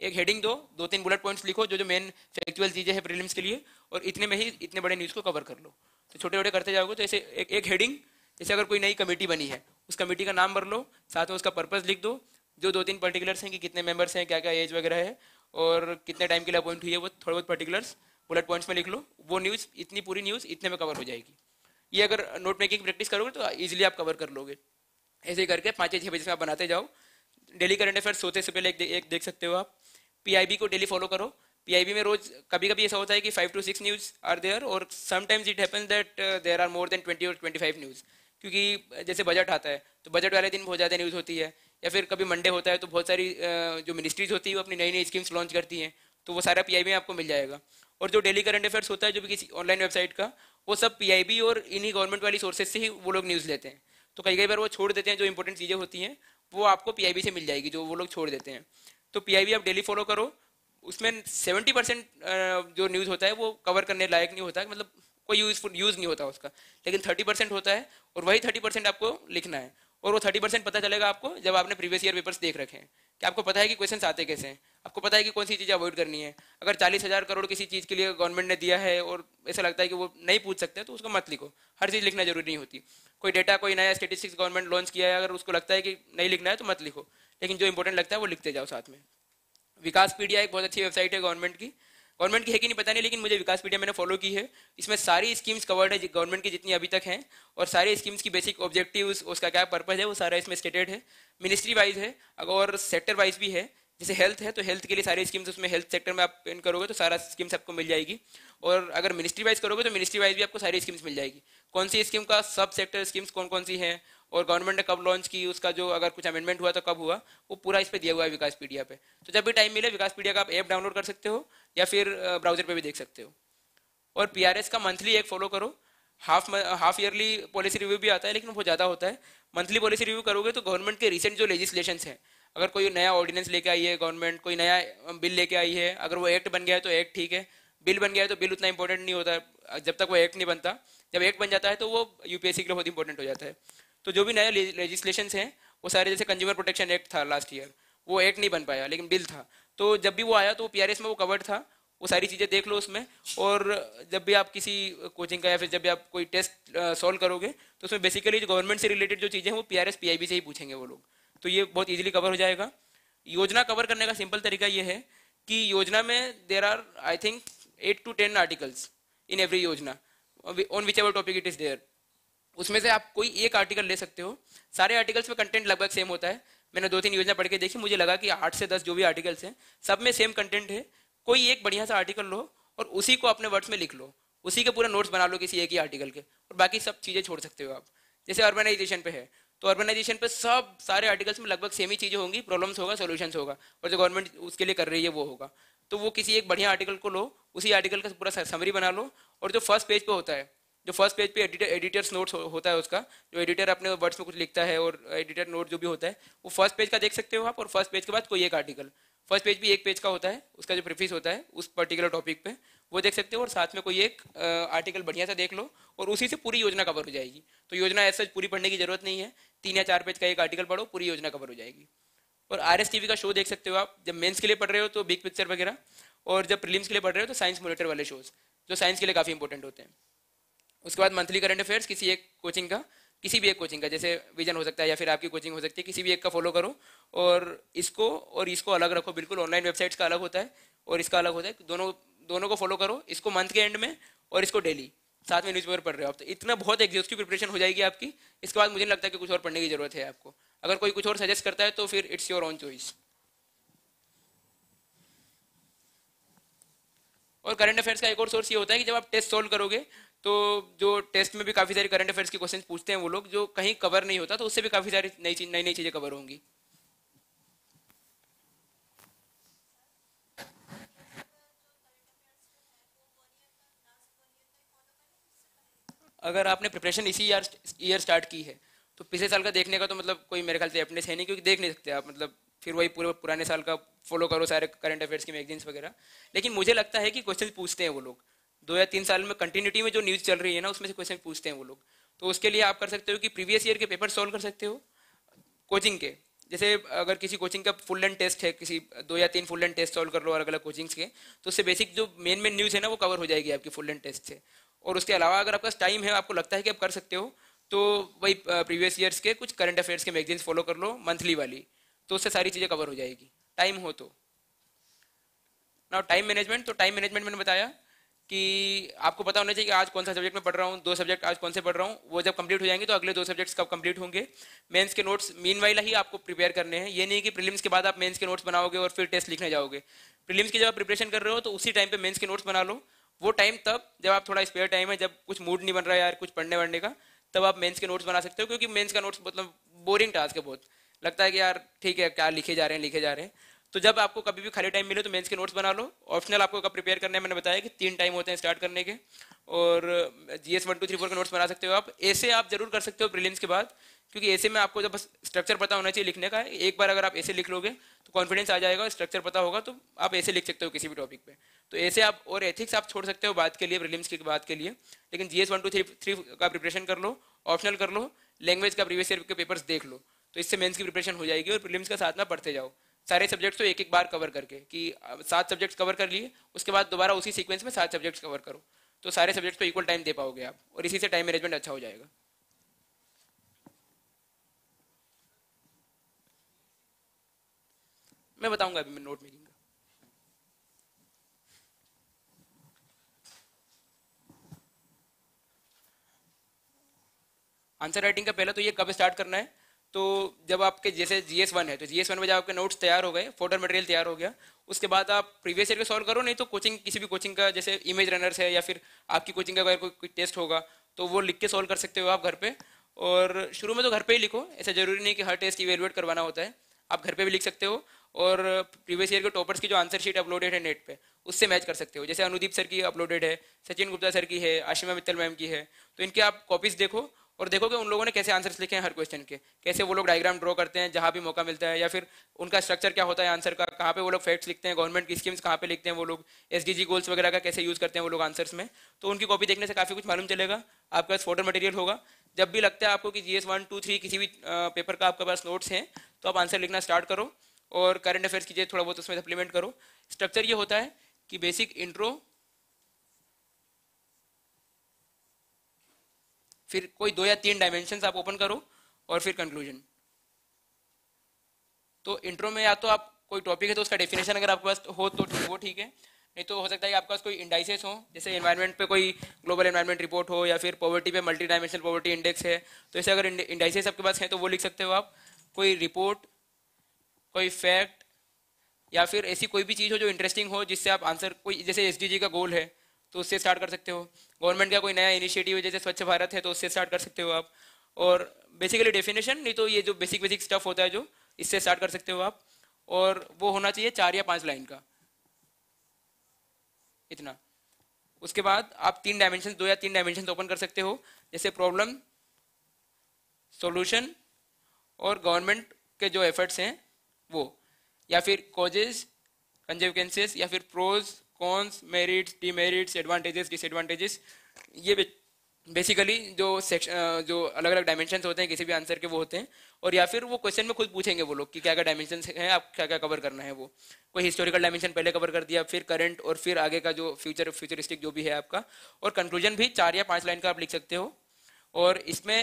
एक हेडिंग दो दो तीन बुलेट पॉइंट्स लिखो जो जो मेन फैक्चुअल चीज़ें हैं प्रीलिम्स के लिए और इतने में ही इतने बड़े न्यूज़ को कवर कर लो। तो छोटे छोटे करते जाओगे तो ऐसे एक, एक हेडिंग जैसे अगर कोई नई कमेटी बनी है उस कमेटी का नाम भर लो साथ में उसका पर्पज़ लिख दो जो दो तीन पर्टिकुलर्स हैं कि कितने मेंबर्स हैं क्या क्या एज वगैरह है और कितने टाइम के लिए अपॉइंट हुई है वो थोड़े बहुत पर्टिकुलर्स बुलेट पॉइंट्स में लिख लो वो न्यूज़ इतनी पूरी न्यूज़ इतने में कवर हो जाएगी। ये अगर नोट मेकिंग प्रैक्टिस करोगे तो ईजिली आप कवर कर लोगे। ऐसे ही करके पाँच छः बजे से आप बनाते जाओ। डेली करंट अफेयर सोते से पहले एक, एक देख सकते हो आप। पीआईबी को डेली फॉलो करो। पीआईबी में रोज कभी कभी ऐसा होता है कि five to six news are there और sometimes it happens that there are more than twenty और ट्वेंटी फाइव न्यूज़ क्योंकि जैसे बजट आता है तो बजट वाले दिन बहुत ज़्यादा न्यूज़ होती है। या फिर कभी मंडे होता है तो बहुत सारी जो मिनिस्ट्रीज होती है वो अपनी नई नई स्कीम्स लॉन्च करती हैं तो वो सारा पीआईबी में आपको मिल जाएगा। और जो डेली करंट अफेयर्स होता है, जो भी किसी ऑनलाइन वेबसाइट का, वो सब पीआईबी और इन्हीं गवर्नमेंट वाली सोर्सेज से ही वो लोग न्यूज़ लेते हैं। तो कई कई बार वो छोड़ देते हैं, जो इंपॉर्टेंट चीज़ें होती हैं, वो आपको पीआईबी से मिल जाएगी, जो वो लोग छोड़ देते हैं। तो पीआईबी आप डेली फॉलो करो, उसमें सेवेंटी परसेंट जो न्यूज़ होता है, वो कवर करने लायक नहीं होता मतलब कोई यूजफुल यूज़ नहीं होता उसका। लेकिन थर्टी परसेंट होता है और वही थर्टी परसेंट आपको लिखना है। और वो थर्टी परसेंट पता चलेगा आपको जब आपने प्रीवियस ईयर पेपर्स देख रखे हैं कि आपको पता है कि क्वेश्चन आते कैसे हैं। आपको पता है कि कौन सी चीज़ें अवॉइड करनी है। अगर चालीस हज़ार करोड़ किसी चीज़ के लिए गवर्नमेंट ने दिया है और ऐसा लगता है कि वो नहीं पूछ सकते तो उसको मत लिखो। हर चीज़ लिखना ज़रूरी नहीं होती। कोई डेटा कोई नया स्टेटिस्टिक्स गवर्नमेंट लॉन्च किया है, अगर उसको लगता है कि नहीं लिखना है तो मत लिखो। लेकिन जो इंपॉर्टेंट लगता है, वो लिखते जाओ साथ में। विकास पीडिया एक बहुत अच्छी वेबसाइट है गवर्नमेंट की। गवर्नमेंट की है कि नहीं पता नहीं, लेकिन मुझे विकास पीडिया मैंने फॉलो की है। इसमें सारी स्कीम्स कवर्ड है गवर्नमेंट की जितनी अभी तक हैं, और सारी स्कीम्स की बेसिक ऑब्जेक्टिव उसका क्या पर्पज है, वो सारा इसमें स्टेटेड है। मिनिस्ट्री वाइज है, और सेक्टर वाइज भी है। जैसे हेल्थ है तो हेल्थ के लिए सारी स्कीम्स उसमें हेल्थ सेक्टर में आप पेन करोगे तो सारा स्कीम्स आपको मिल जाएगी। और अगर मिनिस्ट्री वाइज करोगे तो मिनिस्ट्री वाइज भी आपको सारी स्कीम्स मिल जाएगी। कौन सी स्कीम का सब सेक्टर स्कीम्स कौन कौन सी हैं और गवर्नमेंट ने कब लॉन्च की, उसका जो अगर कुछ अमेंडमेंट हुआ तो कब हुआ, वो पूरा इस पर दिया हुआ है विकास पीडिया पे। तो जब भी टाइम मिले, विकास पीडिया का आप ऐप डाउनलोड कर सकते हो या फिर ब्राउज़र पे भी देख सकते हो। और पीआरएस का मंथली एक फॉलो करो। Half half yearly policy review भी आता है, लेकिन बहुत ज़्यादा होता है। मंथली पॉलिसी रिव्यू करोगे तो गवर्नमेंट के रिसेंट जो लेजिस्लेशन है, अगर कोई नया ऑर्डिनेंस लेके आई है गवर्नमेंट कोई नया बिल लेके आई है, अगर वो एक्ट बन गया है तो एक्ट ठीक है। बिल बन गया है तो बिल उतना इंपॉर्टेंट नहीं होता। जब तक वो एक्ट नहीं बनता, जब एक्ट बन जाता है तो वो यूपीएससी के लिए बहुत इंपॉर्टेंट हो जाता है। तो जो भी नए लेजिस्लेशन हैं, वो सारे जैसे कंज्यूमर प्रोटेक्शन एक्ट था लास्ट ईयर वो एक्ट नहीं बन पाया, लेकिन बिल था। तो जब भी वो आया तो पी में वो कवर्ड था, वो सारी चीज़ें देख लो उसमें, और जब भी आप किसी कोचिंग का या फिर जब भी आप कोई टेस्ट सॉल्व करोगे तो उसमें बेसिकली जो गवर्नमेंट से रिलेटेड जो चीज़ें हैं, वो पी आर से ही पूछेंगे वो लोग। तो ये बहुत इजीली कवर हो जाएगा। योजना कवर करने का सिंपल तरीका ये है कि योजना में there are I think eight to ten articles in every Yojana on which ever topic it is there उसमें से आप कोई एक आर्टिकल ले सकते हो। सारे आर्टिकल्स में कंटेंट लगभग सेम होता है। मैंने दो तीन योजना पढ़ के देखी, मुझे लगा कि आठ से दस जो भी आर्टिकल्स हैं, सब में सेम कंटेंट है। कोई एक बढ़िया सा आर्टिकल लो और उसी को अपने वर्ड्स में लिख लो। उसी के पूरे नोट्स बना लो किसी एक ही आर्टिकल के और बाकी सब चीज़ें छोड़ सकते हो आप। जैसे अर्बनाइजेशन पे है। तो अर्बनाइजेशन पे सब सारे आर्टिकल्स में लगभग सेम ही चीज़ें होंगी। प्रॉब्लम्स होगा सोल्यूशंस होगा और जो गवर्नमेंट उसके लिए कर रही है वो होगा। तो वो किसी एक बढ़िया आर्टिकल को लो, उसी आर्टिकल का पूरा समरी बना लो और जो फ़र्स्ट पेज पे होता है जो फ़र्स्ट पेज पे एडिटर एडिटर्स नोट्स होता है उसका, जो एडिटर अपने वर्ड्स में कुछ लिखता है और एडिटर नोट जो भी होता है, वो फ़र्स्ट पेज का देख सकते हो आप और फ़र्स्ट पेज के बाद कोई एक आर्टिकल फ़र्स्ट पेज भी एक पेज का होता है, उसका जो प्रिफिस होता है, उस पर्टिकुलर टॉपिक पे, वो देख सकते हो और साथ में कोई एक आर्टिकल बढ़िया सा देख लो और उसी से पूरी योजना कवर हो जाएगी। तो योजना ऐसा पूरी पढ़ने की ज़रूरत नहीं है, तीन या चार पेज का एक आर्टिकल पढ़ो, पूरी योजना कवर हो जाएगी। और आर एस का शो देख सकते हो आप, जब मेन्स के लिए पढ़ रहे हो तो बिग पिक्चर वगैरह, और जब प्रीलिम्स के लिए पढ़ रहे हो तो साइंस मोनिटर वाले शोज़ जो साइंस के लिए काफ़ी इंपॉर्टेंट होते हैं। उसके बाद मंथली करंट अफेयर्स किसी एक कोचिंग का, किसी भी एक कोचिंग का, जैसे विजन हो सकता है या फिर आपकी कोचिंग हो सकती है, किसी भी एक का फॉलो करो और इसको और इसको अलग रखो, बिल्कुल ऑनलाइन वेबसाइट्स का अलग होता है और इसका अलग होता है, दोनों दोनों को फॉलो करो, इसको मंथ के एंड में और इसको डेली साथ में न्यूज़पेपर पढ़ रहे हो आप तो इतना बहुत एग्जॉस्टिव प्रिपरेशन हो जाएगी आपकी, इसके बाद मुझे लगता कि कुछ और पढ़ने की ज़रूरत है आपको, अगर कोई कुछ और सजेस्ट करता है तो फिर इट्स योर ओन चॉइस और करंट अफेयर्स का एक और सोर्स ये होता है कि जब आप टेस्ट सोल्व करोगे तो जो टेस्ट में भी काफ़ी सारी करंट अफेयर्स के क्वेश्चन पूछते हैं वो लोग, जो कहीं कवर नहीं होता तो उससे भी काफ़ी सारी नई नई नई चीज़ें कवर होंगी। अगर आपने प्रिपरेशन इसी ईयर ईयर स्टार्ट की है तो पिछले साल का देखने का तो मतलब कोई मेरे ख्याल से अपने है नहीं, क्योंकि देख नहीं सकते आप मतलब फिर वही पूरे, पुराने साल का फॉलो करो सारे करंट अफेयर्स की मैगजीन्स वगैरह। लेकिन मुझे लगता है कि क्वेश्चन पूछते हैं वो लोग। दो या तीन साल में कंटिन्यूटी में जो न्यूज़ चल रही है ना, उसमें से क्वेश्चन पूछते हैं वो लोग। तो उसके लिए आप कर सकते हो कि प्रीवियस ईयर के पेपर सॉल्व कर सकते हो कोचिंग के। जैसे अगर किसी कोचिंग का फुल एंड टेस्ट है, किसी दो या तीन फुल एंड टेस्ट सॉल्व कर लो अलग अलग कोचिंग्स के तो उससे बेसिक जो मेन मेन न्यूज़ है ना, वो कवर हो जाएगी आपकी फुल एंड टेस्ट से। और उसके अलावा अगर आपका टाइम है, आपको लगता है कि आप कर सकते हो तो वही प्रीवियस ईयर्स के कुछ करंट अफेयर्स के मैगजीन्स फॉलो कर लो मंथली वाली। तो उससे सारी चीज़ें कवर हो जाएगी। टाइम हो तो। ना टाइम मैनेजमेंट तो टाइम मैनेजमेंट मैंने बताया। कि आपको पता होना चाहिए कि आज कौन सा सब्जेक्ट में पढ़ रहा हूँ, दो सब्जेक्ट आज कौन से पढ़ रहा हूँ, वो जब कंप्लीट हो जाएँगे तो अगले दो सब्जेक्ट्स कब कंप्लीट होंगे। मेंस के नोट्स मीन ही आपको प्रिपेयर करने हैं। ये नहीं कि प्रीलिम्स के बाद आप मेंस के नोट्स बनाओगे और फिर टेस्ट लिखने जाओगे। प्रीलिम्स की जब आप प्रिपरेशन कर रहे हो तो उसी टाइम पे मेंस के नोट्स बना लो। वो टाइम तब, जब आप थोड़ा स्पेयर टाइम है, जब कुछ मूड नहीं बन रहा है यार, कुछ पढ़ने वढ़ने का, तब आप मेंस के नोट्स बना सकते हो, क्योंकि मेंस का नोट्स मतलब बोरिंग टास्क है बहुत। लगता है कि यार, ठीक है, क्या लिखे जा रहे हैं, लिखे जा रहे हैं। तो जब आपको कभी भी खाली टाइम मिले तो मेंस के नोट्स बना लो। ऑप्शनल आपको कब प्रिपेयर करने मैंने बताया कि तीन टाइम होते हैं स्टार्ट करने के। और G S one two three four के नोट्स बना सकते हो आप। ऐसे आप ज़रूर कर सकते हो प्रीलिम्स के बाद, क्योंकि ऐसे में आपको जब बस स्ट्रक्चर पता होना चाहिए लिखने का, एक बार अगर आप ऐसे लिख लोगे तो कॉन्फिडेंस आ जाएगा स्ट्रक्चर पता होगा तो आप ऐसे लिख सकते हो किसी भी टॉपिक पे। तो ऐसे आप, और एथिक्स आप छोड़ सकते हो बात के लिए प्रीलिम्स की बात के लिए। लेकिन G S one two three three का प्रिपरेशन कर लो ऑप्शनल कर लो लैंग्वेज का प्रीवियस ईयर के पेपर्स देख लो। तो इससे मेंस की प्रिपरेशन हो जाएगी और प्रीलिम्स का साथ में पढ़ते जाओ। सारे सब्जेक्ट्स को एक एक बार कवर करके कि सात सब्जेक्ट्स कवर कर लिए, उसके बाद दोबारा उसी सीक्वेंस में सात सब्जेक्ट्स कवर करो। तो सारे सब्जेक्ट्स को इक्वल टाइम दे पाओगे आप, और इसी से टाइम मैनेजमेंट अच्छा हो जाएगा। मैं बताऊँगा अभी मैं नोट मेकिंग का। आंसर राइटिंग का पहले तो ये कब स्टार्ट करना है? तो जब आपके जैसे जी एस वन है तो जी एस वन में जब आपके नोट्स तैयार हो गए फ़ोटो मटेरियल तैयार हो गया। उसके बाद आप प्रीवियस ईयर के सॉल्व करो नहीं तो कोचिंग किसी भी कोचिंग का जैसे इमेज रनर्स है या फिर आपकी कोचिंग का अगर कोई, कोई टेस्ट होगा तो वो लिख के सॉल्व कर सकते हो आप घर पे। और शुरू में तो घर पे ही लिखो ऐसा ज़रूरी नहीं कि हर टेस्ट इवेलुएट करवाना होता है। आप घर पे भी लिख सकते हो और प्रीवियस ईयर के टॉपर्स की जो आंसर शीट अपलोडेड है नेट पे उससे मैच कर सकते हो। जैसे अनुदीप सर की अपलोडेड है सचिन गुप्ता सर की है आशिमा मित्तल मैम की है तो इनके आप कॉपीज देखो और देखोगे उन लोगों ने कैसे आंसर्स लिखे हैं हर क्वेश्चन के। कैसे वो लोग डायग्राम ड्रॉ करते हैं, जहाँ भी मौका मिलता है, या फिर उनका स्ट्रक्चर क्या होता है आंसर का, कहाँ पे वो लोग फैक्ट्स लिखते हैं गवर्नमेंट की स्कीम्स कहाँ पे लिखते हैं वो लोग एसडीजी गोल्स वगैरह का कैसे यूज़ करते हैं वो लोग आंसर्स में। तो उनकी कॉपी देखने से काफ़ी कुछ मालूम चलेगा। आपके पास फ़ोटो मटेरियल होगा। जब भी लगता है आपको कि G S one two three किसी भी पेपर का आपके पास नोट्स हैं तो आप आंसर लिखना स्टार्ट करो और करंट अफेयर्स कीजिए, थोड़ा बहुत उसमें सप्लीमेंट करो। स्ट्रक्चर ये होता है कि बेसिक इंट्रो फिर कोई दो या तीन डायमेंशन आप ओपन करो और फिर कंक्लूजन तो इंट्रो में या तो आप कोई टॉपिक है तो उसका डेफिनेशन अगर आपके पास हो तो वो ठीक है। नहीं तो हो सकता है कि आपके पास कोई इंडाइसेस हो, जैसे एनवायरनमेंट पे कोई ग्लोबल एनवायरनमेंट रिपोर्ट हो या फिर पॉवर्टी पे मल्टी डायमेंशनल पॉवर्टी इंडेक्स है तो ऐसे अगर इंडाइसेस आपके पास है तो वो लिख सकते हो आप। कोई रिपोर्ट कोई फैक्ट या फिर ऐसी कोई भी चीज़ हो जो इंटरेस्टिंग हो, जिससे आप आंसर कोई, जैसे एसडीजी का गोल है तो उससे स्टार्ट कर सकते हो। गवर्नमेंट का कोई नया इनिशिएटिव है, जैसे स्वच्छ भारत है तो उससे स्टार्ट कर सकते हो आप। और बेसिकली डेफिनेशन नहीं तो ये जो बेसिक बेसिक स्टफ़ होता है जो, इससे स्टार्ट कर सकते हो आप। और वो होना चाहिए चार या पाँच लाइन का। इतना। उसके बाद आप तीन डायमेंशन दो या तीन डायमेंशन ओपन कर सकते हो। जैसे प्रॉब्लम सॉल्यूशन और गवर्नमेंट के जो एफर्ट्स हैं, वो। या फिर कॉजेज कंजेकेंसेस या फिर pros cons merits demerits advantages disadvantages ये बेसिकली जो सेक्शन जो अलग अलग डायमेंशन होते हैं, किसी भी आंसर के वो होते हैं, और या फिर वो क्वेश्चन में खुद पूछेंगे वो लोग कि क्या क्या डायमेंशन हैं, आप क्या क्या कवर करना है वो। कोई हिस्टोरिकल डायमेंशन पहले कवर कर दिया, फिर करंट और फिर आगे का जो फ्यूचर फ्यूचरिस्टिक जो भी है आपका, और कंक्लूजन भी चार या पाँच लाइन का आप लिख सकते हो, और इसमें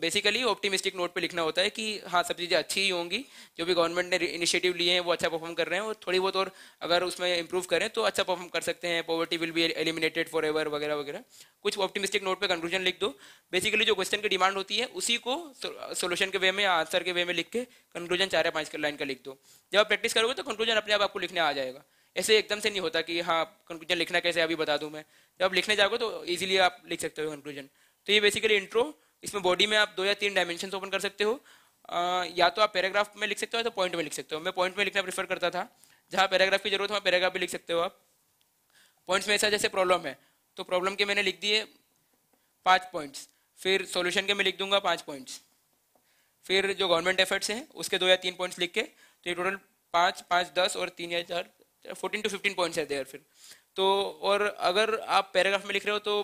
बेसिकली ऑप्टिमिस्टिक नोट पे लिखना होता है कि हाँ सब चीज़ें अच्छी ही होंगी। जो भी गवर्नमेंट ने इनिशिएटिव लिए हैं, वो अच्छा परफॉर्म कर रहे हैं और थोड़ी बहुत और अगर उसमें इंप्रूव करें तो अच्छा परफॉर्म कर सकते हैं। Poverty will be eliminated forever वगैरह वगैरह। कुछ ऑप्टिमिस्टिक नोट पर कंक्लूजन लिख दो। बेसिकली जो क्वेश्चन की डिमांड होती है, उसी को सोल्यूशन के वे में आंसर के वे में लिख के कंक्लूजन चार या पाँच लाइन का लिख दो। जब आप प्रैक्टिस करोगे तो कंक्लूजन अपने आप आपको लिखने आ जाएगा। ऐसे एकदम से नहीं होता कि हाँ कंक्लूजन लिखना कैसे अभी बता दूँ मैं। जब आप लिखने जाओगे तो ईजिली आप लिख सकते हो कंक्लूजन तो ये बेसिकली इंट्रो इसमें बॉडी में आप दो या तीन डायमेंशन ओपन कर सकते हो। या तो आप पैराग्राफ में लिख सकते हो या तो पॉइंट में लिख सकते हो। मैं पॉइंट में लिखना प्रेफर करता था। जहाँ पैराग्राफ की ज़रूरत है, वहाँ पैराग्राफ भी लिख सकते हो आप। पॉइंट्स में ऐसा जैसे प्रॉब्लम है तो प्रॉब्लम के मैंने लिख दिए पाँच पॉइंट्स फिर सॉल्यूशन के मैं लिख दूँगा पाँच पॉइंट्स फिर जो गवर्नमेंट एफर्ट्स हैं, उसके दो या तीन पॉइंट्स लिख के तो ये टोटल पाँच पाँच, दस और तीन या चार फोर्टीन टू फिफ्टीन पॉइंट्स है देयर फिर। तो और अगर आप पैराग्राफ में लिख रहे हो तो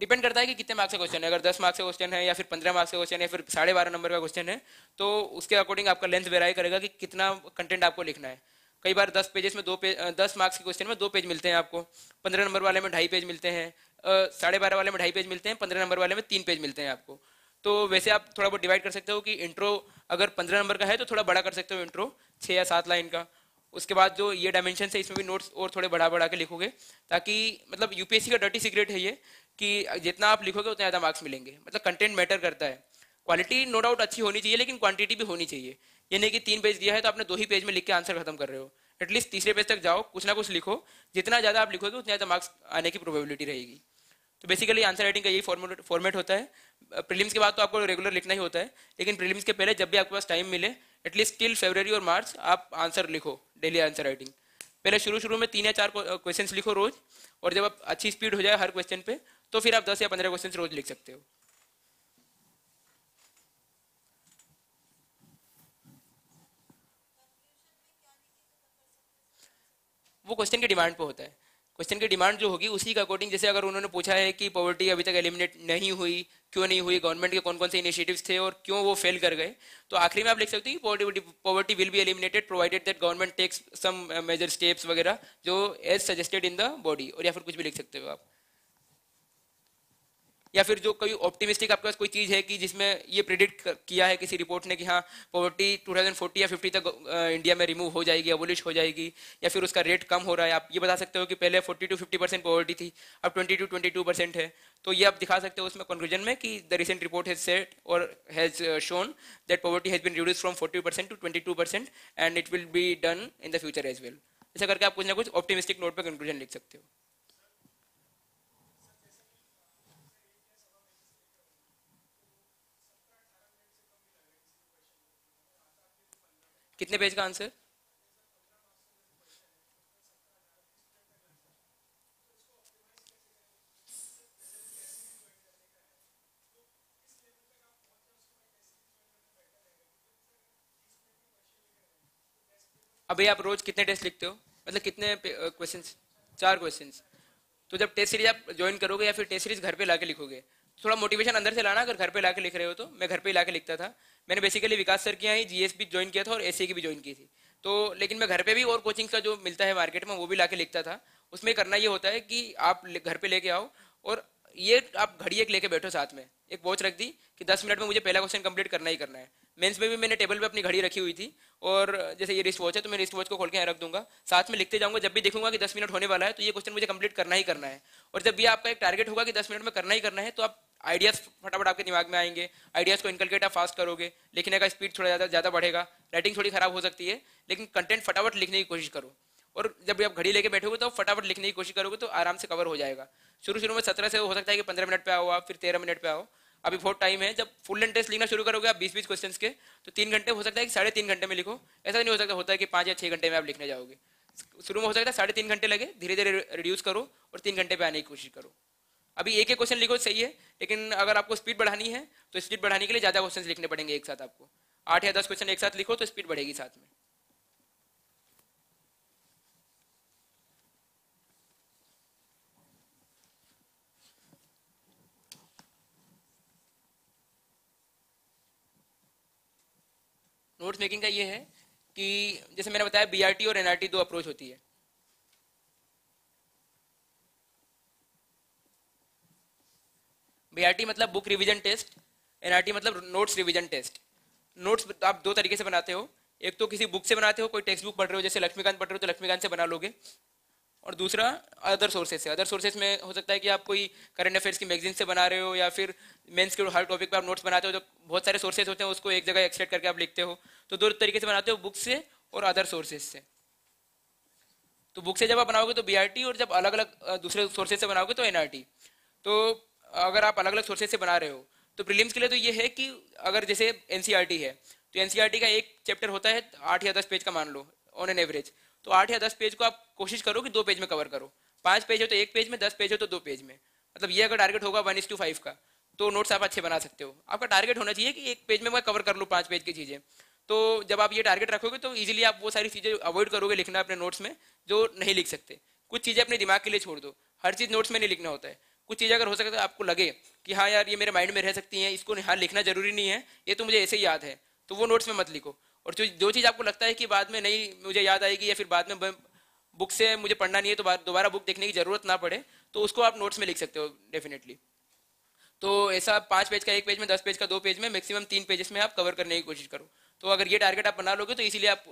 डिपेंड करता है कि कितने मार्क्स का क्वेश्चन है। अगर दस मार्क्स का क्वेश्चन है या फिर पंद्रह मार्क्स का क्वेश्चन है फिर साढ़े बारह नंबर का क्वेश्चन है तो उसके अकॉर्डिंग आपका लेंथ वेराई करेगा कि कितना कंटेंट आपको लिखना है। कई बार दस पेजेस में दो पेज दस मार्क्स के क्वेश्चन में दो पेज मिलते हैं आपको। पंद्रह नंबर वाले में ढाई पेज मिलते हैं साढ़े बारह वाले में ढाई पेज मिलते हैं, पंद्रह नंबर वाले में तीन पेज मिलते हैं आपको। तो वैसे आप थोड़ा बहुत डिवाइड कर सकते हो कि इंट्रो अगर पंद्रह नंबर का है तो थोड़ा बड़ा कर सकते हो इंट्रो छः या सात लाइन का। उसके बाद जो ये डायमेंशन है, इसमें भी नोट्स और थोड़े बढ़ा बढ़ा के लिखोगे, ताकि मतलब यूपीएससी का डर्टी सीक्रेट है ये। कि जितना आप लिखोगे उतना ज़्यादा मार्क्स मिलेंगे। मतलब कंटेंट मैटर करता है। क्वालिटी नो डाउट अच्छी होनी चाहिए, लेकिन क्वांटिटी भी होनी चाहिए। ये कि तीन पेज दिया है तो आपने दो ही पेज में लिख के आंसर खत्म कर रहे हो। एटलीस्ट तीसरे पेज तक जाओ, कुछ ना कुछ लिखो। जितना ज़्यादा आप लिखोगे, उतना ज़्यादा मार्क्स आने की प्रोबेबिलिटी रहेगी। तो बेसिकली आंसर राइटिंग का यही फॉर्मेट फॉर्मेट होता है। प्रीलिम्स के बाद तो आपको रेगुलर लिखना ही होता है। लेकिन प्रीलिम्स के पहले जब भी आपके पास टाइम मिले एटलीस्ट टिल फेब्रवरी और मार्च आप आंसर लिखो डेली आंसर राइटिंग पहले शुरू शुरू में तीन या चार क्वेश्चन लिखो रोज, और जब आप अच्छी स्पीड हो जाए हर क्वेश्चन पे तो फिर आप दस या पंद्रह क्वेश्चन रोज लिख सकते हो। वो क्वेश्चन के डिमांड पे होता है। क्वेश्चन की डिमांड जो होगी उसी के अकॉर्डिंग जैसे अगर उन्होंने पूछा है कि पॉवर्टी अभी तक एलिमिनेट नहीं हुई, क्यों नहीं हुई गवर्नमेंट के कौन कौन से इनिशिएटिव्स थे और क्यों वो फेल कर गए? तो आखिरी में आप लिख सकते हो कि poverty will be eliminated provided that government takes some major steps वगैरह जो as suggested in the body और या फिर कुछ भी लिख सकते हो आप। या फिर जो कोई ऑप्टिमिस्टिक आपके पास कोई चीज़ है कि जिसमें ये प्रिडिक्ट किया है किसी रिपोर्ट ने कि हाँ पॉवर्टी 2040 या 50 तक इंडिया में रिमूव हो जाएगी अबोलिश हो जाएगी, या फिर उसका रेट कम हो रहा है। आप ये बता सकते हो कि पहले 40 टू 50 परसेंट पॉवर्टी थी, अब 20 टू 22 परसेंट है। तो ये आप दिखा सकते हो उसमें कंक्लूजन में कि the recent report has set और has shown that poverty has been reduce from 40 percent to 22 percent and it will be done in the future as well ऐसा करके आप कुछ ना कुछ ऑप्टिमिस्टिक नोट पर कंक्लूजन लिख सकते हो। कितने पेज का आंसर? अभी आप रोज कितने टेस्ट लिखते हो? मतलब कितने क्वेश्चंस चार क्वेश्चंस तो जब टेस्ट सीरीज़ आप ज्वाइन करोगे या फिर टेस्ट सीरीज़ घर पे लाके लिखोगे, थोड़ा मोटिवेशन अंदर से लाना, अगर घर पे लाके लिख रहे हो तो। मैं घर पे लाके लिखता था। मैंने बेसिकली विकास सर की यहाँ जीएस भी ज्वाइन किया था और एस की भी ज्वाइन की थी। तो लेकिन मैं घर पे भी और कोचिंग का जो मिलता है मार्केट में, वो भी लाके लिखता था। उसमें करना ये होता है कि आप घर पे लेके आओ और ये आप घड़ी एक लेके बैठो साथ में। एक वॉच रख दी कि दस मिनट में मुझे पहला क्वेश्चन कंप्लीट करना ही करना है। मेंस में भी मैंने टेबल पे अपनी घड़ी रखी हुई थी और जैसे ये रिस्ट वॉच है तो मैं रिस्ट वॉच को खोल के यहाँ रख दूँगा। साथ में लिखते जाऊँगा, जब भी देखूँगा कि दस मिनट होने वाला है तो ये क्वेश्चन मुझे कंप्लीट करना ही करना है। और जब भी आपका एक टारगेट होगा कि दस मिनट में करना ही करना है तो आप आइडियाज़ फटाफट आपके दिमाग में आएँगे। आइडियाज़ को इनकलकेट आप फास्ट करोगे। लिखने का स्पीड थोड़ा ज़्यादा ज़्यादा बढ़ेगा। राइटिंग थोड़ी खराब हो सकती है, लेकिन कंटेंट फटाफट लिखने की कोशिश करो। और जब भी आप घड़ी लेके बैठोगे तो फटाफट लिखने की कोशिश करोगे तो आराम से कवर हो जाएगा। शुरू शुरू में सत्रह से हो सकता है कि पंद्रह मिनट पे आओ आप, फिर तेरह मिनट पे आओ। अभी बहुत टाइम है। जब फुल एंड टेस्ट लिखना शुरू करोगे आप बीस बीस क्वेश्चन के तो तीन घंटे हो सकता है कि साढ़े तीन घंटे में लिखो। ऐसा नहीं हो सकता, होता है कि पाँच या छः घंटे में आप लिखने जाओगे। शुरू में हो सकता है साढ़े तीन घंटे लगे धीरे धीरे रिड्यूस करो और तीन घंटे पे आने की कोशिश करो। अभी एक एक क्वेश्चन लिखो, सही है, लेकिन अगर आपको स्पीड बढ़ानी है तो स्पीड बढ़ाने के लिए ज़्यादा क्वेश्चन लिखने पड़ेंगे एक साथ आपको। आठ या दस क्वेश्चन एक साथ लिखो तो स्पीड बढ़ेगी साथ में। नोट्स मेकिंग का ये है कि जैसे मैंने बताया बीआरटी और एनआरटी दो अप्रोच होती है। बीआरटी मतलब बुक रिवीजन टेस्ट एनआरटी मतलब नोट्स रिवीजन टेस्ट नोट्स आप दो तरीके से बनाते हो। एक तो किसी बुक से बनाते हो, कोई टेक्स्ट बुक पढ़ रहे हो, जैसे लक्ष्मीकांत पढ़ रहे हो तो लक्ष्मीकांत से बना लोगे। और दूसरा अदर सोर्सेज से। अदर सोर्सेज में हो सकता है कि आप कोई करंट अफेयर्स की मैगजीन से बना रहे हो या फिर मेंस के हर टॉपिक पर आप नोट्स बनाते हो तो बहुत सारे सोर्सेज होते हैं, उसको एक जगह एक्सट्रेक्ट करके आप लिखते हो। तो दो तरीके से बनाते हो बुक से और अदर सोर्सेज से। तो बुक से जब आप बनाओगे तो बीआरटी और जब अलग अलग दूसरे सोर्सेज से बनाओगे तो एन तो अगर आप अलग अलग सोर्सेज से बना रहे हो तो प्रीलिम्स के लिए तो ये है कि अगर जैसे एन है तो एन का एक चैप्टर होता है, आठ या दस पेज का मान लो ऑन एन एवरेज तो आठ या दस पेज को आप कोशिश करो कि दो पेज में कवर करो। पाँच पेज हो तो एक पेज में, दस पेज हो तो दो पेज में। मतलब ये अगर टारगेट होगा वन इज़ टू फाइव का तो नोट्स आप अच्छे बना सकते हो। आपका टारगेट होना चाहिए कि एक पेज में मैं कवर कर लूँ पाँच पेज की चीज़ें। तो जब आप ये टारगेट रखोगे तो इजीली आप वो सारी चीज़ें अवॉइड करोगे लिखना अपने नोट्स में, जो नहीं लिख सकते। कुछ चीज़ें अपने दिमाग के लिए छोड़ दो। हर चीज़ नोट्स में नहीं लिखना होता है। कुछ चीज़ें अगर हो सकता है आपको लगे कि हाँ यार, ये मेरे माइंड में रह सकती हैं, इसको हाँ लिखना ज़रूरी नहीं है, ये तो मुझे ऐसे ही याद है। तो वो नोट्स में मत लिखो। और जो जो चीज़ आपको लगता है कि बाद में नहीं मुझे याद आएगी या फिर बाद में बुक से मुझे पढ़ना नहीं है तो दोबारा बुक देखने की ज़रूरत ना पड़े तो उसको आप नोट्स में लिख सकते हो डेफिनेटली तो ऐसा पाँच पेज का, एक पेज में, दस पेज का, दो पेज में मैक्सिमम तीन पेजेस में आप कवर करने की कोशिश करो। तो अगर ये टारगेट आप बना लोगे तो इसीलिए आप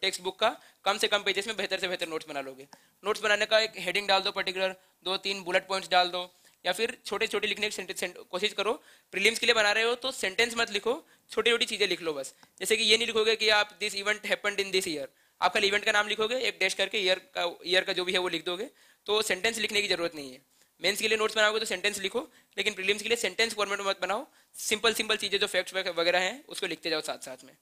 टेक्स्ट बुक का कम से कम पेजेस में बेहतर से बेहतर नोट्स बना लोगे। नोट्स बनाने का एक हेडिंग डाल दो पर्टिकुलर दो, तीन बुलेट पॉइंट्स डाल दो। या फिर छोटे छोटे लिखने की कोशिश करो प्रीलिम्स के लिए बना रहे हो तो सेंटेंस मत लिखो छोटी छोटी चीज़ें लिख लो बस। जैसे कि ये नहीं लिखोगे कि आप this event happened in this year आप कल इवेंट का नाम लिखोगे, एक डैश करके ईयर का ईयर का जो भी है वो लिख दोगे तो सेंटेंस लिखने की ज़रूरत नहीं है। मेंस के लिए नोट्स बनाओगे तो सेंटेंस लिखो, लेकिन प्रीलिम्स के लिए सेंटेंस फॉर्मेट मत बनाओ। सिंपल सिंपल चीज़ें जो फैक्ट्स वगैरह हैं, उसको लिखते जाओ साथ साथ में।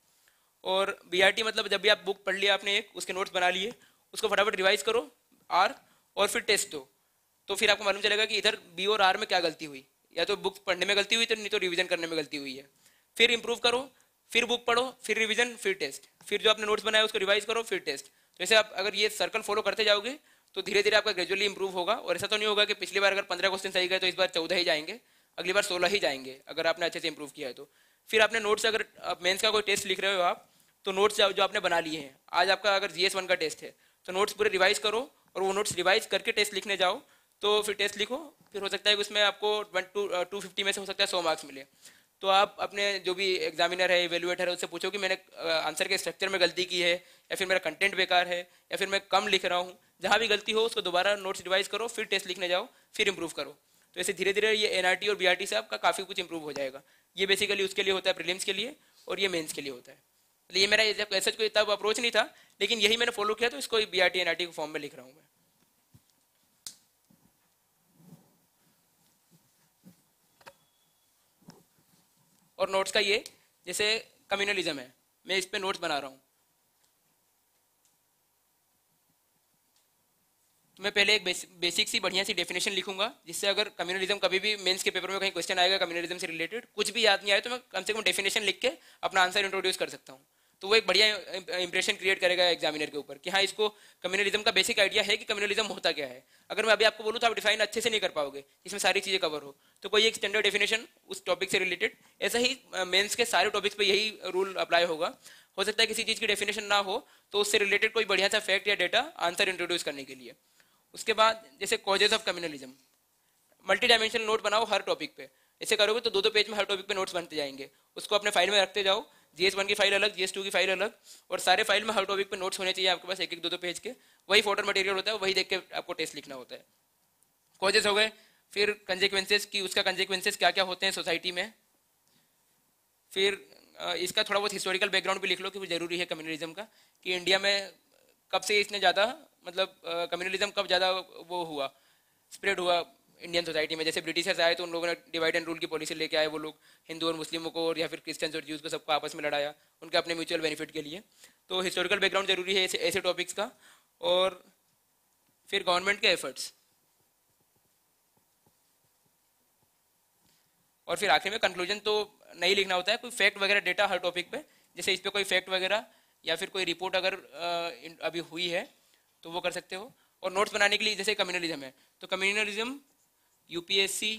और बी मतलब जब भी आप बुक पढ़ लिया आपने एक, उसके नोट्स बना लिए, उसको फटाफट रिवाइज करो आर और फिर टेस्ट दो। तो फिर आपको मालूम चलेगा कि इधर बी और आर में क्या गलती हुई। या तो बुक पढ़ने में गलती हुई तो नहीं तो रिविजन करने में गलती हुई है। फिर इंप्रूव करो, फिर बुक पढ़ो, फिर रिविजन फिर टेस्ट फिर जो आपने नोट्स बनाया उसको रिवाइज करो, फिर टेस्ट तो ऐसे आप अगर ये सर्कल फॉलो करते जाओगे तो धीरे धीरे आपका ग्रेजुअली इंप्रूव होगा। और ऐसा तो नहीं होगा कि पिछली बार अगर पंद्रह क्वेश्चन सही गए तो इस बार चौदह ही जाएँगे। अगली बार सोलह ही जाएँगे, अगर आपने अच्छे से इंप्रूव किया है तो। फिर आपने नोट्स अगर मेंस का कोई टेस्ट लिख रहे हो आप तो नोट्स जो आपने बना लिए हैं। आज आपका अगर जी का टेस्ट है तो नोट्स पूरे रिवाइज करो और वो नोट्स रिवाइज करके टेस्ट लिखने जाओ। तो फिर टेस्ट लिखो, फिर हो सकता है कि उसमें आपको टू टू फिफ्टी में से हो सकता है सौ मार्क्स मिले। तो आप अपने जो भी एग्जामिनर है इवेल्युएटर है, उससे पूछो कि मैंने आंसर के स्ट्रक्चर में गलती की है, या फिर मेरा कंटेंट बेकार है, या फिर मैं कम लिख रहा हूँ। जहाँ भी गलती हो, उसको दोबारा नोट्स रिवाइज करो, फिर टेस्ट लिखने जाओ, फिर इंप्रूव करो। तो ऐसे धीरे धीरे ये एनआरटी और बीआरटी से आपका काफ़ी कुछ इंप्रूव हो जाएगा। ये बेसिकली उसके लिए होता है प्रिलिम्स के लिए, और ये मेन्स के लिए होता है। तो ये मेरा ऐसा कोई तब अप्रोच नहीं था, लेकिन यही मैंने फॉलो किया तो इसको बी आर टी एन के फॉर्म में लिख रहा हूँ मैं। और नोट्स का ये, जैसे कम्युनलिज्म है, मैं इस पर नोट्स बना रहा हूँ। तो मैं पहले एक बेसिक सी बढ़िया सी डेफिनेशन लिखूँगा, जिससे अगर कम्युनलिज्म कभी भी मेंस के पेपर में कहीं क्वेश्चन आएगा कम्युनलिज्म से रिलेटेड कुछ भी याद नहीं आए तो मैं कम से कम डेफिनेशन लिख के अपना आंसर इंट्रोड्यूस कर सकता हूँ। तो वो एक बढ़िया इंप्रेशन क्रिएट करेगा एग्जामिनर के ऊपर कि हाँ इसको कम्युनलिज्म का बेसिक आइडिया है कि कम्युनलिज्म होता क्या है। अगर मैं अभी आपको बोलूँ तो आप डिफाइन अच्छे से नहीं कर पाओगे इसमें सारी चीज़ें कवर हो। तो कोई एक स्टैंडर्ड डेफिनेशन उस टॉपिक से रिलेटेड ऐसा ही मेन्स के सारे टॉपिक्स पे यही रूल अप्लाई होगा। हो सकता है किसी चीज़ की डेफिनेशन ना हो तो उससे रिलेटेड कोई बढ़िया सा फैक्ट या डेटा आंसर इंट्रोड्यूस करने के लिए। उसके बाद जैसे causes of communalism multidimensional note बनाओ हर टॉपिक पे। ऐसे करोगे तो दो दो पेज में हर टॉपिक पे नोट्स बनते जाएँगे। उसको अपने फ़ाइल में रखते जाओ जीएस वन की फ़ाइल अलग जीएस टू की फ़ाइल अलग, और सारे फ़ाइल में हर टॉपिक पे नोट्स होने चाहिए आपके पास एक एक दो दो पेज के। वही फ़ोटो मटेरियल होता है, वही देख के आपको टेस्ट लिखना होता है। कॉजेस हो गए, फिर कंजेक्वेंसेस की, उसका कंजेक्वेंसेस क्या क्या होते हैं सोसाइटी में। फिर इसका थोड़ा बहुत हिस्टोरिकल बैकग्राउंड भी लिख लो कि ज़रूरी है कम्युनलिज्म का, कि इंडिया में कब से इसने ज़्यादा मतलब कम्युनलिज्म कब ज़्यादा वो हुआ स्प्रेड हुआ इंडियन सोसाइटी में। जैसे ब्रिटिशर्स आए तो उन लोगों ने डिवाइड एंड रूल की पॉलिसी लेके आए वो लोग, हिंदू और मुस्लिमों को और या फिर क्रिश्चियंस और जूस को सबको आपस में लड़ाया, उनके अपने म्यूचुअल बेनिफिट के लिए। तो हिस्टोरिकल बैकग्राउंड ज़रूरी है ऐसे ऐसे टॉपिक्स का। और फिर गवर्नमेंट के एफर्ट्स और फिर आखिर में कंक्लूजन तो नहीं लिखना होता है, कोई फैक्ट वगैरह डेटा हर टॉपिक पे। जैसे इस पर कोई फैक्ट वगैरह या फिर कोई रिपोर्ट अगर अभी हुई है तो वो कर सकते हो। और नोट्स बनाने के लिए, जैसे कम्युनलिज्म है तो कम्युनलिज्म यूपीएससी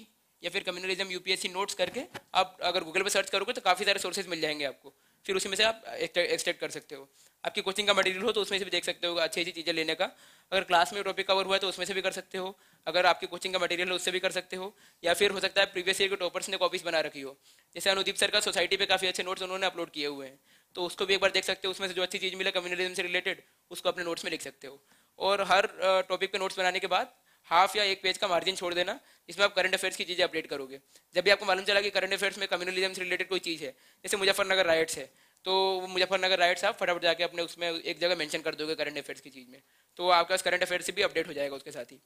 या फिर कम्युनलिज्म यूपीएससी नोट्स करके आप अगर गूगल पर सर्च करोगे तो काफ़ी सारे सोर्सेज मिल जाएँगे आपको। फिर उसी में से आप एक्सट्रैक्ट कर सकते हो। आपकी कोचिंग का मटेरियल हो तो उसमें से भी देख सकते हो अच्छी अच्छी चीज़ें लेने का। अगर क्लास में टॉपिक कवर हुआ है तो उसमें से भी कर सकते हो। अगर आपकी कोचिंग का मटेरियल है उससे भी कर सकते हो। या फिर हो सकता है प्रीवियस ईयर के टॉपर्स ने कॉपीज बना रखी हो। जैसे अनुदीप सर का सोसाइटी पे काफ़ी अच्छे नोट्स उन्होंने अपलोड किए हुए हैं। तो उसको भी एक बार देख सकते हो। उसमें से जो अच्छी चीज़ मिले कम्युनिज्म से रिलेटेड उसको अपने नोट्स में लिख सकते हो। और हर टॉपिक पे नोट्स बनाने के बाद हाफ़ या एक पेज का मार्जिन छोड़ देना, इसमें आप करंट अफेयर्स की चीज़ें अपडेट करोगे। जब भी आपको मालूम चला कि करंट अफेयर्स में कम्युनलिज्म से रिलेटेड कोई चीज़ है, जैसे मुजफ्फरनगर राइट्स है तो मुजफ्फरनगर राइट्स आप फटाफट जाके अपने उसमें एक जगह मेंशन कर दोगे करंट अफेयर्स की चीज़ में। तो आपके पास करंट अफेयर्स से भी अपडेट हो जाएगा उसके साथ ही।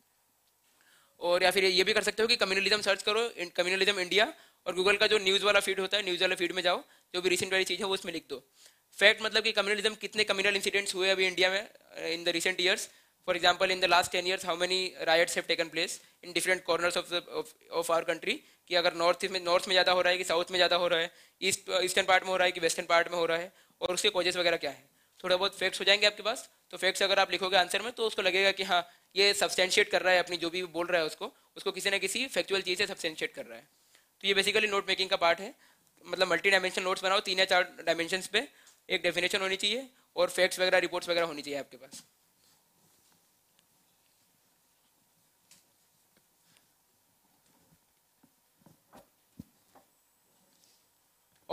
और या फिर ये भी कर सकते हो कि कम्युनलिज्म सर्च करो कम्युनलिज्म इंडिया और गूगल का जो न्यूज़ वाला फ़ीड होता है न्यूज़ वाला फ़ीड में जाओ, जो भी रिसेंट वाली चीज़ है, वो उसमें लिख दो। फैक्ट मतलब कि कम्युनलिज्म कितने कम्युनल इंसिडेंट्स हुए अभी इंडिया में in the recent years For example, in the last 10 years, how many riots have taken place in different corners of, the, of, of our country? कि अगर नॉर्थ में north में ज़्यादा हो रहा है कि साउथ में ज़्यादा हो रहा है ईस्ट ईस्टर्न पार्ट में हो रहा है कि वेस्टर्न पार्ट में हो रहा है और उसके कॉजेस वगैरह क्या है? थोड़ा बहुत फैक्ट्स हो जाएँगे आपके पास? तो फैक्ट्स अगर आप लिखोगे आंसर में तो उसको लगेगा कि हाँ ये सब्सटेंशिएट कर रहा है अपनी जो भी बोल रहा है उसको उसको किसी न किसी फैक्चुअल चीज़ से सब्सटेंशिएट कर रहा है। तो ये बेसिकली नोट मेकिंग का पार्ट है। मतलब मल्टी डायमेंशन नोट्स बनाओ तीन या चार डायमेंशन पे एक डेफिनेशन होनी चाहिए और फैक्ट्स वगैरह रिपोर्ट्स वगैरह होनी चाहिए आपके पास।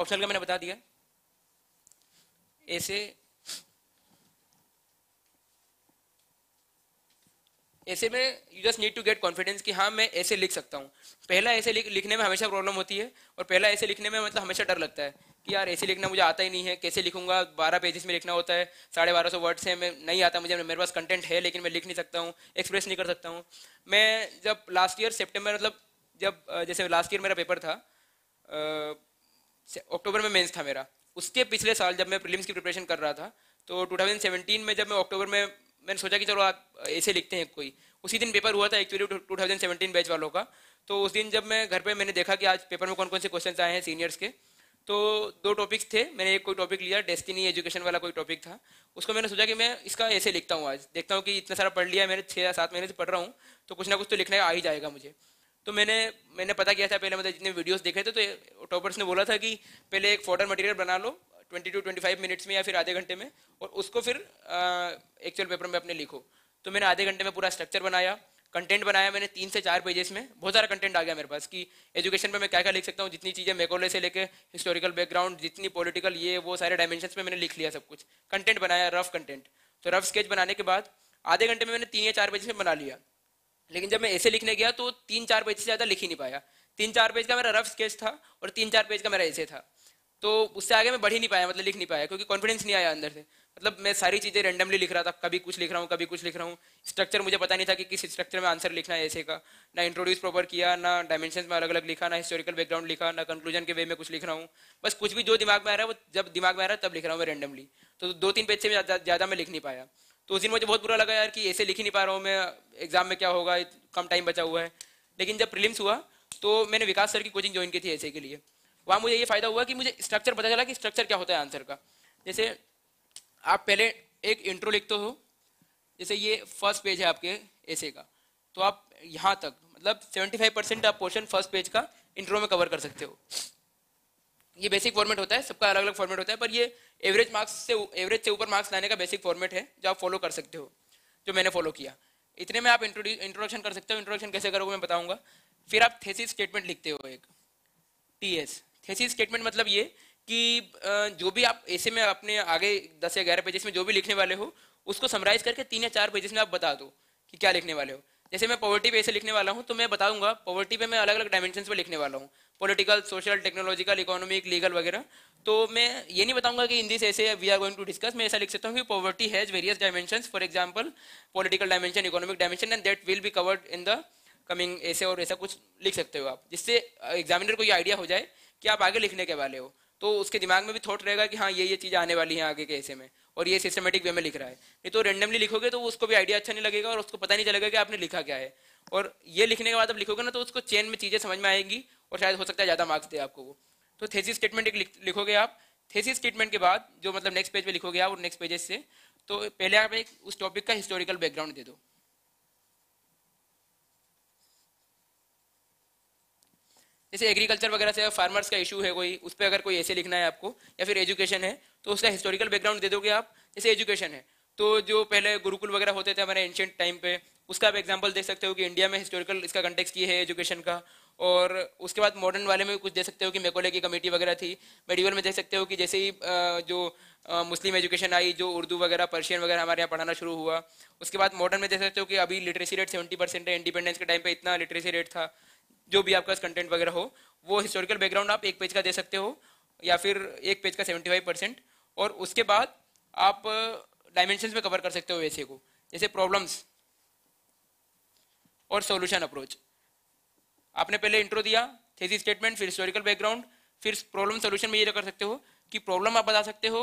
ऑप्शनल का मैंने बता दिया। ऐसे ऐसे में you just need to get confidence कि हाँ मैं ऐसे लिख सकता हूँ। पहला ऐसे लिख, लिखने में हमेशा प्रॉब्लम होती है और पहला ऐसे लिखने में मतलब हमेशा डर लगता है कि यार ऐसे लिखना मुझे आता ही नहीं है कैसे लिखूँगा? बारह पेजेस में लिखना होता है साढ़े बारह सौ वर्ड्स है मैं नहीं आता मुझे मेरे पास कंटेंट है लेकिन मैं लिख नहीं सकता हूँ एक्सप्रेस नहीं कर सकता हूँ। मैं जब लास्ट ईयर सेप्टेम्बर मतलब जब जैसे लास्ट ईयर मेरा पेपर था अक्टूबर में मेंस था मेरा। उसके पिछले साल जब मैं प्रीलिम्स की प्रिपरेशन कर रहा था तो 2017 में जब मैं अक्टूबर में मैंने सोचा कि चलो आप ऐसे लिखते हैं कोई। उसी दिन पेपर हुआ था एक्चुअली 2017 बैच वालों का। तो उस दिन जब मैं घर पे मैंने देखा कि आज पेपर में कौन कौन से क्वेश्चन आए हैं सीनियर्स के तो दो टॉपिक्स थे। मैंने एक कोई टॉपिक लिया डेस्टिनी एजुकेशन वाला कोई टॉपिक था। उसको मैंने सोचा कि मैं इसका ऐसे लिखता हूँ आज। देखता हूँ कि इतना सारा पढ़ लिया मैंने छः या सात महीने से पढ़ रहा हूँ तो कुछ ना कुछ तो लिखना आ ही जाएगा मुझे। तो मैंने मैंने पता किया था, पहले मतलब जितने वीडियोस देखे थे तो टॉपर्स ने बोला था कि पहले एक फ़ोटो मटेरियल बना लो 20 टू 25 मिनट्स में या फिर आधे घंटे में, और उसको फिर एक्चुअल पेपर में अपने लिखो। तो मैंने आधे घंटे में पूरा स्ट्रक्चर बनाया कंटेंट बनाया मैंने तीन से चार पेजेस में, बहुत सारा कंटेंट आ गया मेरे पास कि एजुकेशन में मैं क्या क्या लिख सकता हूँ, जितनी चीज़ें मेकोले से लेके हिस्टोरिकल बैकग्राउंड जितनी पॉलिटिकल ये, वो सारे डायमेंशन में मैंने लिख लिया सब कुछ। कंटेंट बनाया रफ कंटेंट तो रफ स्केच बनाने के बाद आधे घंटे में मैंने तीन या चार पेजेस में बना लिया। लेकिन जब मैं ऐसे लिखने गया तो तीन चार पेज से ज़्यादा लिख ही नहीं पाया। तीन चार पेज का मेरा रफ स्केच था और तीन चार पेज का मेरा ऐसे था। तो उससे आगे मैं बढ़ ही नहीं पाया मतलब लिख नहीं पाया, क्योंकि कॉन्फिडेंस नहीं आया अंदर से। मतलब मैं सारी चीज़ें रेंडमली लिख रहा था, कभी कुछ लिख रहा हूँ, कभी कुछ लिख रहा हूँ। स्ट्रक्चर मुझे पता नहीं था कि किस स्ट्रक्चर में आंसर लिखना है ऐसे का। ना इंट्रोड्यूस प्रॉपर किया, ना डायमेंशन में अलग अलग लिखा, ना हिस्टोरिकल बैकग्राउंड लिखा, ना कंक्लूजन के वे में कुछ लिख रहा हूँ। बस कुछ भी जो दिमाग में आ रहा है, वो जब दिमाग में आ रहा है, तब लिख रहा हूँ मैं रेंडमली तो दो तीन पेज से ज़्यादा मैं लिख नहीं पाया। तो उस दिन मुझे बहुत बुरा लगा यार कि ऐसे लिख ही नहीं पा रहा हूँ मैं एग्ज़ाम में क्या होगा कम टाइम बचा हुआ है। लेकिन जब प्रिलिम्स हुआ तो मैंने विकास सर की कोचिंग ज्वाइन की थी ऐसे के लिए। वहाँ मुझे ये फ़ायदा हुआ कि मुझे स्ट्रक्चर पता चला कि स्ट्रक्चर क्या होता है आंसर का। जैसे आप पहले एक इंट्रो लिखते हो, जैसे ये फ़र्स्ट पेज है आपके ऐसे का तो आप यहाँ तक मतलब 75 परसेंट आप पोर्शन फ़र्स्ट पेज का इंट्रो में कवर कर सकते हो। ये बेसिक फॉर्मेट होता है, सबका अलग अलग फॉर्मेट होता है, पर ये एवरेज मार्क्स से एवरेज से ऊपर मार्क्स लाने का बेसिक फॉर्मेट है, जो आप फॉलो कर सकते हो, जो मैंने फॉलो किया। इतने में आप इंट्रोडक्शन कर सकते हो इंट्रोडक्शन कैसे करोगे मैं बताऊँगा। फिर आप थेसिस स्टेटमेंट लिखते हो एक टी एस थेसिस स्टेटमेंट मतलब ये कि जो भी आप ऐसे में अपने आगे दस या ग्यारह पेजेस में जो भी लिखने वाले हो, उसको समराइज करके तीन या चार पेजेस में आप बता दो कि क्या लिखने वाले हो। जैसे मैं पॉवर्टी पे ऐसे लिखने वाला हूँ तो मैं बताऊँगा पॉवर्टी पे मैं अलग अलग डायमेंशन पे लिखने वाला हूँ। Political social technological economic legal वगैरह। तो मैं ये नहीं बताऊँगा कि इन दिस ऐसे we are going to discuss मैं ऐसा लिख सकता हूँ कि poverty has various dimension for example political dimension economic dimension and that will be covered in the coming ऐसे और ऐसा कुछ लिख सकते हो आप। जिससे एग्जामिनर को ये आइडिया हो जाए कि आप आगे लिखने के वाले हो। तो उसके दिमाग में भी थॉट रहेगा कि हाँ ये ये चीज़ आने वाली है आगे के ऐसे में। और ये सिस्टमेटिक वे में लिख रहा है। नहीं तो रेंडमली लिखोगे तो उसको भी आइडिया अच्छा नहीं लगेगा और उसको पता नहीं चलेगा कि आपने लिखा क्या है। और ये लिखने के बाद आप लिखोगे ना तो उसको चेन में चीज़ें समझ में आएँगी और शायद हो सकता है ज़्यादा मार्क्स दे आपको वो। तो थेसिस स्टेटमेंट एक लिखोगे आप। थेसिस स्टेटमेंट के बाद जो मतलब नेक्स्ट पेज पे लिखोगे आप और नेक्स्ट पेजेस से तो पहले आप एक उस टॉपिक का हिस्टोरिकल बैकग्राउंड दे दो। जैसे एग्रीकल्चर वगैरह से फार्मर्स का इशू है कोई, उस पर अगर कोई ऐसे लिखना है आपको, या फिर एजुकेशन है तो उसका हिस्टोरिकल बैकग्राउंड दे दोगे आप, जैसे एजुकेशन है। तो जो पहले गुरुकुल वगैरह होते थे हमारे एंशियंट टाइम पे, उसका आप एग्ज़ाम्पल देख सकते हो कि इंडिया में हिस्टोरिकल इसका कंटेक्स ये है एजुकेशन का, और उसके बाद मॉडर्न वाले में कुछ दे सकते हो कि मेकोले की कमेटी वगैरह थी। मेडिवल में देख सकते हो कि जैसे ही जो मुस्लिम एजुकेशन आई, जो उर्दू वगैरह पर्शियन वगैरह हमारे यहाँ पढ़ाना शुरू हुआ। उसके बाद मॉडर्न में देख सकते हो कि अभी लिटरेसी रेट सेवेंटी परसेंट है इंडिपेंडेंस के टाइम पे इतना लिटरेसी रेट था। जो भी आपका कंटेंट वगैरह हो, वो हिस्टोरिकल बैकग्राउंड आप एक पेज का दे सकते हो, या फिर एक पेज का सेवेंटी फाइव परसेंट और उसके बाद आप डायमेंशन में कवर कर सकते हो ऐसे को, जैसे प्रॉब्लम्स और सॉल्यूशन अप्रोच आपने पहले इंट्रो दिया थेसिस स्टेटमेंट फिर हिस्टोरिकल बैकग्राउंड फिर प्रॉब्लम सोल्यूशन में ये कर सकते हो कि प्रॉब्लम आप बता सकते हो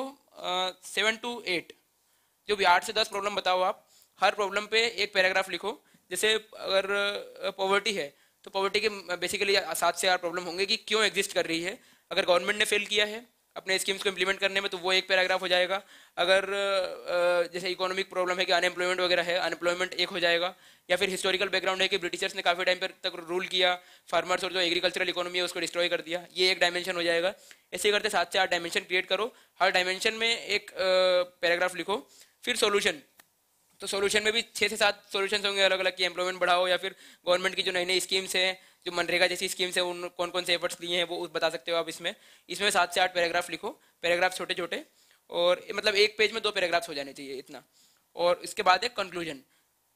सेवन टू एट जो भी आठ से दस प्रॉब्लम बताओ आप, हर प्रॉब्लम पे एक पैराग्राफ लिखो, जैसे अगर पॉवर्टी है तो पॉवर्टी के बेसिकली सात से आठ प्रॉब्लम होंगे कि क्यों एग्जिस्ट कर रही है। अगर गवर्नमेंट ने फेल किया है, अपने स्कीम्स को इम्प्लीमेंट करने में तो वो एक पैराग्राफ हो जाएगा। अगर जैसे इकोनॉमिक प्रॉब्लम है कि अनएम्प्लॉयमेंट वगैरह है अनएम्प्लॉयमेंट एक हो जाएगा। या फिर हिस्टोरिकल बैकग्राउंड है कि ब्रिटिशर्स ने काफ़ी टाइम पर तक रूल किया फार्मर्स और जो एग्रीकल्चरल इकोनॉमी है, उसको डिस्ट्रॉय कर दिया। ये एक डायमेंशन हो जाएगा। ऐसे करते सात से आठ डायमेंशन क्रिएट करो। हर डायमेंशन में एक पैराग्राफ लिखो। फिर सोल्यूशन तो सोल्यूशन में भी छः से सात सोल्यूशन होंगे अलग अलग की एम्प्लॉयमेंट बढ़ाओ या फिर गवर्नमेंट की जो नई नई स्कीम्स हैं, जो मनरेगा जैसी स्कीम्स है, उन कौन कौन से एफर्ट्स लिए हैं, वो बता सकते हो आप इसमें। इसमें सात से आठ पैराग्राफ लिखो पैराग्राफ छोटे छोटे और मतलब एक पेज में दो पैराग्राफ्स हो जाने चाहिए इतना। और इसके बाद एक कंक्लूजन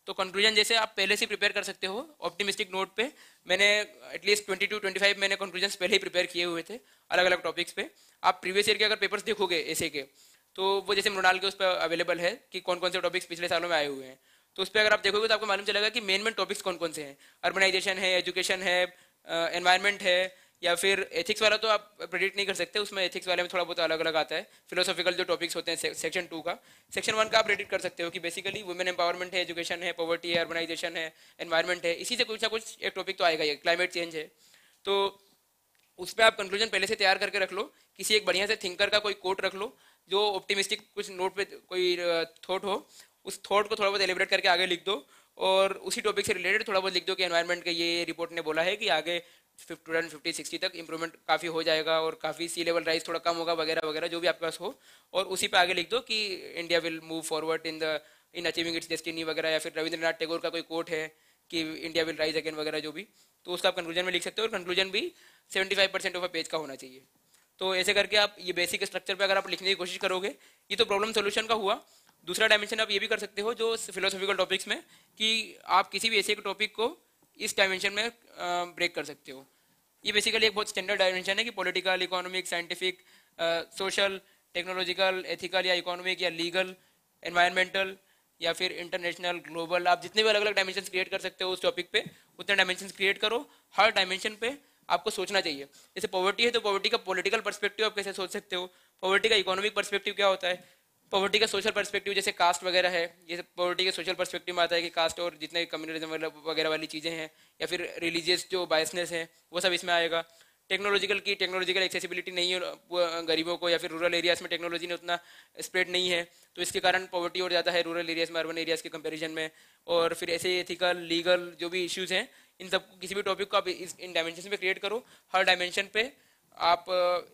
तो कंक्लूजन जैसे आप पहले से प्रिपेयर कर सकते हो ऑप्टिमिस्टिक नोट पे। मैंने at least twenty two twenty five मैंने कंक्लूजन पहले ही प्रिपेयर किए हुए थे अलग अलग टॉपिक्स पे। आप प्रीवियस ईयर के अगर पेपर्स देखोगे ऐसे के तो वो जैसे मृणाल के उस पर अवेलेबल है कि कौन कौन से टॉपिक्स पिछले सालों में आए हुए हैं। तो उस पर अगर आप देखोगे तो आपको मालूम चलेगा कि मेन मेन टॉपिक्स कौन कौन से हैं। अर्बनाइजेशन है एजुकेशन है एनवायरमेंट है, या फिर एथिक्स वाला तो आप प्रेडिक्ट नहीं कर सकते, उसमें एथिक्स वाले में थोड़ा बहुत अलग अलग आता है। फिलोसॉफिकल जो टॉपिक्स होते हैं सेक्शन टू का सेक्शन वन का आप प्रेडिक्ट कर सकते हो कि बेसिकली वुमेन एम्पावरमेंट है एजुकेशन है पॉवर्टी है अर्बनाइजेशन है एनवायरमेंट है, इसी से कुछ ना कुछ एक टॉपिक तो आएगा ही क्लाइमेट चेंज है। तो उस पर आप कंक्लूजन पहले से तैयार करके रख लो, किसी एक बढ़िया से थिंकर का कोई कोट रख लो जो ऑप्टिमिस्टिक कुछ नोट पे कोई थॉट हो, उस थॉट को थोड़ा बहुत एलिब्रेट करके आगे लिख दो और उसी टॉपिक से रिलेटेड थोड़ा बहुत लिख दो कि एनवायरनमेंट का ये रिपोर्ट ने बोला है कि आगे फिफ्टी फिफ्टी सिक्सटी तक इंप्रूवमेंट काफ़ी हो जाएगा और काफ़ी सी लेवल राइज थोड़ा कम होगा वगैरह वगैरह जो भी आपके पास हो और उसी पे आगे लिख दो कि India will move forward in the in achieving its destiny वगैरह या फिर रविंद्रनाथ टैगोर का कोई कोट है कि इंडिया विल राइज अगेन वगैरह जो भी तो उसका आप कंक्लूजन में लिख सकते हो और कंक्लूजन भी seventy five percent of a page का होना चाहिए। तो ऐसे करके आप ये बेसिक स्ट्रक्चर पे अगर आप लिखने की कोशिश करोगे, ये तो प्रॉब्लम सोल्यूशन का हुआ। दूसरा डायमेंशन आप ये भी कर सकते हो जो फिलोसॉफिकल टॉपिक्स में कि आप किसी भी ऐसे टॉपिक को इस डायमेंशन में ब्रेक कर सकते हो। ये बेसिकली एक बहुत स्टैंडर्ड डायमेंशन है कि political economic scientific social technological ethical या इकोनॉमिक या लीगल एनवायरमेंटल या फिर इंटरनेशनल ग्लोबल आप जितने भी अलग अलग डायमेंशन क्रिएट कर सकते हो उस टॉपिक पे, उतने डायमेंशन क्रिएट करो। हर डायमेंशन पे आपको सोचना चाहिए। जैसे पॉवर्टी है तो पॉवर्टी का पॉलिटिकल परस्पेक्टिव आप कैसे सोच सकते हो? पॉवर्टी का इकोनॉमिक परस्पेक्टिव क्या होता है? पॉवर्टी का सोशल परस्पेक्टिव जैसे कास्ट वगैरह है, जैसे पॉवर्टी के सोशल परस्पेक्टिव में आता है कि कास्ट और जितने कम्युनिज्म वगैरह वाली चीज़ें हैं, या फिर रिलीजियस जो बायसनेस है, वो सब इसमें आएगा। टेक्नोलॉजिकल की टेक्नोलॉजिकल एक्सेसिबिलिटी नहीं है गरीबों को या फिर रूरल एरियाज़ में टेक्नोलॉजी ने उतना स्प्रेड नहीं है तो इसके कारण पॉवर्टी और ज़्यादा है रूरल एरियाज़ में अर्बन एरियाज़ के कंपेरिजन में। और फिर ऐसे एथिकल लीगल जो भी इश्यूज़ हैं इन सब, किसी भी टॉपिक को आप इस, इन डायमेंशन में क्रिएट करो। हर डायमेंशन पे आप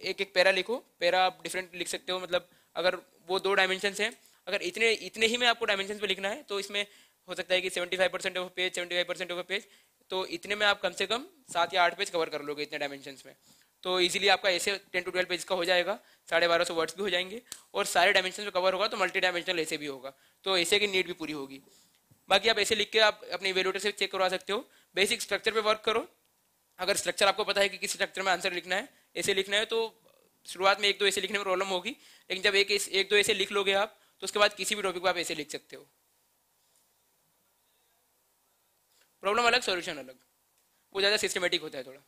एक एक पैरा लिखो। पैरा आप डिफरेंट लिख सकते हो। मतलब अगर वो दो डायमेंशन हैं, अगर इतने इतने ही में आपको डायमेंशन पे लिखना है तो इसमें हो सकता है कि 75 percent of page 75 percent of page तो इतने में आप कम से कम सात या आठ पेज कवर कर लोगे इतने डायमेंशन में। तो इजीली आपका ऐसे टेन टू ट्वेल्व पेज का हो जाएगा। साढ़े बारह सौ वर्ड्स भी हो जाएँगे। और सारे डायमेंशन में कवर होगा तो मल्टी डायमेंशनल ऐसे भी होगा। तो ऐसे की नीड भी पूरी होगी। बाकी आप ऐसे लिख के आप अपने इवेल्यूटर से चेक करवा सकते हो। बेसिक स्ट्रक्चर पे वर्क करो। अगर स्ट्रक्चर आपको पता है कि किस स्ट्रक्चर में आंसर लिखना है ऐसे लिखना है तो शुरुआत में एक दो ऐसे लिखने में प्रॉब्लम होगी। लेकिन जब एक एक दो ऐसे लिख लोगे आप तो उसके बाद किसी भी टॉपिक को आप ऐसे लिख सकते हो। प्रॉब्लम अलग सॉल्यूशन अलग। वो ज़्यादा सिस्टमेटिक होता है थोड़ा।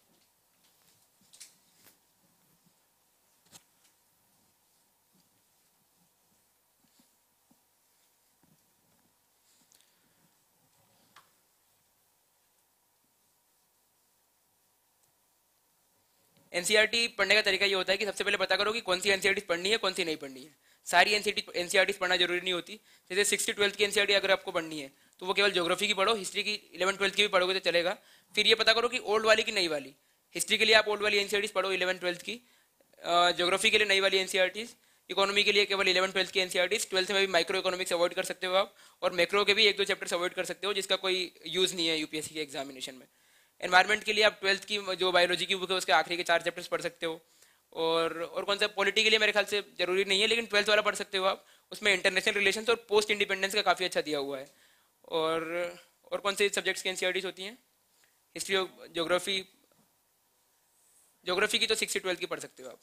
एनसीईआरटी e पढ़ने का तरीका ये होता है कि सबसे पहले पता करो कि कौन सी एनसीईआरटी e पढ़नी है, कौन सी नहीं पढ़नी है। सारी एनसीईआरटी एनसीईआरटी पढ़ना ज़रूरी नहीं होती। जैसे सिक्सटी ट्वेल्थ की एनसीईआरटी अगर आपको पढ़नी है तो वो केवल ज्योग्राफी की पढ़ो हिस्ट्री की इलेवन ट्वेल्थ की भी पढ़ोगे तो चलेगा। फिर ये पता करो कि ओल्ड वाली की नई वाली। हिस्ट्री के लिए आप ओल्ड वाली एनसीईआरटी पढ़ो इलेवन ट्वेल्थ की। ज्योग्राफी के लिए नई वाली एनसीईआरटीज इकोनॉमी के लिए केवल इलेवन ट्वेल्थ की एनसीईआरटीज ट्वेल्थ में भी माइक्रो इकोनॉमिक्स अवॉइड कर सकते हो आप। और मैक्रो के भी एक दो चैप्टर्स अवॉइड कर सकते हो, जिसका कोई यूज़ नहीं है यूपीएससी के एग्जामिनेशन में। एनवायरमेंट के लिए आप ट्वेल्थ की जो बायोलॉजी की बुक है, उसके आखिरी के चार चैप्टर्स पढ़ सकते हो। और और कौन सा पॉलिटी के लिए मेरे ख्याल से ज़रूरी नहीं है, लेकिन ट्वेल्थ वाला पढ़ सकते हो आप। उसमें इंटरनेशनल रिलेशन और पोस्ट इंडिपेंडेंस का काफ़ी अच्छा दिया हुआ है। और और कौन से सब्जेक्ट्स की एन होती हैं? हिस्ट्री ऑफ़ जोग्राफी जोग्राफी की तो सिक्स ट्वेल्थ की पढ़ सकते हो आप।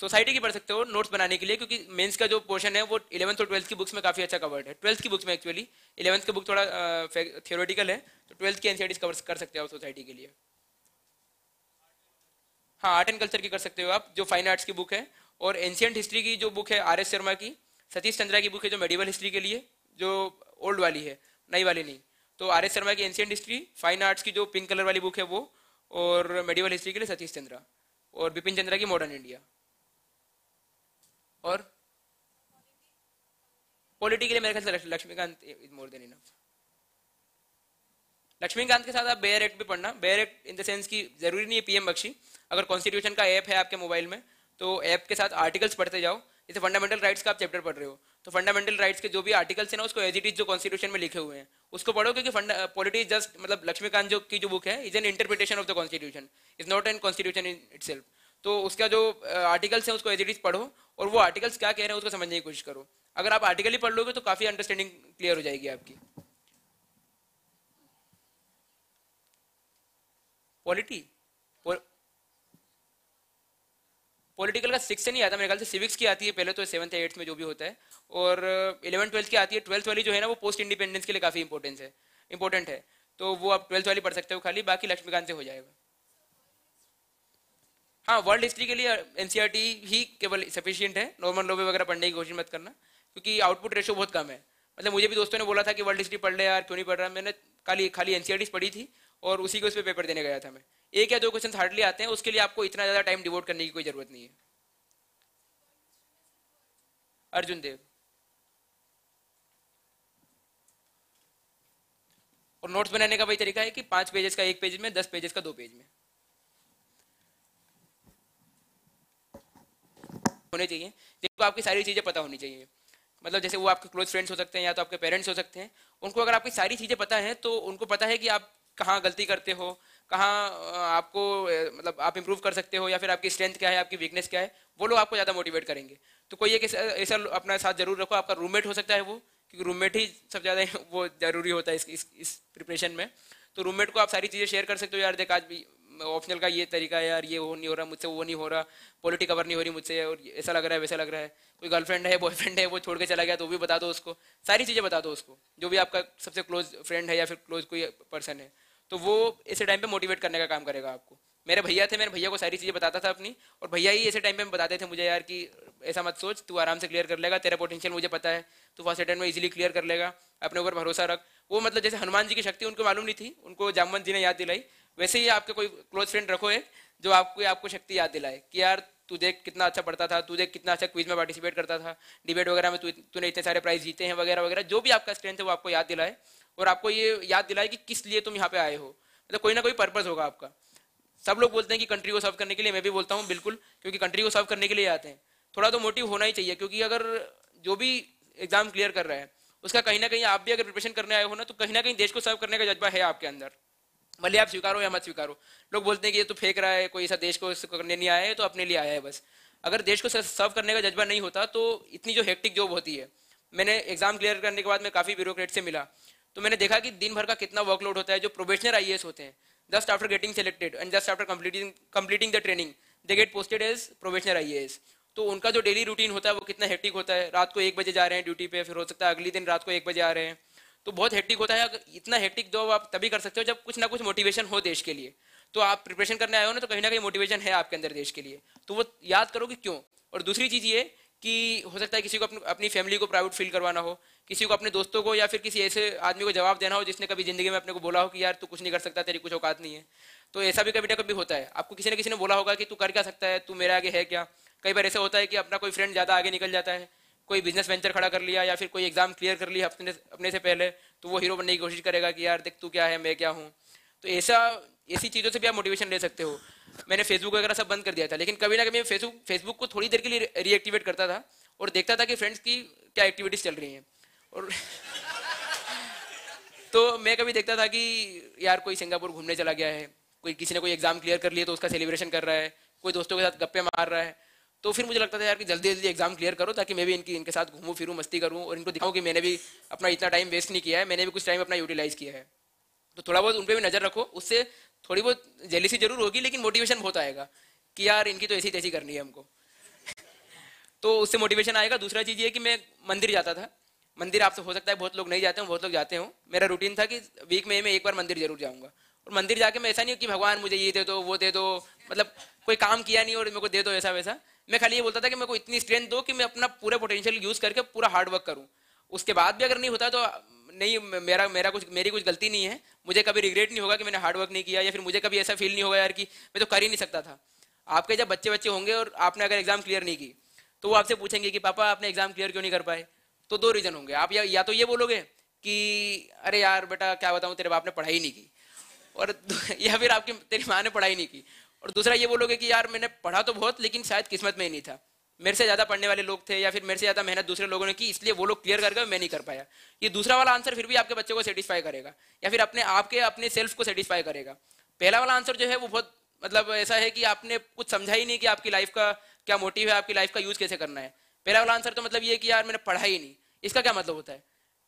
सोसाइटी की पढ़ सकते हो नोट्स बनाने के लिए, क्योंकि मेंस का जो पोर्शन है, वो इलेवंथ और ट्वेल्थ की बुक्स में काफ़ी अच्छा कवर्ड है। ट्वेल्थ की बुक्स में एक्चुअली इलेवंथ की बुक थोड़ा थियोरेटिकल है तो ट्वेल्थ की एनसीआर कवर कर सकते हो सोसाइटी के लिए। हाँ आर्ट एंड कल्चर की कर सकते हो आप, जो फाइन आर्ट्स की बुक है, और एंशियंट हिस्ट्री की जो बुक है आर एस शर्मा की, सतीश चंद्रा की बुक है, जो मेडिवल हिस्ट्री के लिए, जो ओल्ड वाली है, नई वाली नहीं। तो आर एस शर्मा की एंशियंट हिस्ट्री फाइन आर्ट्स की जो पिंक कलर वाली बुक है वो, और मेडिवल हिस्ट्री के लिए सतीश चंद्रा, और बिपिन चंद्रा की मॉडर्न इंडिया और पॉलिटी के लिए मेरे ख्याल से Laxmikanth is more than enough Laxmikanth के साथ आप बेयर एक्ट भी पढ़ना। Bare act in the sense की ज़रूरी नहीं है पीएम बख्शी। अगर कॉन्स्टिट्यूशन का ऐप है आपके मोबाइल में तो ऐप के साथ आर्टिकल्स पढ़ते जाओ। जैसे फंडामेंटल राइट्स का आप चैप्टर पढ़ रहे हो तो फंडामेंटल राइट्स के जो भी आर्टिकल्स है ना, उसको एज इट इज़ जो कॉन्स्टिट्यूशन में लिखे हुए हैं, उसको पढ़ो क्योंकि पॉलिटी जस्ट मतलब लक्ष्मीकांत जो की जो बुक है is an interpretation of the constitution is not an constitution in it तो उसका जो आर्टिकल्स है, उसको एज इट इज़ पढ़ो और वो आर्टिकल्स क्या कह रहे हैं, उसको समझने की कोशिश करो। अगर आप आर्टिकल ही पढ़ लोगे तो काफ़ी अंडरस्टैंडिंग क्लियर हो जाएगी आपकी। पॉलिटी पॉलिटिकल का सिक्स से नहीं आता, मेरे ख्याल से सिविक्स की आती है, पहले तो सेवन्थ एट्थ में जो भी होता है। और इलेवन ट्वेल्थ की आती है। ट्वेल्थ वाली जो है ना, वो पोस्ट इंडिपेंडेंस के लिए काफ़ी इंपॉर्टेंस है। इंपॉर्टेंट है। तो वो आप ट्वेल्थ वाली पढ़ सकते हो खाली, बाकी लक्ष्मीकांत से हो जाएगा। हाँ वर्ल्ड हिस्ट्री के लिए एनसीईआरटी e ही केवल सफिशियंट है। नॉर्मल लोबे वगैरह पढ़ने की कोशिश मत करना, क्योंकि आउटपुट रेशो बहुत कम है। मतलब मुझे भी दोस्तों ने बोला था कि वर्ल्ड हिस्ट्री पढ़ ले यार, क्यों नहीं पढ़ रहा? मैंने खाली खाली एनसीईआरटी e पढ़ी थी और उसी को उस पर पेपर देने गया था मैं। एक या दो क्वेश्चन हार्डली आते हैं, उसके लिए आपको इतना ज़्यादा टाइम डिवोट करने की कोई ज़रूरत नहीं है। अर्जुन देव। और नोट्स बनाने का वही तरीका है कि पाँच पेजेस का एक पेज में, दस पेजेस का दो पेज में। होने चाहिए। जिनको आपकी सारी चीज़ें पता होनी चाहिए। मतलब जैसे वो आपके क्लोज फ्रेंड्स हो सकते हैं या तो आपके पेरेंट्स हो सकते हैं उनको अगर आपकी सारी चीज़ें पता है तो उनको पता है कि आप कहाँ गलती करते हो कहाँ आपको मतलब आप इम्प्रूव कर सकते हो या फिर आपकी स्ट्रेंथ क्या है आपकी वीकनेस क्या है वो लोग आपको ज़्यादा मोटिवेट करेंगे। तो कोई एक ऐसा अपना साथ ज़रूर रखो आपका रूममेट हो सकता है वो क्योंकि रूममेट ही सब ज़्यादा वो ज़रूरी होता है इस इस, इस प्रिपरेशन में। तो रूममेट को आप सारी चीज़ें शेयर कर सकते हो यार देख आज भी ऑप्शनल का ये तरीका है यार, ये वो नहीं हो रहा, मुझसे वो नहीं हो रहा पॉलिटी कवर नहीं हो रही मुझसे, और ऐसा लग रहा है, वैसा लग रहा है। कोई गर्लफ्रेंड है बॉयफ्रेंड है, वो छोड़ के चला गया तो भी बता दो उसको। सारी चीज़ें बता दो उसको, जो भी आपका सबसे क्लोज फ्रेंड है या फिर क्लोज कोई पर्सन है। तो वो ऐसे टाइम पर मोटिवेट करने का काम करेगा आपको। मेरे भैया थे, मेरे भैया को सारी चीज़ें बताता था अपनी, और भैया ही ऐसे टाइम पे बताते थे मुझे यार कि ऐसा मत सोच, तू आराम से क्लियर कर लेगा, तेरा पोटेंशियल मुझे पता है, तू फ़र्स्ट अटेम्प्ट में इजीली क्लियर कर लेगा, अपने ऊपर भरोसा रख। वो मतलब जैसे हनुमान जी की शक्ति, उनको मालूम नहीं थी, उनको जामवंत जी ने याद दिलाई वैसे ही आपके कोई क्लोज फ्रेंड रखो है, जो आपको आपको शक्ति याद दिलाए कि यार, तू देख कितना अच्छा पढ़ता था, तू देख कितना अच्छा क्विज में पार्टिसिपेट करता था डिबेट वगैरह में तूने इतने सारे प्राइज जीते हैं वगैरह वगैरह, जो भी आपका स्ट्रेंथ है वो आपको याद दिलाए, और आपको ये याद दिलाए कि किस लिए तुम यहाँ पे आए हो। मतलब कोई ना कोई पर्पज होगा आपका। सब लोग बोलते हैं कि कंट्री को सर्व करने के लिए, मैं भी बोलता हूँ, बिल्कुल, क्योंकि कंट्री को सर्व करने के लिए आते हैं। थोड़ा तो मोटिव होना ही चाहिए, क्योंकि अगर जो भी एग्ज़ाम क्लियर कर रहा है, उसका कहीं ना कहीं आप भी अगर प्रिपरेशन करने आए हो ना तो कहीं ना कहीं देश को सर्व करने का जज्बा है आपके अंदर। भले आप स्वीकारो या मत स्वीकारो। लोग बोलते हैं कि ये तो फेंक रहा है, कोई ऐसा देश को करने नहीं आया है तो अपने लिए आया है बस। अगर देश को सर्व करने का जज्बा नहीं होता तो इतनी जो हेक्टिक जॉब होती है, मैंने एग्ज़ाम क्लियर करने के बाद मैं काफ़ी ब्यूरोक्रेट से मिला। तो मैंने देखा कि दिन भर का कितना वर्कलोड होता है, जो प्रोफेशनल आई होते हैं। Just after getting selected and just after completing completing the training they get posted as professional I तो उनका जो डेली रूटीन होता है, वो कितना हेक्टिक होता है। रात को एक बजे जा रहे हैं ड्यूटी पे, फिर हो सकता है अगले दिन रात को एक बजे आ रहे हैं। तो बहुत हेक्टिक होता है। अगर इतना हेक्टिक जॉब आप तभी कर सकते हो जब कुछ ना कुछ मोटिवेशन हो देश के लिए। तो आप प्रिपरेशन करने आए हो ना तो कहीं ना कहीं मोटिवेशन है आपके अंदर देश के लिए। तो वो याद करो कि क्यों? और दूसरी चीज़ ये कि हो सकता है किसी को अपनी फैमिली को प्राउड फील करवाना हो, किसी को अपने दोस्तों को या फिर किसी ऐसे आदमी को जवाब देना हो जिसने कभी ज़िंदगी में अपने को बोला हो कि यार तू कुछ नहीं कर सकता, तेरी कुछ औकात नहीं है। तो ऐसा भी कभी ना कभी होता है। आपको किसी न किसी ने बोला होगा कि तू कर क्या सकता है, तू मेरे आगे है क्या? कई बार ऐसा होता है कि अपना कोई फ्रेंड ज़्यादा आगे निकल जाता है। कोई बिज़नेस वेंचर खड़ा कर लिया या फिर कोई एग्ज़ाम क्लियर कर लिया अपने अपने से पहले तो वो हीरो बनने की कोशिश करेगा कि यार देख तू क्या है, मैं क्या हूँ। तो ऐसा, ऐसी चीज़ों से भी आप मोटिवेशन ले सकते हो। मैंने फेसबुक वगैरह सब बंद कर दिया था, लेकिन कभी ना कभी फेसबुक फेसबुक को थोड़ी देर के लिए रीएक्टिवेट करता था और देखता था कि फ्रेंड्स की क्या एक्टिविटीज़ चल रही हैं। और तो मैं कभी देखता था कि यार कोई सिंगापुर घूमने चला गया है, कोई किसी ने कोई एग्ज़ाम क्लियर कर लिया तो उसका सेलिब्रेशन कर रहा है, कोई दोस्तों के साथ गप्पे मार रहा है तो फिर मुझे लगता था यार कि जल्दी जल्दी एग्ज़ाम क्लियर करो ताकि मैं भी इनकी, इनके साथ घूमूँ, फिरूँ, मस्ती करूँ और इनको दिखाऊँ कि मैंने भी अपना इतना टाइम वेस्ट नहीं किया है, मैंने भी कुछ टाइम अपना यूटिलाइज किया है। तो थोड़ा बहुत उन पर भी नज़र रखो, उससे थोड़ी बहुत जेलिसी ज़रूर होगी, लेकिन मोटिवेशन बहुत आएगा कि यार इनकी तो ऐसी तैसी करनी है हमको। तो उससे मोटिवेशन आएगा। दूसरा चीज़ ये कि मैं मंदिर जाता था। मंदिर आपसे हो सकता है बहुत लोग नहीं जाते हो, बहुत लोग जाते हो। मेरा रूटीन था कि वीक में मैं एक बार मंदिर ज़रूर जाऊँगा। और मंदिर जाके मैं ऐसा नहीं कि भगवान मुझे ये दे दो, वो दे दो मतलब कोई काम किया नहीं और मेरे को दे दो ऐसा वैसा मैं खाली ये बोलता था कि मेरे को इतनी स्ट्रेंथ दो कि मैं अपना पूरा पोटेंशियल यूज़ करके पूरा हार्ड वर्क करूँ। उसके बाद भी अगर नहीं होता तो नहीं मेरा मेरा कुछ मेरी कुछ गलती नहीं है। मुझे कभी रिग्रेट नहीं होगा कि मैंने हार्ड वर्क नहीं किया या फिर मुझे कभी ऐसा फील नहीं होगा यार कि मैं तो कर ही नहीं सकता था। आपके जब बच्चे बच्चे होंगे और आपने अगर एग्ज़ाम क्लियर नहीं की तो वो आपसे पूछेंगे कि पापा आपने एग्ज़ाम क्लियर क्यों नहीं कर पाए? तो दो रीजन होंगे। आप या, या तो ये बोलोगे कि अरे यार बेटा क्या बताऊँ तेरे बाप ने पढ़ाई नहीं की। और या फिर आपकी तेरी माँ ने पढ़ाई नहीं की। और दूसरा ये बोलोगे कि यार मैंने पढ़ा तो बहुत, लेकिन शायद किस्मत में ही नहीं था। मेरे से ज़्यादा पढ़ने वाले लोग थे या फिर मेरे से ज़्यादा मेहनत दूसरे लोगों ने की, इसलिए वो लोग क्लियर कर गए मैं नहीं कर पाया। ये दूसरा वाला आंसर फिर भी आपके बच्चे को सेटिस्फाई करेगा, या फिर अपने आपके, अपने सेल्फ को सेटिस्फाई करेगा। पहला वाला आंसर जो है वो बहुत मतलब ऐसा है कि आपने कुछ समझा ही नहीं कि आपकी लाइफ का क्या मोटिव है, आपकी लाइफ का यूज़ कैसे करना है। पहला वाला आंसर तो मतलब ये कि यार मैंने पढ़ा ही नहीं। इसका क्या मतलब होता है?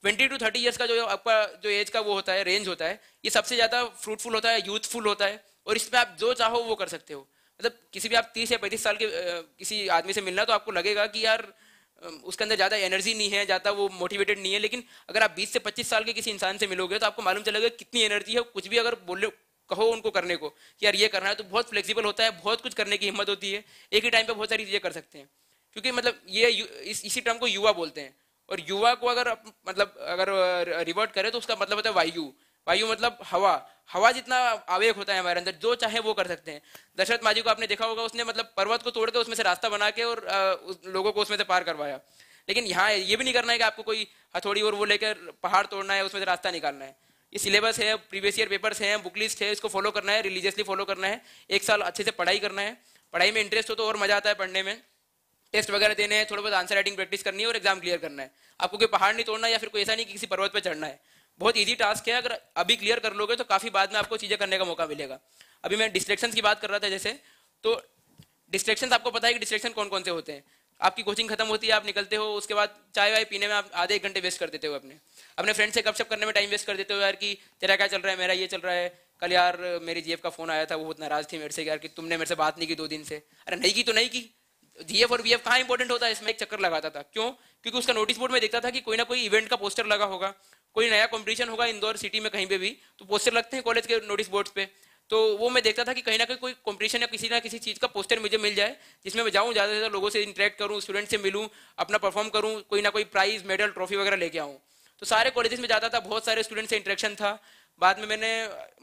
ट्वेंटी टू थर्टी ईयर्स का जो आपका, जो एज का वो होता है रेंज होता है, ये सबसे ज़्यादा फ्रूटफुल होता है यूथफुल होता है। और इसमें आप जो चाहो वो कर सकते हो। मतलब किसी भी आप तीस या पैंतीस साल के किसी आदमी से मिलना तो आपको लगेगा कि यार उसके अंदर ज़्यादा एनर्जी नहीं है ज़्यादा वो मोटिवेटेड नहीं है लेकिन अगर आप 20 से 25 साल के किसी इंसान से मिलोगे तो आपको मालूम चलेगा कितनी एनर्जी है कुछ भी अगर बोले कहो उनको करने को कि यार ये करना है तो बहुत फ्लेक्सिबल होता है बहुत कुछ करने की हिम्मत होती है। एक ही टाइम पे बहुत सारी चीज़ें कर सकते हैं। क्योंकि मतलब ये इस, इसी टर्म को युवा बोलते हैं। और युवा को अगर मतलब अगर रिवर्ट करें तो उसका मतलब होता है वायु। वायु मतलब हवा। हवा जितना आवेग होता है हमारे अंदर, जो चाहे वो कर सकते हैं। दशरथ माजी को आपने देखा होगा, उसने मतलब पर्वत को तोड़ के उसमें से रास्ता बना के और लोगों को उसमें से पार करवाया। लेकिन यहाँ ये भी नहीं करना है कि आपको कोई हथौड़ी और वो लेकर पहाड़ तोड़ना है, उसमें से रास्ता निकालना है। ये सिलेबस है, प्रीवियस ईयर पेपर्स हैं, बुक लिस्ट है, इसको फॉलो करना है, रिलीजियसली फॉलो करना है। एक साल अच्छे से पढ़ाई करना है। पढ़ाई में इंटरेस्ट हो तो और मज़ा आता है पढ़ने में। टेस्ट वगैरह देने हैं, थोड़ा बहुत आंसर राइटिंग प्रैक्टिस करनी है और एग्ज़ाम क्लियर करना है। आपको कोई पहाड़ नहीं तोड़ना या फिर कोई ऐसा नहीं कि किसी पर्वत पर चढ़ना है। बहुत ईजी टास्क है, अगर अभी क्लियर कर लोगे तो काफ़ी बाद में आपको चीज़ें करने का मौका मिलेगा। अभी मैं डिस्ट्रेक्शन की बात कर रहा था जैसे तो डिस्ट्रेक्शन आपको पता है कि डिस्ट्रेक्शन कौन कौन से होते हैं। आपकी कोचिंग खत्म होती है, आप निकलते हो, उसके बाद चाय वाय पीने में आप आधे एक घंटे वेस्ट कर देते हो अपने। अपने फ्रेंड से गपशप करने में टाइम वेस्ट कर देते हो यार कि तेरा क्या चल रहा है, मेरा ये चल रहा है। कल यार मेरी जीएफ का फ़ोन आया था, वो बहुत नाराज़ थी मेरे से यार कि तुमने मेरे से बात नहीं की दो दिन से। अरे नहीं की तो नहीं की। जीएफ और बीएफ कहाँ इंपॉर्टेंट होता है? इसमें एक चक्कर लगाता था। क्यों? क्योंकि उसका नोटिस बोर्ड में देखता था कि कोई ना कोई इवेंट का पोस्टर लगा होगा। कोई नया कॉम्पिटिशन होगा इंदौर सिटी में कहीं पे भी तो पोस्टर लगते हैं कॉलेज के नोटिस बोर्ड पे। तो वो मैं देखता था कि कहीं ना कहीं कोई कॉम्पिटिशन या किसी ना किसी चीज़ का पोस्टर मुझे मिल जाए, जिसमें मैं जाऊँ ज़्यादा से ज़्यादा लोगों से इंटरेक्ट करूँ स्टूडेंट से मिलूँ, अपना परफॉर्म करूँ, कोई ना कोई प्राइज मेडल ट्रॉफी वगैरह लेके आऊँ। तो सारे कॉलेजेस में जाता था, बहुत सारे स्टूडेंट से इंटरेक्शन था। बाद में मैंने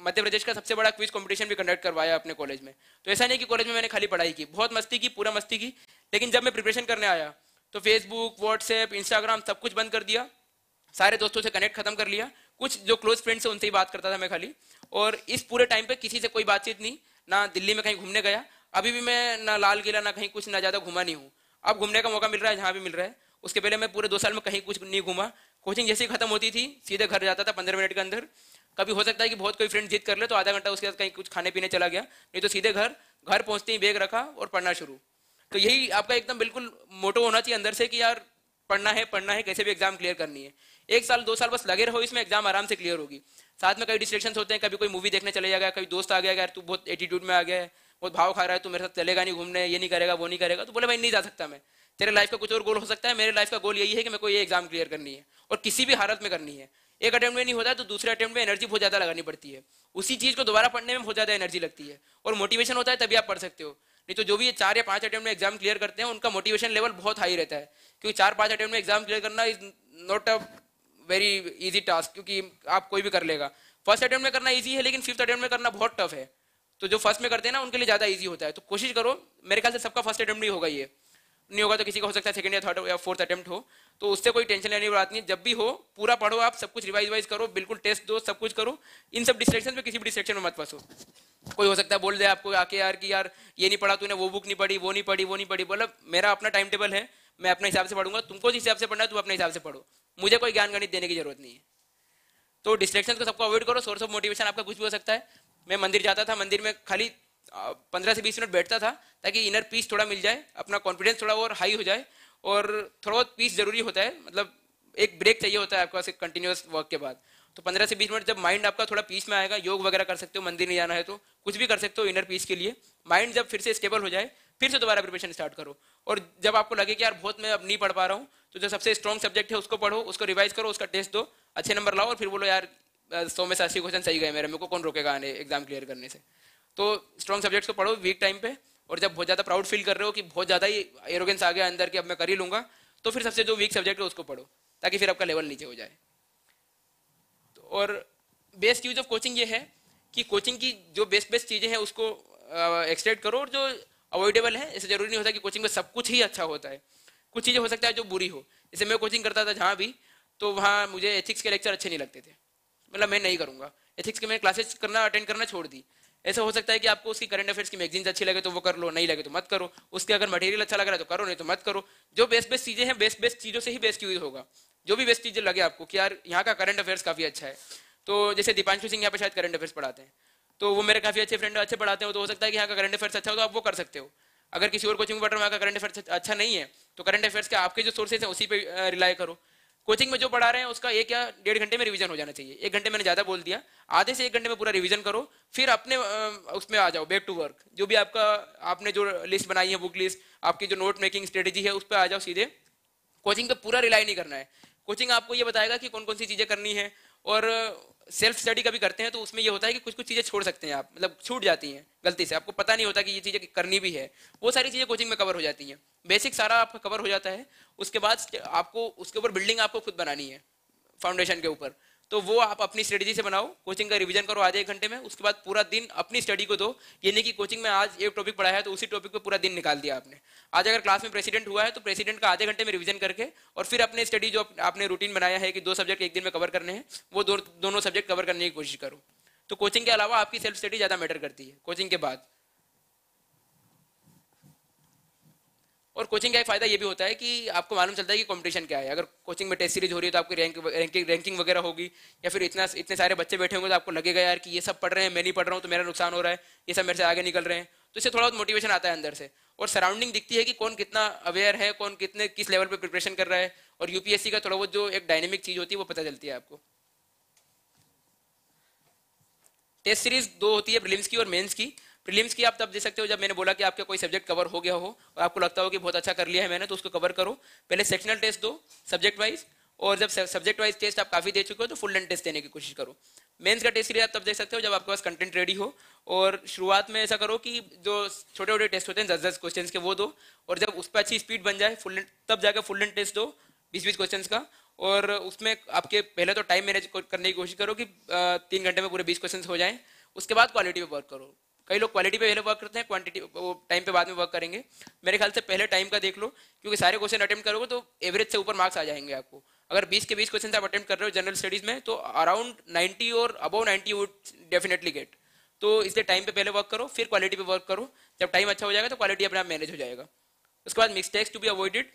मध्य प्रदेश का सबसे बड़ा क्विज कंपटीशन भी कंडक्ट करवाया अपने कॉलेज में। तो ऐसा नहीं कि कॉलेज में मैंने खाली पढ़ाई की, बहुत मस्ती की, पूरा मस्ती की, लेकिन जब मैं प्रिपरेशन करने आया तो फेसबुक व्हाट्सएप इंस्टाग्राम सब कुछ बंद कर दिया। सारे दोस्तों से कनेक्ट खत्म कर लिया। कुछ जो क्लोज फ्रेंड्स है, उनसे ही बात करता था मैं खाली। और इस पूरे टाइम पे किसी से कोई बातचीत नहीं, ना दिल्ली में कहीं घूमने गया। अभी भी मैं ना लाल किला, ना कहीं कुछ, ना ज़्यादा घूमा नहीं हूँ। अब घूमने का मौका मिल रहा है, जहाँ भी मिल रहा है। उसके पहले मैं पूरे दो साल में कहीं कुछ नहीं घूमा। कोचिंग जैसे ही खत्म होती थी, सीधे घर जाता था पंद्रह मिनट के अंदर। कभी हो सकता है कि बहुत कोई फ्रेंड जीत कर ले तो आधा घंटा उसके साथ कहीं कुछ खाने पीने चला गया। नहीं तो सीधे घर घर पहुँचते ही बैग रखा और पढ़ना शुरू। तो यही आपका एकदम बिल्कुल मोटो होना चाहिए अंदर से कि यार पढ़ना है पढ़ना है, कैसे भी एग्ज़ाम क्लियर करनी है। एक साल, दो साल बस लगे रहो इसमें एग्ज़ाम आराम से क्लियर होगी। साथ में कई डिस्ट्रेक्शन होते हैं, कभी कोई मूवी देखने चले जाएगा, कभी दोस्त आ गया, यार तू बहुत एटीट्यूड में आ गया है, बहुत भाव खा रहा है, तू मेरे साथ चलेगा नहीं घूमने, ये नहीं करेगा, वो नहीं करेगा तो बोले भाई नहीं जा सकता मैं। तेरे लाइफ का कुछ और गोल हो सकता है, मेरे लाइफ का गोल यही है कि मेरे को ये एग्ज़ाम क्लियर करनी है और किसी भी हालत में करनी है। एक अटेम्प्ट में नहीं होता तो दूसरे अटेम्प्ट में एनर्जी बहुत ज़्यादा लगानी पड़ती है। उसी चीज़ को दोबारा पढ़ने में बहुत ज़्यादा एनर्जी लगती है और मोटिवेशन होता है तभी आप पढ़ सकते हो। नहीं तो जो भी ये चार या पाँच अटेम्प्ट में एग्ज़ाम क्लियर करते हैं, उनका मोटिवेशन लेवल बहुत हाई रहता है। क्योंकि चार पाँच अटेम्प्ट में एग्ज़ाम क्लियर करना is not a very easy task क्योंकि आप कोई भी कर लेगा। फ़र्स्ट अटेम्प्ट में करना ईजी है, लेकिन फिफ्थ अटेम्प्ट में करना बहुत टफ है। तो जो फ़र्स्ट में करते हैं ना, उनके लिए ज़्यादा ईजी होता है। तो कोशिश करो, मेरे ख्याल से सबका फ़र्स्ट अटेम्प्ट नहीं होगा ये। नहीं होगा तो किसी का हो सकता है सेकंड या थर्ड या फोर्थ अटेम्प्ट हो। तो उससे कोई टेंशन लेने की बात नहीं जब भी हो, पूरा पढ़ो आप, सब कुछ रिवाइज वाइज करो, बिल्कुल टेस्ट दो, सब कुछ करो। इन सब डिस्ट्रेक्शन में किसी भी डिस्ट्रेक्शन में मत फंसो। कोई हो सकता है बोल दे आपको आके यार कि यार, ये नहीं पढ़ा तूने, वो बुक नहीं पढ़ी, वो नहीं पढ़ी, वो नहीं पढ़ी। बोला मेरा अपना टाइम टेबल है, मैं अपने हिसाब से पढ़ूँगा, तुमको जिस हिसाब से पढ़ना है तुम अपने हिसाब से पढ़ो। मुझे कोई ज्ञान गणित देने की ज़रूरत नहीं है। तो डिस्ट्रेक्शन को सबको अवॉइड करो सोर्स ऑफ़ मोटिवेशन आपका कुछ भी हो सकता है। मैं मंदिर जाता था, मंदिर में खाली पंद्रह से बीस मिनट बैठता था, ताकि इनर पीस थोड़ा मिल जाए, अपना कॉन्फिडेंस थोड़ा और हाई हो जाए, और थोड़ा बहुत पीस ज़रूरी होता है। मतलब एक ब्रेक चाहिए होता है आपका कंटिन्यूस वर्क के बाद। तो पंद्रह से बीस मिनट जब माइंड आपका थोड़ा पीस में आएगा, योग वगैरह कर सकते हो, मंदिर नहीं जाना है तो कुछ भी कर सकते हो इनर पीस के लिए। माइंड जब फिर से स्टेबल हो जाए, फिर से दोबारा प्रिपरेशन स्टार्ट करो। और जब आपको लगे कि यार बहुत मैं अब नहीं पढ़ पा रहा हूँ तो जो सबसे स्ट्रॉन्ग सब्जेक्ट है उसको पढ़ो, उसको रिवाइज करो, उसका टेस्ट दो, अच्छे नंबर लाओ और फिर बोलो, यार सौ में से अस्सी क्वेश्चन सही गए मेरे मेरे को कौन रोकेगा आने एग्ज़ाम क्लियर करने से? तो स्ट्रॉन्ग सब्जेक्ट्स को पढ़ो वीक टाइम पे और जब बहुत ज़्यादा प्राउड फील कर रहे हो कि बहुत ज़्यादा ही एरोगेंस आ गया अंदर कि अब मैं कर ही लूँगा तो फिर सबसे जो वीक सब्जेक्ट है उसको पढ़ो, ताकि फिर आपका लेवल नीचे हो जाए। और बेस्ट यूज़ ऑफ़ कोचिंग ये है कि कोचिंग की जो बेस्ट बेस्ट चीज़ें हैं उसको एक्सटेंड करो और जो अवॉइडेबल है ऐसे ज़रूरी नहीं होता कि कोचिंग में सब कुछ ही अच्छा होता है। कुछ चीज़ें हो सकता है जो बुरी हो। जैसे मैं कोचिंग करता था जहाँ भी तो वहाँ मुझे एथिक्स के लेक्चर अच्छे नहीं लगते थे। मतलब मैं नहीं करूँगा। एथिक्स के मैंने क्लासेस करना अटेंड करना छोड़ दी। ऐसा हो सकता है कि आपको उसकी करंट अफेयर्स की मैगजीन्स अच्छी लगे तो वो कर लो, नहीं लगे तो मत करो। उसके अगर मटेरियल अच्छा लग रहा है तो करो, नहीं तो मत करो। जो बेस्ट बेस्ट चीज़ें हैं बेस्ट बेस्ट चीज़ों से ही बेस्ट यूज़ होगा। जो भी बेस्ट चीज़ें लगे आपको कि यार, यहाँ का करंट अफेयर्स काफ़ी अच्छा है। तो जैसे दीपांशु सिंह यहाँ पे शायद करंट अफेयर्स पढ़ाते हैं। तो वो मेरे काफ़ी अच्छे फ्रेंड अच्छे पढ़ाते हो तो हो सकता है कि यहाँ का करंट अफेयर्स अच्छा हो तो आप वो कर सकते हो। अगर किसी और कोचिंग पढ़ रहे हो का करंट अफेयर्स अच्छा नहीं है तो करंट अफेयर्स के आपके जो सोर्सेज हैं उसी पर रिलाई करो। कोचिंग में जो पढ़ा रहे हैं, उसका एक या डेढ़ घंटे में रिवीजन हो जाना चाहिए। एक घंटे मैंने ज़्यादा बोल दिया। आधे से एक घंटे में पूरा रिवीजन करो, फिर अपने उसमें आ जाओ बैक टू वर्क जो भी आपका, आपने जो लिस्ट बनाई है बुक लिस्ट आपकी जो नोट मेकिंग स्ट्रेटेजी है, उस पर आ जाओ सीधे। कोचिंग पे पूरा रिलाई नहीं करना है। कोचिंग आपको ये बताएगा कि कौन कौन सी चीज़ें करनी है और सेल्फ स्टडी कभी करते हैं तो उसमें ये होता है कि कुछ कुछ चीज़ें छोड़ सकते हैं आप मतलब छूट जाती हैं गलती से। आपको पता नहीं होता कि ये चीज़ें करनी भी है। वो सारी चीज़ें कोचिंग में कवर हो जाती हैं। बेसिक सारा आपका कवर हो जाता है। उसके बाद आपको, उसके ऊपर बिल्डिंग आपको खुद बनानी है फाउंडेशन के ऊपर। तो वो आप अपनी स्ट्रेटजी से बनाओ कोचिंग का रिवीजन करो आधे एक घंटे में उसके बाद पूरा दिन अपनी स्टडी को दो। ये नहीं कि कोचिंग में आज एक टॉपिक पढ़ा है तो उसी टॉपिक पे पूरा दिन निकाल दिया आपने। आज अगर क्लास में प्रेसिडेंट हुआ है तो प्रेसिडेंट का आधे घंटे में रिवीजन करके और फिर अपने स्टडी जो आपने रूटीन बनाया है कि दो सब्जेक्ट एक दिन में कवर करने हैं वो दो, दोनों सब्जेक्ट कवर करने की कोशिश करो। तो कोचिंग के अलावा आपकी सेल्फ स्टडी ज़्यादा मैटर करती है कोचिंग के बाद। और कोचिंग का एक फ़ायदा ये भी होता है कि आपको मालूम चलता है कि कंपटीशन क्या है। अगर कोचिंग में टेस्ट सीरीज़ हो रही है तो आपकी रैंक रैंकिंग रैंकिंग वगैरह होगी, या फिर इतना, इतने सारे बच्चे बैठे होंगे तो आपको लगेगा यार कि ये सब पढ़ रहे हैं, मैं नहीं पढ़ रहा हूँ तो मेरा नुकसान हो रहा है, ये सब मेरे से आगे निकल रहे हैं। तो इससे थोड़ा बहुत मोटिवेशन आता है अंदर से। और सराउंडिंग दिखती है कि कौन कितना अवेयर है, कौन कितने, किस लेवल पर प्रिपरेशन कर रहा है। और यूपीएससी का थोड़ा बहुत जो एक डायनेमिक चीज़ होती है वो पता चलती है आपको। टेस्ट सीरीज़ दो होती है प्रीलिम्स की और मेंस की। प्रीलिम्स की आप तब दे सकते हो जब मैंने बोला कि आपका कोई सब्जेक्ट कवर हो गया हो और आपको लगता हो कि बहुत अच्छा कर लिया है मैंने तो उसको कवर करो। पहले सेक्शनल टेस्ट दो सब्जेक्ट वाइज और जब सब्जेक्ट वाइज टेस्ट आप काफ़ी दे चुके हो तो फुल लेंथ टेस्ट देने की कोशिश करो। मेंस का टेस्ट आप तब देख सकते हो जब आपके पास कंटेंट रेडी हो, और शुरुआत में ऐसा करो कि जो छोटे छोटे टेस्ट होते हैं दस दस क्वेश्चन के वो दो, और जब उस पर अच्छी स्पीड बन जाए फुल तब जाकर फुल लेंथ टेस्ट दो बीस बीस क्वेश्चन का, और उसमें आपके पहले तो टाइम मैनेज करने की कोशिश करो कि तीन घंटे में पूरे बीस क्वेश्चन हो जाए। उसके बाद क्वालिटी पे वर्क करो। कई लोग क्वालिटी पे पहले वर्क करते हैं क्वांटिटी वो टाइम पे बाद में वर्क करेंगे। मेरे ख्याल से पहले टाइम का देख लो, क्योंकि सारे क्वेश्चन अटेम्प्ट करोगे तो एवरेज से ऊपर मार्क्स आ जाएँगे आपको। अगर 20 के 20 क्वेश्चन आप अटेम्प्ट कर रहे हो जनरल स्टडीज़ में तो अराउंड 90 और अबव 90 वुड डेफिनेटली गेट तो इसलिए टाइम पे पहले वर्क करो, फिर क्वालिटी पे वर्क करो। जब टाइम अच्छा हो जाएगा तो क्वालिटी अपने आप मैनेज हो जाएगा। उसके बाद mistakes to be avoided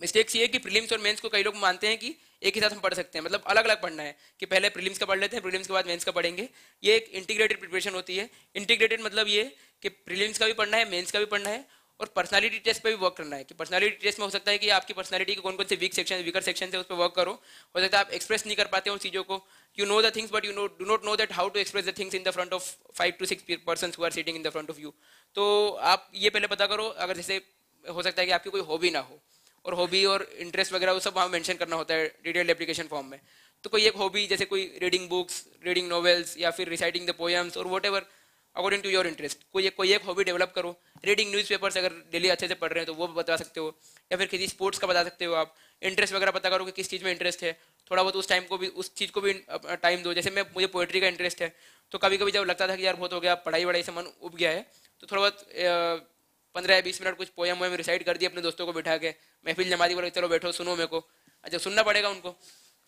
mistakes ये कि प्रीलिम्स और मेंस को कई लोग मानते हैं कि एक ही साथ हम पढ़ सकते हैं। मतलब अलग अलग पढ़ना है कि पहले प्रीलिम्स का पढ़ लेते हैं, प्रीलिम्स के बाद मेंस का पढ़ेंगे। ये एक इंटीग्रेटेड प्रिपरेशन होती है। इंटीग्रेटेड मतलब ये कि प्रीलिम्स का भी पढ़ना है, मेंस का भी पढ़ना है और पर्सनालिटी टेस्ट पे भी वर्क करना है कि पर्सनालिटी टेस्ट में हो सकता है कि आपकी पर्सनालिटी के कौन कौन से वीक सेक्शन वीकर सेक्शन है, उस पर वर्क करो। हो सकता है आप एक्सप्रेस नहीं कर पाते उन चीज़ों को। You know the things but you know do not know that how to express the things in the front of five to six person who are sitting in the front of you तो आप ये पहले पता करो, अगर जैसे हो सकता है कि आपकी कोई हॉबी ना हो। और हॉबी और इंटरेस्ट वगैरह, वो सब वहाँ मेंशन करना होता है डिटेल्ड एप्लीकेशन फॉर्म में। तो कोई एक हॉबी जैसे कोई रीडिंग बुक्स रीडिंग नॉवेल्स या फिर रिसाइटिंग द पोएम्स और whatever according to your interest कोई एक कोई एक हॉबी डेवलप करो। रीडिंग न्यूज़पेपर्स अगर डेली अच्छे से पढ़ रहे हैं तो वो बता सकते हो। या फिर किसी स्पोर्ट्स का बता सकते हो आप। इंटरेस्ट वगैरह पता करो कि किस चीज़ में इंटरेस्ट है। थोड़ा बहुत उस टाइम को भी, उस चीज़ को भी टाइम दो। जैसे मैं, मुझे पोइट्री का इंटरेस्ट है। तो कभी कभी जब लगता था कि यार बहुत हो गया पढ़ाई वढ़ाई से मन उब गया है तो थोड़ा बहुत पंद्रह बीस मिनट कुछ पोएम वोएम रिसाइड कर दिए अपने दोस्तों को बिठा के। महफिल जमा दी बोले, चलो बैठो, सुनो मेरे को। अच्छा सुनना पड़ेगा उनको।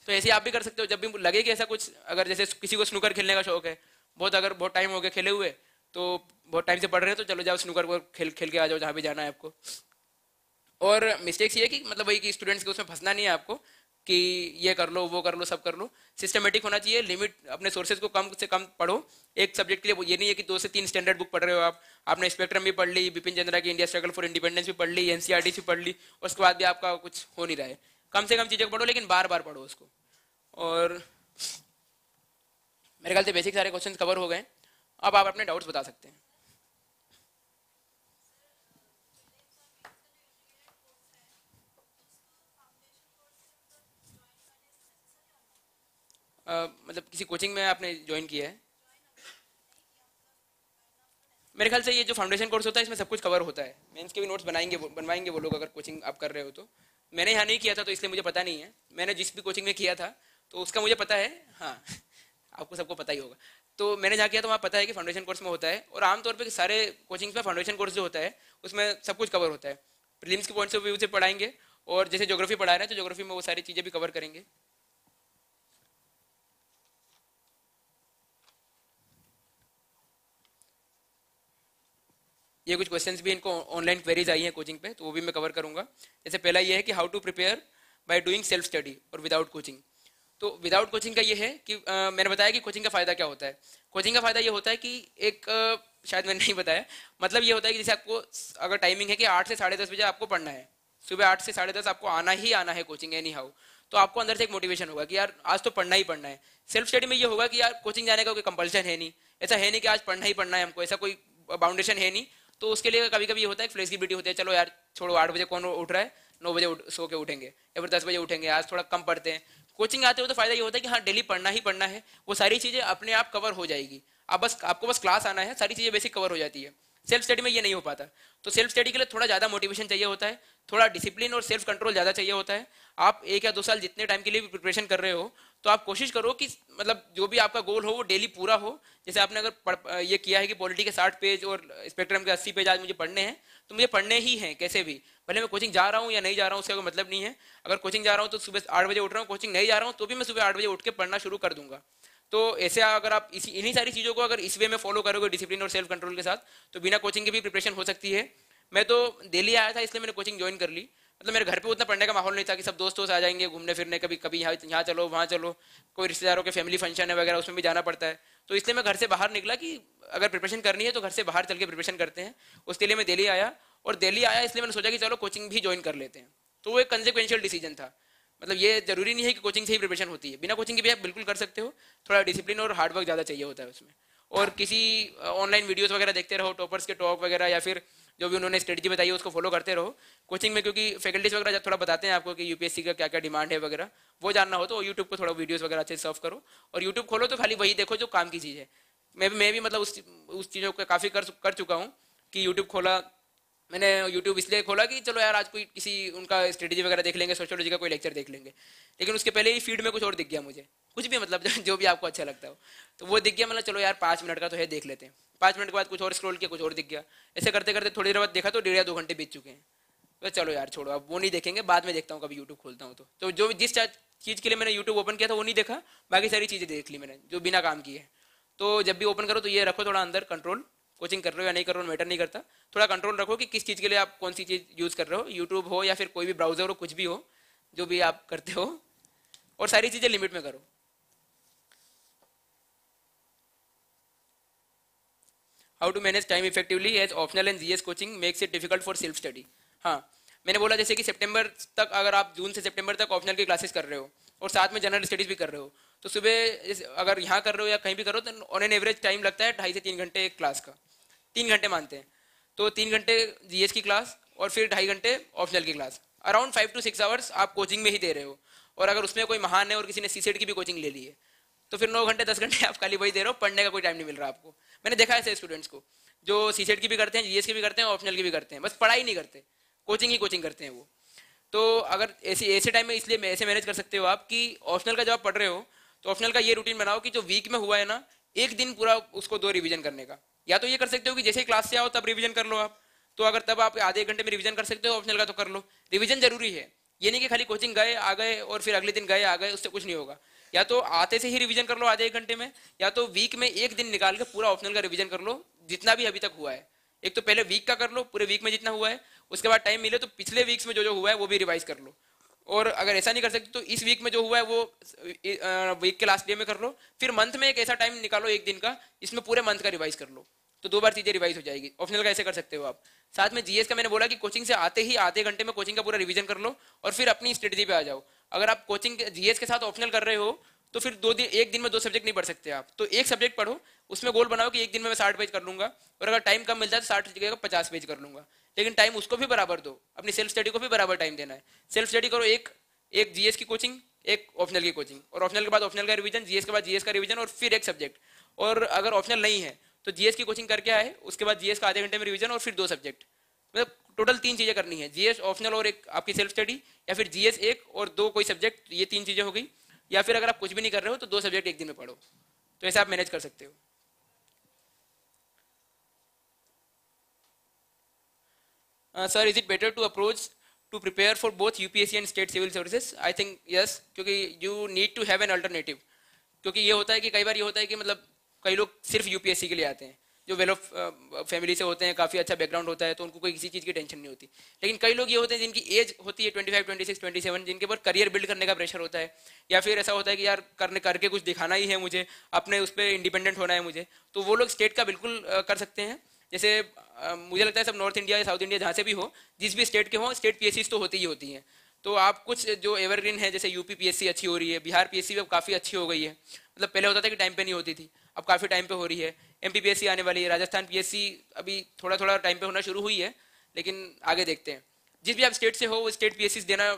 तो ऐसे आप भी कर सकते हो, जब भी लगे कि ऐसा कुछ, अगर जैसे किसी को स्नूकर खेलने का शौक है, बहुत अगर बहुत टाइम हो गया खेले हुए तो बहुत टाइम से पढ़ रहे हैं तो चलो जाओ स्नूकर को खेल खेल के आ जाओ जहाँ भी जाना है आपको। और मिस्टेक्स ये है कि मतलब वही कि स्टूडेंट्स के उसमें फंसना नहीं है आपको। कि ये कर लो, वो कर लो, सब कर लो। सिस्टमेटिक होना चाहिए लिमिट अपने सोर्सेज को कम से कम पढ़ो। एक सब्जेक्ट के लिए ये नहीं है कि दो से तीन स्टैंडर्ड बुक पढ़ रहे हो आप। आपने स्पेक्ट्रम भी पढ़ ली बिपिन चंद्रा की इंडिया स्ट्रगल फॉर इंडिपेंडेंस भी पढ़ ली एनसीआरटी भी पढ़ ली, उसके बाद भी आपका कुछ हो नहीं रहा है। कम से कम चीज़ें पढ़ो, लेकिन बार बार पढ़ो उसको। और मेरे ख्याल से बेसिक सारे क्वेश्चन कवर हो गए। अब आप अपने डाउट्स बता सकते हैं। मतलब किसी कोचिंग में आपने ज्वाइन किया है? मेरे ख्याल से ये जो फाउंडेशन कोर्स होता है, इसमें सब कुछ कवर होता है। मेंस के भी नोट्स बनाएँगे बनवाएँगे वो लोग अगर कोचिंग आप कर रहे हो तो। मैंने यहाँ नहीं किया था तो इसलिए मुझे पता नहीं है। मैंने जिस भी कोचिंग में किया था तो उसका मुझे पता है। हाँ आपको सबको पता ही होगा। तो मैंने जहाँ किया तो वहाँ पता है कि फाउंडेशन कोर्स में होता है। और आमतौर पर सारे कोचिंग्स में फाउंडेशन कोर्स जो होता है, उसमें सब कुछ कवर होता है। प्रीलिम्स के पॉइंट्स ऑफ़ व्यू से पढ़ाएँगे, और जैसे जोग्राफी पढ़ा रहे हैं तो जोग्राफी में वो सारी चीज़ें भी कवर करेंगे। ये कुछ क्वेश्चंस भी इनको ऑनलाइन क्वेरीज आई हैं कोचिंग पे तो वो भी मैं कवर करूँगा। जैसे पहला ये है कि how to prepare by doing self study और विदाउट कोचिंग तो विदाउट कोचिंग का ये है कि आ, मैंने बताया कि कोचिंग का फ़ायदा क्या होता है। कोचिंग का फ़ायदा ये होता है कि एक आ, शायद मैंने नहीं बताया मतलब ये होता है कि जैसे आपको अगर टाइमिंग है कि आठ से साढ़े दस बजे आपको पढ़ना है सुबह आठ से साढ़े दस आपको आना ही आना है कोचिंग एनी हाउ तो आपको अंदर से एक मोटिवेशन होगा कि यार आज तो पढ़ना ही पढ़ना है। सेल्फ स्टडी में ये होगा कि यार कोचिंग जाने का कोई कंपल्सन है नहीं ऐसा है नहीं कि आज पढ़ना ही पढ़ना है हमको ऐसा कोई बाउंडेशन है नहीं तो उसके लिए कभी कभी होता है फ्लेक्सिबिलिटी होती है, चलो यार, छोड़ो, आठ बजे कौन उठ रहा है? नौ बजे सो के उठेंगे, या फिर दस बजे उठेंगे, आज थोड़ा कम पढ़ते हैं। कोचिंग आते हो तो फ़ायदा ये होता है कि हाँ डेली पढ़ना ही पढ़ना है, वो सारी चीज़ें अपने आप कवर हो जाएगी। आप बस, आपको बस क्लास आना है, सारी चीज़ें बेसिक कवर हो जाती है। सेल्फ स्टडी में ये नहीं हो पाता। तो सेल्फ स्टडी के लिए थोड़ा ज़्यादा मोटिवेशन चाहिए होता है, थोड़ा डिसिप्लिन और सेल्फ कंट्रोल ज़्यादा चाहिए होता है। आप एक या दो साल जितने टाइम के लिए भी प्रिपरेशन कर रहे हो तो आप कोशिश करो कि मतलब जो भी आपका गोल हो वो डेली पूरा हो। जैसे आपने अगर ये किया है कि पॉलिटी के साठ पेज और स्पेक्ट्रम के अस्सी पेज आज मुझे पढ़ने हैं तो मुझे पढ़ने ही हैं कैसे भी। भले मैं कोचिंग जा रहा हूँ या नहीं जा रहा हूँ, उसका कोई मतलब नहीं है। अगर कोचिंग जा रहा हूँ तो सुबह आठ बजे उठ रहा हूँ, कोचिंग नहीं जा रहा हूँ तो भी मैं सुबह आठ बजे उठ के पढ़ना शुरू कर दूँगा। तो ऐसे अगर आप इसी, इन्हीं सारी चीज़ों को अगर इस वे में फॉलो करोगे डिसिप्लिन और सेल्फ कंट्रोल के साथ तो बिना कोचिंग के भी प्रिपरेशन हो सकती है। मैं तो दिल्ली आया था, इसलिए मैंने कोचिंग ज्वाइन कर ली। मतलब मेरे घर पे उतना पढ़ने का माहौल नहीं था कि सब दोस्त दोस्त आ जाएँगे घूमने फिरने, कभी कभी यहाँ यहाँ चलो, वहाँ चलो। कोई रिश्तेदारों के फैमिली फ़ंक्शन है वगैरह, उसमें भी जाना पड़ता है। तो इसलिए मैं घर से बाहर निकला कि अगर प्रिपरेशन करनी है तो घर से बाहर चल के प्रिपरेशन करते हैं। उसके लिए मैं दिल्ली आया और दिल्ली आया इसलिए मैंने सोचा कि चलो कोचिंग भी ज्वाइन कर लेते हैं। तो वो एक कंसिक्वेंशियल डिसीज़न था। मतलब ये ज़रूरी नहीं है कि कोचिंग से ही प्रिपरेशन होती है। बिना कोचिंग के भी आप बिल्कुल कर सकते हो। थोड़ा डिसिप्लिन और हार्डवर्क ज़्यादा चाहिए होता है उसमें। और किसी ऑनलाइन वीडियोस वगैरह देखते रहो टॉपर्स के टॉक वगैरह या फिर जो भी उन्होंने स्ट्रेटजी बताई है, उसको फॉलो करते रहो। कोचिंग में क्योंकि फैकल्टीज वगैरह जब थोड़ा बताते हैं आपको कि यूपीएससी का क्या क्या डिमांड है वगैरह, वो जानना हो तो यूट्यूब पर थोड़ा वीडियोस वगैरह अच्छे सर्व करो। और यूट्यूब खोलो तो खाली वही देखो जो काम की चीज़ है। मैं भी मैं भी मतलब उस उस चीज़ों को काफ़ी कर कर चुका हूँ कि यूट्यूब खोला मैंने यूट्यूब इसलिए खोला कि चलो यार आज कोई किसी उनका स्ट्रेटजी वगैरह देख लेंगे सोशोलॉजी का कोई लेक्चर देख लेंगे। लेकिन उसके पहले ही फ़ीड में कुछ और दिख गया मुझे। कुछ भी मतलब जो भी आपको अच्छा लगता हो। तो वो दिख गया मतलब चलो यार पाँच मिनट का तो है देख लेते हैं। पाँच मिनट के बाद कुछ और स्क्रॉल किया कुछ और दिख गया। ऐसे करते करते थोड़ी देर बाद देखा तो डेढ़ या दो घंटे बीत चुके हैं। तो चलो यार छोड़ो अब वो नहीं देखेंगे बाद में देखता हूँ कभी यूट्यूब खोलता हूँ तो, तो जो जिस चीज़ के लिए मैंने यूट्यूब ओपन किया था वो नहीं देखा। बाकी सारी चीज़ें देख ली मैंने जो बिना काम की है तो जब भी ओपन करो तो ये रखो थोड़ा अंदर कंट्रोल कोचिंग कर रहे हो या नहीं कर रहे हो मैटर नहीं करता। थोड़ा कंट्रोल रखो कि किस चीज़ के लिए आप कौन सी चीज़ यूज़ कर रहे हो यूट्यूब हो या फिर कोई भी ब्राउज़र हो, कुछ भी हो, जो भी आप करते हो, और सारी चीज़ें लिमिट में करो। How to manage time effectively as optional and GS coaching makes it difficult for self study हाँ मैंने बोला जैसे कि सितंबर तक अगर आप जून से सितंबर तक ऑप्शनल की क्लासेस कर रहे हो, और साथ में जनरल स्टडीज़ भी कर रहे हो तो सुबह अगर यहाँ कर रहे हो या कहीं भी करो तो ऑन एन एवरेज टाइम लगता है ढाई से तीन घंटे एक क्लास का। तीन घंटे मानते हैं। तो तीन घंटे जीएस की क्लास और फिर ढाई घंटे ऑप्शनल की class around five to six hours आप कोचिंग में ही दे रहे हो। और अगर उसमें कोई महान है और किसी ने सी की भी कोचिंग ले ली है तो फिर नौ घंटे, दस घंटे आप खाली वही दे रहे हो, पढ़ने का कोई टाइम नहीं मिल रहा आपको। मैंने देखा ऐसे स्टूडेंट्स को, जो सी की भी करते हैं जीएस की भी करते हैं ऑप्शनल की भी करते हैं। बस पढ़ाई नहीं करते कोचिंग ही कोचिंग करते हैं वो। तो अगर ऐसे ऐसे टाइम में इसलिए ऐसे मैनेज कर सकते हो आप कि ऑप्शनल का जब पढ़ रहे हो तो ऑप्शनल का ये रूटीन बनाओ कि जो वीक में हुआ है ना, एक दिन पूरा उसको दो रिवीजन करने का। या तो ये कर सकते हो कि जैसे ही क्लास से आओ, तब रिवीजन कर लो आप। तो अगर तब आप आधे घंटे में रिवीजन कर सकते हो ऑप्शनल का तो कर लो। रिवीजन ज़रूरी है। ये नहीं कि खाली कोचिंग गए, आ गए और फिर अगले दिन गए, आ गए, उससे कुछ नहीं होगा। या तो आते से ही रिवीजन कर लो आधे एक घंटे में, या तो वीक में एक दिन निकाल के पूरा ऑप्शनल का रिवीजन कर लो, जितना भी अभी तक हुआ है। एक तो पहले वीक का कर लो, पूरे वीक में जितना हुआ है, उसके बाद टाइम मिले तो पिछले वीक्स में जो जो हुआ है, वो भी रिवाइज कर लो। और अगर ऐसा नहीं कर सकते तो इस वीक में जो हुआ है, वो वीक के लास्ट डे में कर लो। फिर मंथ में एक ऐसा टाइम निकालो, एक दिन का इसमें पूरे मंथ का रिवाइज कर लो। तो दो बार चीज़ें रिवाइज हो जाएगी। ऑप्शनल का ऐसे कर सकते हो आप। साथ में जीएस का मैंने बोला कि कोचिंग से आते ही, आधे घंटे में कोचिंग का पूरा रिवीजन कर लो और फिर अपनी स्ट्रेटजी पे आ जाओ। अगर आप कोचिंग जीएस के साथ ऑप्शनल कर रहे हो तो फिर दो दिन, एक दिन में दो सब्जेक्ट नहीं पढ़ सकते आप। तो एक सब्जेक्ट पढ़ो, उसमें गोल बनाओ कि एक दिन में मैं साठ पेज कर लूँगा और अगर टाइम कम मिल जाए तो साठ जगह पचास पेज कर लूँगा। लेकिन टाइम उसको भी बराबर दो। अपनी सेल्फ स्टडी को भी बराबर टाइम देना है। सेल्फ स्टडी करो एक एक जीएस की कोचिंग एक ऑप्शनल की कोचिंग और ऑप्शनल के बाद ऑप्शनल का रिवीजन जीएस के बाद जीएस का रिवीजन और फिर एक सब्जेक्ट और अगर ऑप्शनल नहीं है तो जीएस की कोचिंग करके आए, उसके बाद जीएस का आधे घंटे में रिवीजन और फिर दो सब्जेक्ट मतलब टोटल तीन चीज़ें करनी है। जीएस ऑप्शनल और एक आपकी सेल्फ स्टडी या फिर जीएस एक और दो कोई सब्जेक्ट ये तीन चीज़ें हो गई। या फिर अगर आप कुछ भी नहीं कर रहे हो तो दो सब्जेक्ट एक दिन में पढ़ो। तो ऐसे आप मैनेज कर सकते हो। Sir is it better to approach to prepare for both UPSC and state civil services I think yes क्योंकि you need to have an alternative क्योंकि ये होता है कि कई बार ये होता है कि मतलब कई लोग सिर्फ़ यूपीएससी के लिए आते हैं, जो वेल ऑफ़ फैमिली से होते हैं, काफ़ी अच्छा बैकग्राउंड होता है तो उनको कोई किसी चीज़ की टेंशन नहीं होती। लेकिन कई लोग ये होते हैं जिनकी एज होती है twenty five twenty six twenty seven जिनके ऊपर करियर बिल्ड करने का प्रेशर होता है, या फिर ऐसा होता है कि यार करने, करके कुछ दिखाना ही है मुझे, अपने उस पर इंडिपेंडेंट होना है मुझे तो वो लोग स्टेट का बिल्कुल कर सकते हैं। जैसे मुझे लगता है सब नॉर्थ इंडिया या साउथ इंडिया जहाँ से भी हो, जिस भी स्टेट के हों स्टेट पी तो होती ही होती हैं। तो आप कुछ जो एवरग्रीन है, जैसे यूपी पी अच्छी हो रही है, बिहार पी भी अब काफ़ी अच्छी हो गई है। मतलब पहले होता था कि टाइम पे नहीं होती थी, अब काफ़ी टाइम पे हो रही है। एमपीपीएससी आने वाली है, राजस्थान पीएससी अभी थोड़ा थोड़ा टाइम पे होना शुरू हुई है, लेकिन आगे देखते हैं। जिस भी आप स्टेट से हो, वो स्टेट पी देना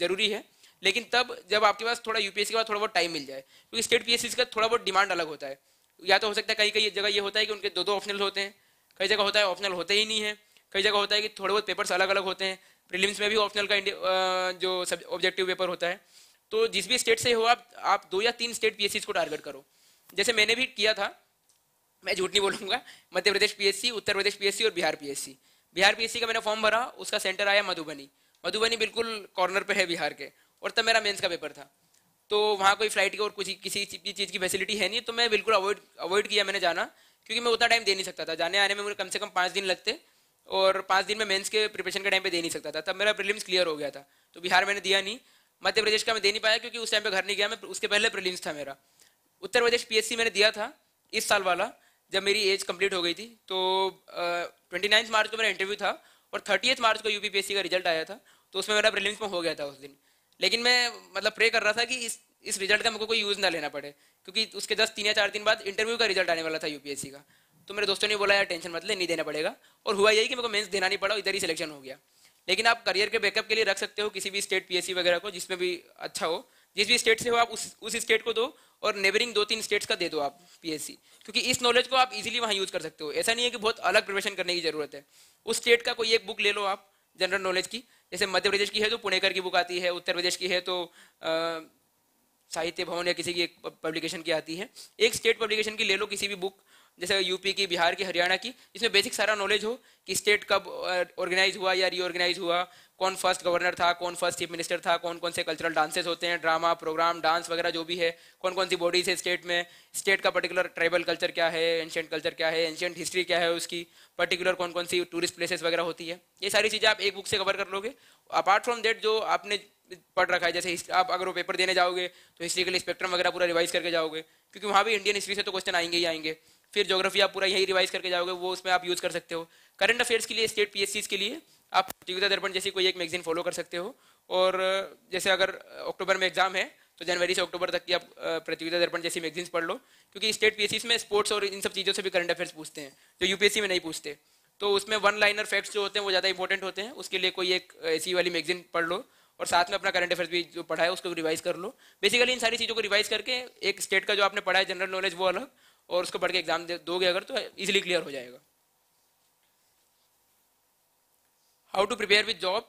ज़रूरी है। लेकिन तब जब आपके पास थोड़ा यूपीएससी के बाद थोड़ा बहुत टाइम मिल जाए, क्योंकि स्टेट पी का थोड़ा बहुत डिमांड अलग होता है। या तो हो सकता है कई कई जगह ये होता है कि उनके दो दो ऑप्शनल होते हैं। कई जगह होता है ऑप्शनल होते ही नहीं है। कई जगह होता है कि थोड़े बहुत पेपर्स अलग अलग होते हैं। प्रीलिम्स में भी ऑप्शनल का जो ऑब्जेक्टिव पेपर होता है। तो जिस भी स्टेट से हो आप आप दो या तीन स्टेट पी को टारगेट करो। जैसे मैंने भी किया था, मैं झूठ नहीं बोलूँगा, मध्य प्रदेश पीएससी उत्तर प्रदेश पीएससी और बिहार पीएससी बिहार पीएससी का मैंने फॉर्म भरा, उसका सेंटर आया मधुबनी। मधुबनी बिल्कुल कॉर्नर पे है बिहार के, और तब मेरा मेंस का पेपर था। तो वहाँ कोई फ़्लाइट की और कुछ किसी भी चीज़ की फैसिलिटी है नहीं तो मैं बिल्कुल अवॉइड अवॉइड किया मैंने जाना, क्योंकि मैं उतना टाइम दे नहीं सकता था। जाने आने में मुझे कम से कम पाँच दिन लगते और पाँच दिन में मेंस के प्रिपरेशन के टाइम पे दे नहीं सकता था। तब मेरा प्रीलिम्स क्लियर हो गया था। तो बिहार मैंने दिया नहीं। मध्य प्रदेश का मैं दे नहीं पाया क्योंकि उस टाइम पे घर नहीं गया मैं, उसके पहले प्रीलिम्स था मेरा। उत्तर प्रदेश पीएससी मैंने दिया था इस साल वाला, जब मेरी एज कंप्लीट हो गई थी। तो ट्वेंटी नाइन्थ मार्च को मेरा इंटरव्यू था और थर्टी मार्च को यूपीपीएससी का रिज़ल्ट आया था। तो उसमें मेरा प्रीलिम्स में हो गया था उस दिन। लेकिन मैं मतलब प्रे कर रहा था कि इस इस रिज़ल्ट का मुझे कोई यूज़ ना लेना पड़े, क्योंकि उसके दस तीन या चार दिन बाद इंटरव्यू का रिज़ल्ट आने वाला था यूपीएससी का। तो मेरे दोस्तों ने बोला, यार टेंशन मतलब नहीं देना पड़ेगा। और हुआ यही कि मेरे को मेंस देना नहीं पड़ा, इधर ही सिलेक्शन हो गया। लेकिन आप करियर के बैकअप के लिए रख सकते हो, किसी भी स्टेट पीएससी वगैरह को, जिसमें भी अच्छा हो। जिस भी स्टेट से हो, आप उस उस स्टेट को दो और नेबरिंग दो तीन स्टेट्स का दे दो आप पीएससी क्योंकि इस नॉलेज को आप इजीली वहाँ यूज़ कर सकते हो। ऐसा नहीं है कि बहुत अलग प्रिपरेशन करने की ज़रूरत है। उस स्टेट का कोई एक बुक ले लो आप जनरल नॉलेज की। जैसे मध्य प्रदेश की है तो पुणेकर की बुक आती है, उत्तर प्रदेश की है तो साहित्य भवन या किसी की एक पब्लिकेशन की आती है। एक स्टेट पब्लिकेशन की ले लो किसी भी बुक जैसे यूपी की, बिहार की, हरियाणा की इसमें बेसिक सारा नॉलेज हो कि स्टेट कब ऑर्गेनाइज हुआ या रीऑर्गेनाइज हुआ कौन फ़र्स्ट गवर्नर था, कौन फ़र्स्ट चीफ मिनिस्टर था, कौन कौन से कल्चरल डांसेस होते हैं ड्रामा प्रोग्राम डांस वगैरह जो भी है, कौन कौन सी बॉडीज है स्टेट में स्टेट का पर्टिकुलर ट्राइबल कल्चर क्या है एंशियंट कल्चर क्या है एंशियंट हिस्ट्री क्या है उसकी पर्टिकुलर कौन कौन सी टूरिस्ट प्लेसेस वगैरह होती है, ये सारी चीज़ें आप एक बुक से कवर कर लोगे। अपार्ट फ्रॉम देट जो आपने पढ़ रखा है, जैसे आप अगर वो पेपर देने जाओगे तो हिस्ट्री के लिए स्पेक्ट्रम वगैरह पूरा रिवाइज करके जाओगे, क्योंकि वहाँ भी इंडियन हिस्ट्री से तो क्वेश्चन आएँगे ही आएँगे। फिर जोग्राफी आप पूरा यही रिवाइज करके जाओगे, वो उसमें आप यूज़ कर सकते हो। करंट अफेयर्स के लिए स्टेट पी के लिए आप प्रतियोगिता दर्पण जैसी कोई एक मैगजीन फॉलो कर सकते हो। और जैसे अगर अक्टूबर में एग्ज़ाम है तो जनवरी से अक्टूबर तक की आप प्रतियोगिता दर्पण जैसी मैगजीन्स पढ़ लो। क्योंकि स्टेट पी में स्पोर्ट्स और इन सब चीज़ों से भी करंट अफेयर्स पूछते हैं, जो यूपीएससी में नहीं पूछते। तो उसमें वन लाइनर फैक्ट्स जो होते हैं, वो ज़्यादा इंपॉर्टेंट होते हैं। उसके लिए कोई एक ऐसी वाली मैगजीन पढ़ लो। और साथ में अपना करंट अफेयर्स भी जो पढ़ा है, उसको रिवाइज कर लो। बेसिकली इन सारी चीज़ों को रिवाइज करके एक स्टेट का जो आपने पढ़ा है जनरल नॉलेज वो अलग। और उसको पढ़ के एग्ज़ाम दोगे अगर तो ईजिली क्लियर हो जाएगा। How to prepare with job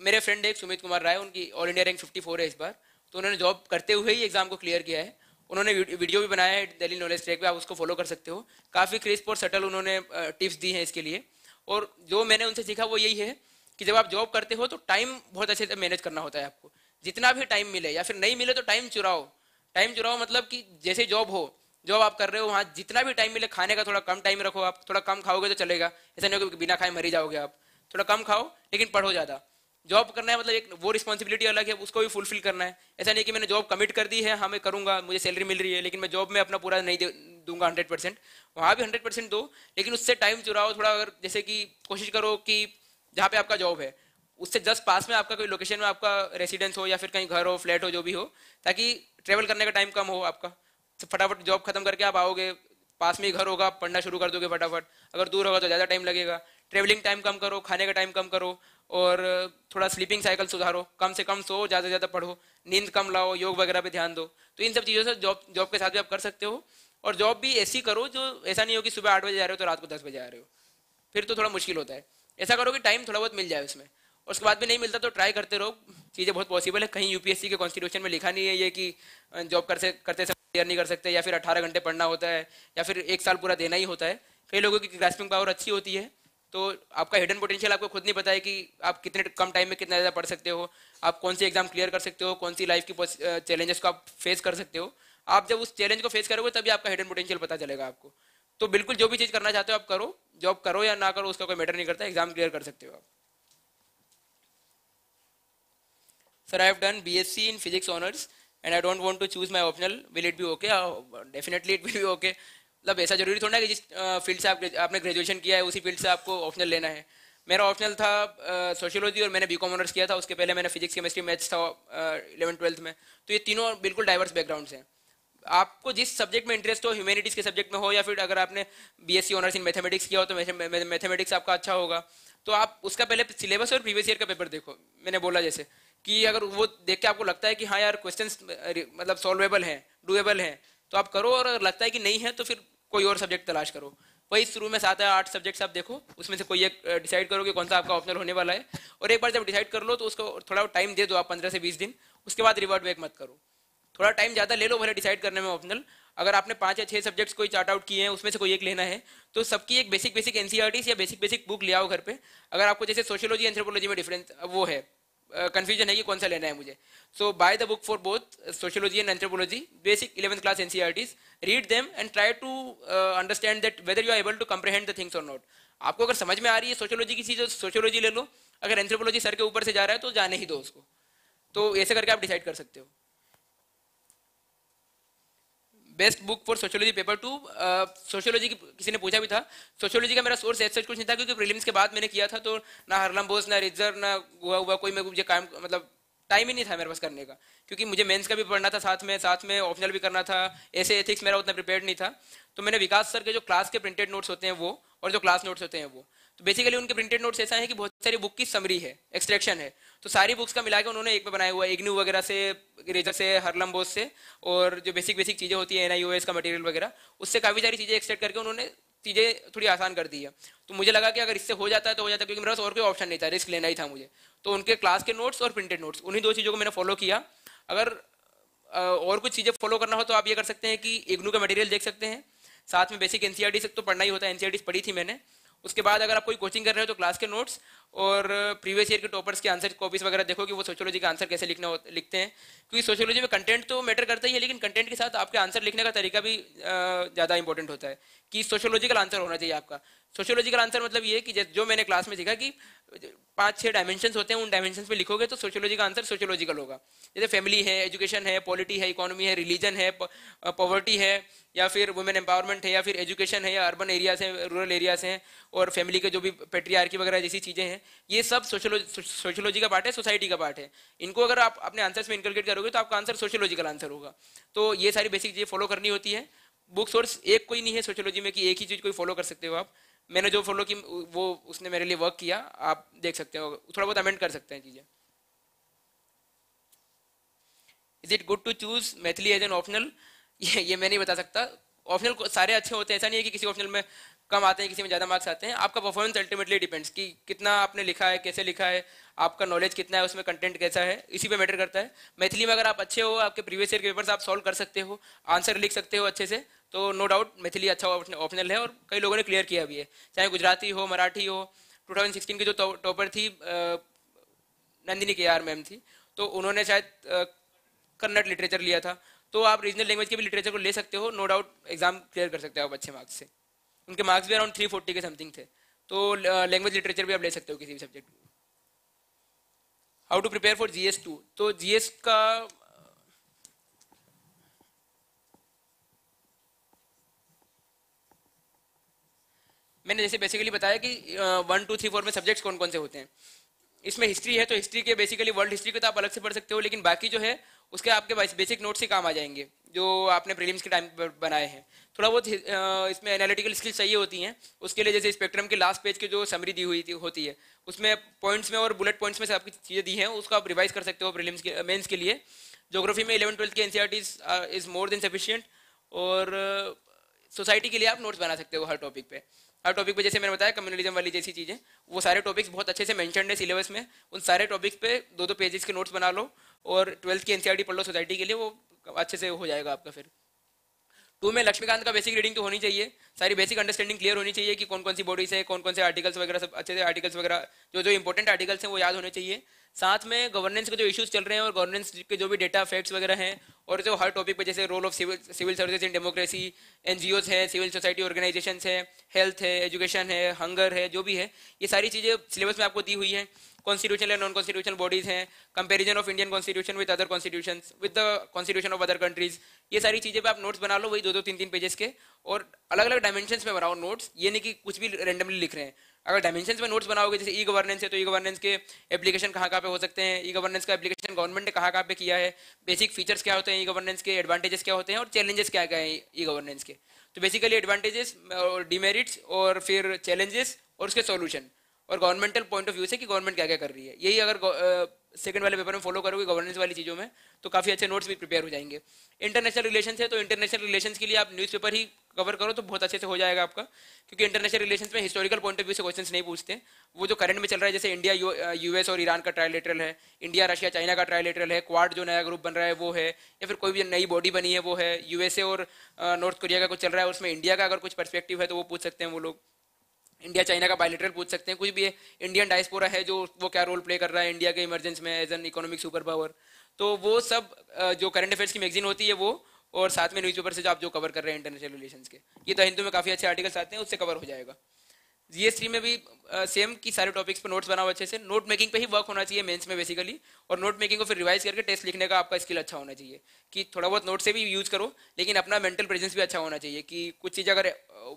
मेरे फ्रेंड एक, सुमित कुमार राय, उनकी ऑल इंडिया रैंक 54 है इस बार। तो उन्होंने जॉब करते हुए ही एग्ज़ाम को क्लियर किया है। उन्होंने वीडियो भी बनाया है दिल्ली नॉलेज ट्रैक पे, आप उसको फॉलो कर सकते हो। काफ़ी क्रिस्प और सटल उन्होंने टिप्स दी हैं इसके लिए। और जो मैंने उनसे सीखा वो यही है कि जब आप जॉब करते हो तो टाइम बहुत अच्छे से मैनेज करना होता है आपको। जितना भी टाइम मिले, या फिर नहीं मिले तो टाइम चुराओ। टाइम चुराओ मतलब कि जैसे जॉब हो जॉब आप कर रहे हो, वहाँ जितना भी टाइम मिले, खाने का थोड़ा कम टाइम रखो आप, थोड़ा कम खाओगे तो चलेगा। ऐसा नहीं होगा बिना खाए मरी जाओगे आप। थोड़ा कम खाओ, लेकिन पढ़ो ज़्यादा। जॉब करना है मतलब एक वो रिस्पॉन्सिबिलिटी अलग है, उसको भी फुलफिल करना है। ऐसा नहीं कि मैंने जॉब कमिट कर दी है हाँ मैं करूँगा, मुझे सैलरी मिल रही है, लेकिन मैं जॉब में अपना पूरा नहीं दूँगा हंड्रेड परसेंट वहाँ भी हंड्रेड परसेंट दो, लेकिन उससे टाइम चुराओ थोड़ा अगर जैसे कि कोशिश करो कि जहाँ पे आपका जॉब है, उससे जस्ट पास में आपका कोई लोकेशन में आपका रेसिडेंस हो या फिर कहीं घर हो फ्लैट हो, जो भी हो, ताकि ट्रेवल करने का टाइम कम हो आपका। तो फटाफट जॉब खत्म करके आप आओगे, पास में ही घर होगा, पढ़ना शुरू कर दोगे फटाफट। अगर दूर होगा तो ज़्यादा टाइम लगेगा। ट्रेवलिंग टाइम कम करो, खाने का टाइम कम करो, और थोड़ा स्लीपिंग साइकिल सुधारो। कम से कम सो, ज़्यादा से ज़्यादा पढ़ो। नींद कम लाओ, योग वगैरह पे ध्यान दो। तो इन सब चीज़ों से जॉब जॉब के साथ भी आप कर सकते हो। और जॉब भी ऐसी करो जो ऐसा नहीं हो कि सुबह आठ बजे जा रहे हो तो रात को दस बजे आ रहे हो। फिर तो थोड़ा मुश्किल होता है। ऐसा करो कि टाइम थोड़ा बहुत मिल जाए उसमें। और उसके बाद भी नहीं मिलता तो ट्राई करते रहो। चीज़ें बहुत पॉसिबल है। कहीं यूपीएससी के कॉन्स्टिट्यूशन में लिखा नहीं है ये कि जॉब करते करते समय क्लियर नहीं कर सकते या फिर अठारह घंटे पढ़ना होता है या फिर एक साल पूरा देना ही होता है। कई लोगों की ग्रास्पिंग पावर अच्छी होती है। तो आपका हिडन पोटेंशियल आपको खुद नहीं पता है कि आप कितने कम टाइम में कितना ज़्यादा पढ़ सकते हो आप कौन सी एग्ज़ाम क्लियर कर सकते हो कौन सी लाइफ की चैलेंजेस को आप फेस कर सकते हो आप जब उस चैलेंज को फेस करोगे तभी आपका हिडन पोटेंशियल पता चलेगा आपको तो बिल्कुल जो भी चीज़ करना चाहते हो आप करो जॉब करो या ना करो उसका कोई मैटर नहीं करता एग्ज़ाम क्लियर कर सकते हो आप Sir, I have done BSc in physics honors and I don't want to to choose my Will it be okay? Uh, definitely it will be okay. मतलब ऐसा ज़रूरी थोड़ा ना कि जिस फ़ील्ड से आप आपने ग्रेजुएशन किया है, उसी फ़ील्ड से आपको ऑप्शनल लेना है। मेरा ऑप्शनल था सोशियोलॉजी और मैंने बी कॉम ऑनर्स किया था, उसके पहले मैंने फिजिक्स केमिस्ट्री मैथ्स था इलेवन ट्वेल्थ में। तो ये तीनों बिल्कुल डाइवर्स बैकग्राउंड हैं। आपको जिस सब्जेक्ट में इंटरेस्ट हो ह्यूमैनिटीज़ के सब्जेक्ट में हो, या फिर अगर आपने B BSc honours in mathematics किया हो तो मैथमेटिक्स आपका अच्छा होगा। तो आप उसका पहले सिलेबस और प्रीवियस ईयर का पेपर देखो, मैंने बोला जैसे, कि अगर वो देख के आपको लगता है कि हाँ यार क्वेश्चन मतलब सॉल्वेबल हैं डुएबल हैं तो आप करो, और अगर लगता है कि नहीं है तो फिर कोई और सब्जेक्ट तलाश करो। वही शुरू में सात आठ सब्जेक्ट्स आप देखो, उसमें से कोई एक डिसाइड करो कि कौन सा आपका ऑप्शनल होने वाला है। और एक बार जब डिसाइड कर लो तो उसको थोड़ा टाइम दे दो आप पंद्रह से बीस दिन। उसके बाद रिवर्ट बैक मत करो। थोड़ा टाइम ज़्यादा ले लो, भले डिसाइड करने में ऑप्शनल अगर आपने पाँच या छह सब्जेक्ट्स कोई चार्ट आउट किए हैं, उसमें से कोई एक लेना है तो सबकी एक बेसिक बेसिक एनसीआरटीज या बेसिक बेसिक बुक ले आओ घर पे। अगर आपको जैसे सोशियोलॉजी एंथ्रोपोलॉजी में डिफरेंस वो है। कंफ्यूजन है कि कौन सा लेना है मुझे। So buy the book for both sociology and anthropology basic eleventh class NCERTs read them and try to understand that whether you are able to comprehend the things or not आपको अगर समझ में आ रही है सोशोलॉजी की चीज़ sociology ले लो। अगर anthropology sir के ऊपर से जा रहा है तो जाने ही दो उसको। तो ऐसे करके आप डिसाइड कर सकते हो। Best book for sociology paper two sociology की किसी ने पूछा भी था। सोशियोलॉजी का मेरा सोर्स ऐसा कुछ नहीं था क्योंकि प्रीलिम्स के बाद मैंने किया था तो ना हरलम बोस, ना रिज़र्व ना हुआ हुआ कोई मैं मुझे काम मतलब टाइम ही नहीं था मेरे पास करने का। क्योंकि मुझे मेंस का भी पढ़ना था, साथ में साथ में ऑप्शनल भी करना था, ऐसे एथिक्स मेरा उतना प्रिपेयर नहीं था। तो मैंने विकास सर के जो क्लास के प्रिंटेड नोट्स होते हैं वो, और जो क्लास नोट्स होते हैं वो तो बेसिकली उनके प्रिंटेड नोट्स ऐसा है कि बहुत सारी बुक की समरी है एक्सट्रैक्शन है। तो सारी बुक्स का मिला के उन्होंने एक पे बनाया हुआ इग्नू वगैरह से रेजर से हरलम बोस से, और जो बेसिक बेसिक चीज़ें होती है एन का मटेरियल वगैरह, उससे काफ़ी सारी चीज़ें एक्सट्रैक्ट करके उन्होंने चीज़ें थोड़ी आसान कर दी है। तो मुझे लगा कि अगर इससे हो जाता है तो हो जाता है, क्योंकि मेरे पास और कोई ऑप्शन नहीं था रिस्क लेना ही था मुझे। तो उनके क्लास के नोट्स और प्रिंटेड नोट्स उन्हीं दो चीज़ों को मैंने फॉलो किया। अगर और कुछ चीज़ें फॉलो करना हो तो आप ये कर सकते हैं कि इग्नू का मटेरियल देख सकते हैं। साथ में बेसिक एनसीआरटी से तो पढ़ना ही होता है एनसीआरटी पढ़ी थी मैंने। उसके बाद अगर आप कोई कोचिंग कर रहे हो तो क्लास के नोट्स और प्रीवियस ईयर के टॉपर्स के आंसर कॉपीज वगैरह देखो कि वो सोशोलॉजी का आंसर कैसे लिखना लिखते हैं। क्योंकि सोशोलॉजी में कंटेंट तो मैटर करता ही है, लेकिन कंटेंट के साथ आपके आंसर लिखने का तरीका भी ज़्यादा इंपॉर्टेंट होता है कि सोशोलॉजिकल आंसर होना चाहिए आपका। सोशोलॉजिकल आंसर मतलब ये कि जो मैंने क्लास में सीखा कि पाँच, छह डायमेंशन होते हैं, उन डायमेंशन पे लिखोगे तो सोशियोलॉजी का आंसर सोशियोलॉजिकल होगा। जैसे फैमिली है एजुकेशन है पॉलिटी है इकोनॉमी है रिलीजन है पॉवर्टी है, या फिर वुमेन एम्पावरमेंट है, या फिर एजुकेशन है, या अर्बन एरियाज़ हैं रूरल एरियाज़ हैं, और फैमिली के जो भी पेट्रियार्की वगैरह जैसी चीज़ें हैं, ये सब सोशियोलॉजी का पार्ट है सोसाइटी का पार्ट है। इनको अगर आप अपने आंसर्स में इनकलकेट करोगे तो आपका आंसर सोशियोलॉजिकल आंसर होगा। तो ये सारी बेसिक चीज़ें फॉलो करनी होती है। बुक सोर्स एक कोई नहीं है सोशियोलॉजी में कि एक ही चीज़ कोई फॉलो कर सकते हो आप। मैंने जो फॉलो की, वो उसने मेरे लिए वर्क किया, आप देख सकते हो, थोड़ा बहुत अमेंड कर सकते हैं चीज़ें। Is it good to choose Maithili as an optional ये ये मैं नहीं बता सकता। ऑप्शनल सारे अच्छे होते हैं, ऐसा नहीं है कि किसी ऑप्शनल में कम आते हैं, किसी में ज़्यादा मार्क्स आते हैं, आपका परफॉर्मेंस अल्टीमेटली डिपेंड्स कि कितना आपने लिखा है, कैसे लिखा है, आपका नॉलेज कितना है, उसमें कंटेंट कैसा है, इसी पे मैटर करता है। मैथिली में अगर आप अच्छे हो, आपके प्रीवियस ईयर के पेपर्स आप सॉल्व कर सकते हो आंसर लिख सकते हो अच्छे से तो नो डाउट मैथिली अच्छा ऑप्शनल है, और कई लोगों ने क्लियर किया भी है। चाहे गुजराती हो, मराठी हो 2016 की जो टॉपर थी नंदिनी के आर मैम थी तो उन्होंने शायद कन्नड़ लिटरेचर लिया था। तो आप रीजनल लैंग्वेज के भी लिटरेचर को ले सकते हो नो डाउट एग्ज़ाम क्लियर कर सकते हो आप अच्छे मार्क्स से। उनके मार्क्स भी अराउंड थ्री फोर्टी के समथिंग थे। तो लैंग्वेज लिटरेचर भी आप ले सकते हो किसी भी subject how to prepare for G S two तो जी एस का, मैंने जैसे बेसिकली बताया कि वन टू थ्री फोर में सब्जेक्ट्स कौन कौन से होते हैं। इसमें हिस्ट्री है तो हिस्ट्री के बेसिकली वर्ल्ड हिस्ट्री को तो आप अलग से पढ़ सकते हो, लेकिन बाकी जो है उसके आपके बेसिक नोट्स ही काम आ जाएँगे, जो आपने प्रीलिम्स के टाइम पर बनाए हैं। थोड़ा बहुत इसमें एनालिटिकल स्किल्स चाहिए होती हैं। उसके लिए जैसे स्पेक्ट्रम के लास्ट पेज की जो समरी दी हुई थी, होती है, उसमें पॉइंट्स में और बुलेट पॉइंट्स में से आपकी चीज़ें दी हैं, उसको आप रिवाइज कर सकते हो प्रीलिम्स के मेंस के लिए। जोग्राफी में इलेवन ट्वेल्थ के an is more than sufficient और सोसाइटी के लिए आप नोट्स बना सकते हो हर टॉपिक पे। हर टॉपिक पे जैसे मैंने बताया कम्युनलिज्म वाली जैसी चीज़ें, वो सारे टॉपिक्स बहुत अच्छे से मैंशन है सिलेबस में। उन सारे टॉपिक्स पे दो दो पेजेस के नोट्स बना लो और ट्वेल्थ की एनसीआरटी पढ़ लो सोसाइटी के लिए, वो अच्छे से हो जाएगा आपका फिर। टू में लक्ष्मीकांत का बेसिक रीडिंग तो होनी चाहिए। सारी बेसिक अंडरस्टैंडिंग क्लियर होनी चाहिए कि कौन कौन सी बॉडीज है कौन कौन से आर्टिकल्स वगैरह सब अच्छे से आर्टिकल्स वगैरह जो जो इंपॉर्टेंट आर्टिकल्स हैं वो याद होने चाहिए। साथ में गवर्नेंस के जो इश्यूज़ चल रहे हैं और गवर्नेंस के जो भी डेटा फैक्ट्स वगैरह हैं, और जो हर टॉपिक पे जैसे role of civil civil services in democracy NGOs है सिविल सोसाइटी ऑर्गेनाइजेशन है हेल्थ है एजुकेशन है हंगर है, जो भी है, ये सारी चीज़ें सिलेबस में आपको दी हुई है। कॉन्स्टिट्यूशन या नॉन कॉन्स्टिट्यूशन बॉडीज हैं। Comparison of Indian constitution with other constitution with the constitution of other countries ये सारी चीज़ें पे आप नोट्स बना लो, वही दो दो तीन तीन पेजेस के, और अलग अलग डायमेंशन में बनाओ नोट्स ये नहीं कि कुछ भी रेंडमली लिख रहे हैं। अगर डायमेंशन में नोट्स बनाओगे, जैसे ई गवर्नेंस है तो ई गवर्नेंस के एप्लीकेशन कहाँ कहाँ पे हो सकते हैं? ई गवर्नेंस का एप्लीकेशन गवर्नमेंट ने कहाँ कहाँ पे किया है? बेसिक फीचर्स क्या होते हैं ई गवर्नेंस के? एडवांटेजेस क्या होते हैं? और चैलेंजेस क्या क्या हैं ई गवर्नेंस के? तो बेसिकली एडवांटेजेस और डिमेरिट्स और फिर चैलेंजेस और उसके सोल्यूशन और गवर्नमेंटल पॉइंट ऑफ़ व्यू से कि गवर्नमेंट क्या क्या कर रही है. यही अगर सेकंड वाले पेपर में फॉलो करोगे गवर्नेंस वाली चीज़ों में तो काफ़ी अच्छे नोट्स भी प्रिपेयर हो जाएँगे। इंटरनेशनल रिलेशन है तो इंटरनेशनल रिलेशन के लिए आप न्यूज़पेपर ही कवर करो तो बहुत अच्छे से हो जाएगा आपका। क्योंकि इंटरनेशनल रिलेशन में हिस्टोरिकल पॉइंट ऑफ़ व्यू से क्वेश्चन नहीं पूछते। वो जो करंट में चल रहा है, जैसे इंडिया यूएस और ईरान का ट्रायलेटरल है इंडिया रशिया चाइना का ट्रायलेटरल है क्वाड जो नया ग्रुप बन रहा है, वो है, या फिर कोई भी नई बॉडी बनी है, वो है यूएसए और नॉर्थ कोरिया का कुछ चल रहा है, उसमें इंडिया का अगर कुछ परस्पेक्टिव है तो वो पूछ सकते हैं वो लोग। इंडिया चाइना का बायोलिटरल पूछ सकते हैं। कुछ भी है इंडियन डायस्पोरा है जो, वो क्या रोल प्ले कर रहा है इंडिया के इमरजेंस में as an economic super power तो वो सब जो करंट अफेयर्स की मैगजीन होती है वो, और साथ में न्यूज़पेपर से जो आप जो कवर कर रहे हैं इंटरनेशनल रिलेशन के। ये तो हिंदू में काफ़ी अच्छे आर्टिकल्स आते हैं, उससे कवर हो जाएगा। जीएसटी में भी सेम की सारे टॉपिक्स पर नोट्स बनाओ अच्छे से। नोट मेकिंग पे ही वर्क होना चाहिए मेंस में बेसिकली और नोट मेकिंग को फिर रिवाइज करके टेस्ट लिखने का आपका स्किल अच्छा होना चाहिए। कि थोड़ा बहुत नोट से भी यूज़ करो, लेकिन अपना मेंटल प्रेजेंस भी अच्छा होना चाहिए। कि कुछ चीज़ अगर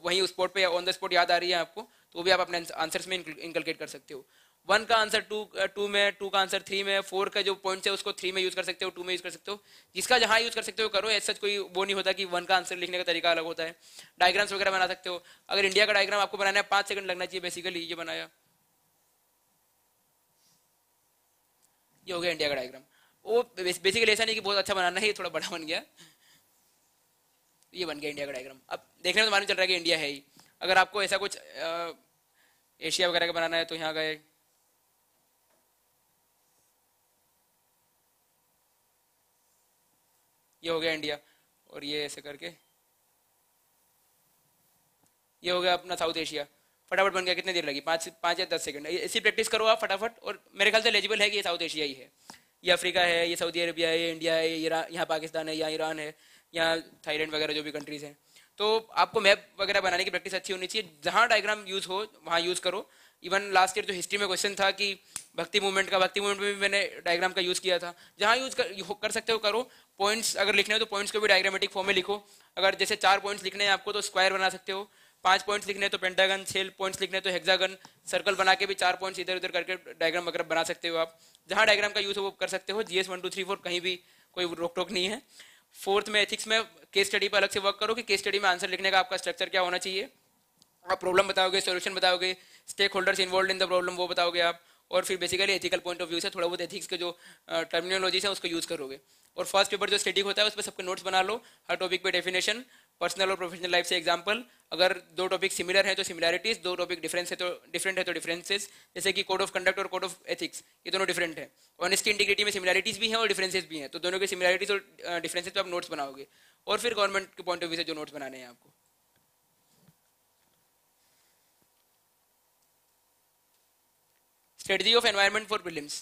वहीं स्पॉट पे ऑन द स्पॉट याद आ रही है आपको तो भी आप अपने आंसर्स में इंकलकेट कर सकते हो। वन का आंसर टू टू में, टू का आंसर थ्री में, फोर का जो पॉइंट है, उसको थ्री में यूज़ कर सकते हो, टू में यूज़ कर सकते हो। जिसका जहाँ यूज़ कर सकते हो, करो ऐसा कोई वो नहीं होता कि वन का आंसर लिखने का तरीका अलग होता है। डायग्राम्स वगैरह बना सकते हो। अगर इंडिया का डायग्राम आपको बनाना है, पाँच सेकंड लगना चाहिए बेसिकली ये बनाया। ये हो गया इंडिया का डायग्राम वो बेसिकली ऐसा नहीं कि बहुत अच्छा बनाना है, ये थोड़ा बड़ा बन गया। ये बन गया इंडिया का डायग्राम अब देखने में तो मालूम चल रहा है कि इंडिया है ही। अगर आपको ऐसा कुछ एशिया वगैरह का बनाना है तो यहाँ गए। ये हो गया इंडिया। और ये ऐसे करके। ये हो गया अपना साउथ एशिया। फटाफट बन गया, कितनी देर लगी? पाँच पाँच या दस सेकंड। ऐसी प्रैक्टिस करो आप फटाफट। और मेरे ख्याल से एलिजिबल है कि ये साउथ एशिया ही है। ये अफ्रीका है, ये सऊदी अरबिया है, ये इंडिया है, ये यहाँ पाकिस्तान है, यहाँ ईरान है, यहाँ थाईलैंड वगैरह जो भी कंट्रीज़ हैं। तो आपको मैप वगैरह बनाने की प्रैक्टिस अच्छी होनी चाहिए। जहाँ डायग्राम यूज़ हो, वहाँ यूज़ करो। इवन लास्ट ईयर जो हिस्ट्री में क्वेश्चन था कि भक्ति मूवमेंट का भक्ति मूवमेंट में भी मैंने डायग्राम का यूज़ किया था। जहाँ यूज़ कर, कर सकते हो करो। पॉइंट्स अगर लिखने हो तो पॉइंट्स को भी डायग्रामेटिक फॉर्म में लिखो। अगर जैसे चार पॉइंट्स लिखने हैं आपको तो स्क्वायर बना सकते हो। पाँच पॉइंट्स लिखने तो पेंटागन छह पॉइंट्स लिखने तो हेक्सागन सर्कल बना के भी चार पॉइंट्स इधर उधर करके डायग्राम वगैरह बना सकते हो आप। जहाँ डायग्राम का यूज़ हो वो कर सकते हो। GS one two three four कहीं भी कोई रोक टोक नहीं है। फोर्थ में एथिक्स में केस स्टडी पर अलग से वर्क करो कि केस स्टडी में आंसर लिखने का आपका स्ट्रक्चर क्या होना चाहिए। आप प्रॉब्लम बताओगे सोल्यूशन बताओगे stakeholders involve in the problem वो बताओगे आप। और फिर basically ethical point of view से थोड़ा बहुत एथिक्स के जो टर्मिनोलॉजी है उसको यूज़ करोगे। और फ़र्स्ट पेपर जो स्टडी होता है उस पर सबके नोट्स बना लो, हर टॉपिक पे डेफिनेशन पर्सनल और प्रोफेशनल लाइफ से एग्ज़ाम्पल अगर दो टॉपिक सिमिलर है तो सिमिलरिटीज दो टॉपिक डिफरेंस है तो डिफरेंट है तो डिफरेंसेस जैसे कि कोड ऑफ़ कंडक्ट और कोड ऑफ़ एथिक्स ये दोनों डिफरेंट है। ऑनेस्टी इंटीग्रिटी में सिमिलरिटीज भी हैं और डिफरेंसेस भी हैं। तो दोनों के सिमिलरिटीज और डिफरेंसेस पे आप नोट्स बनाओगे। और फिर गवर्नमेंट के पॉइंट ऑफ़ व्यू से जो नोट्स बनाने हैं आपको। Strategy of environment for prelims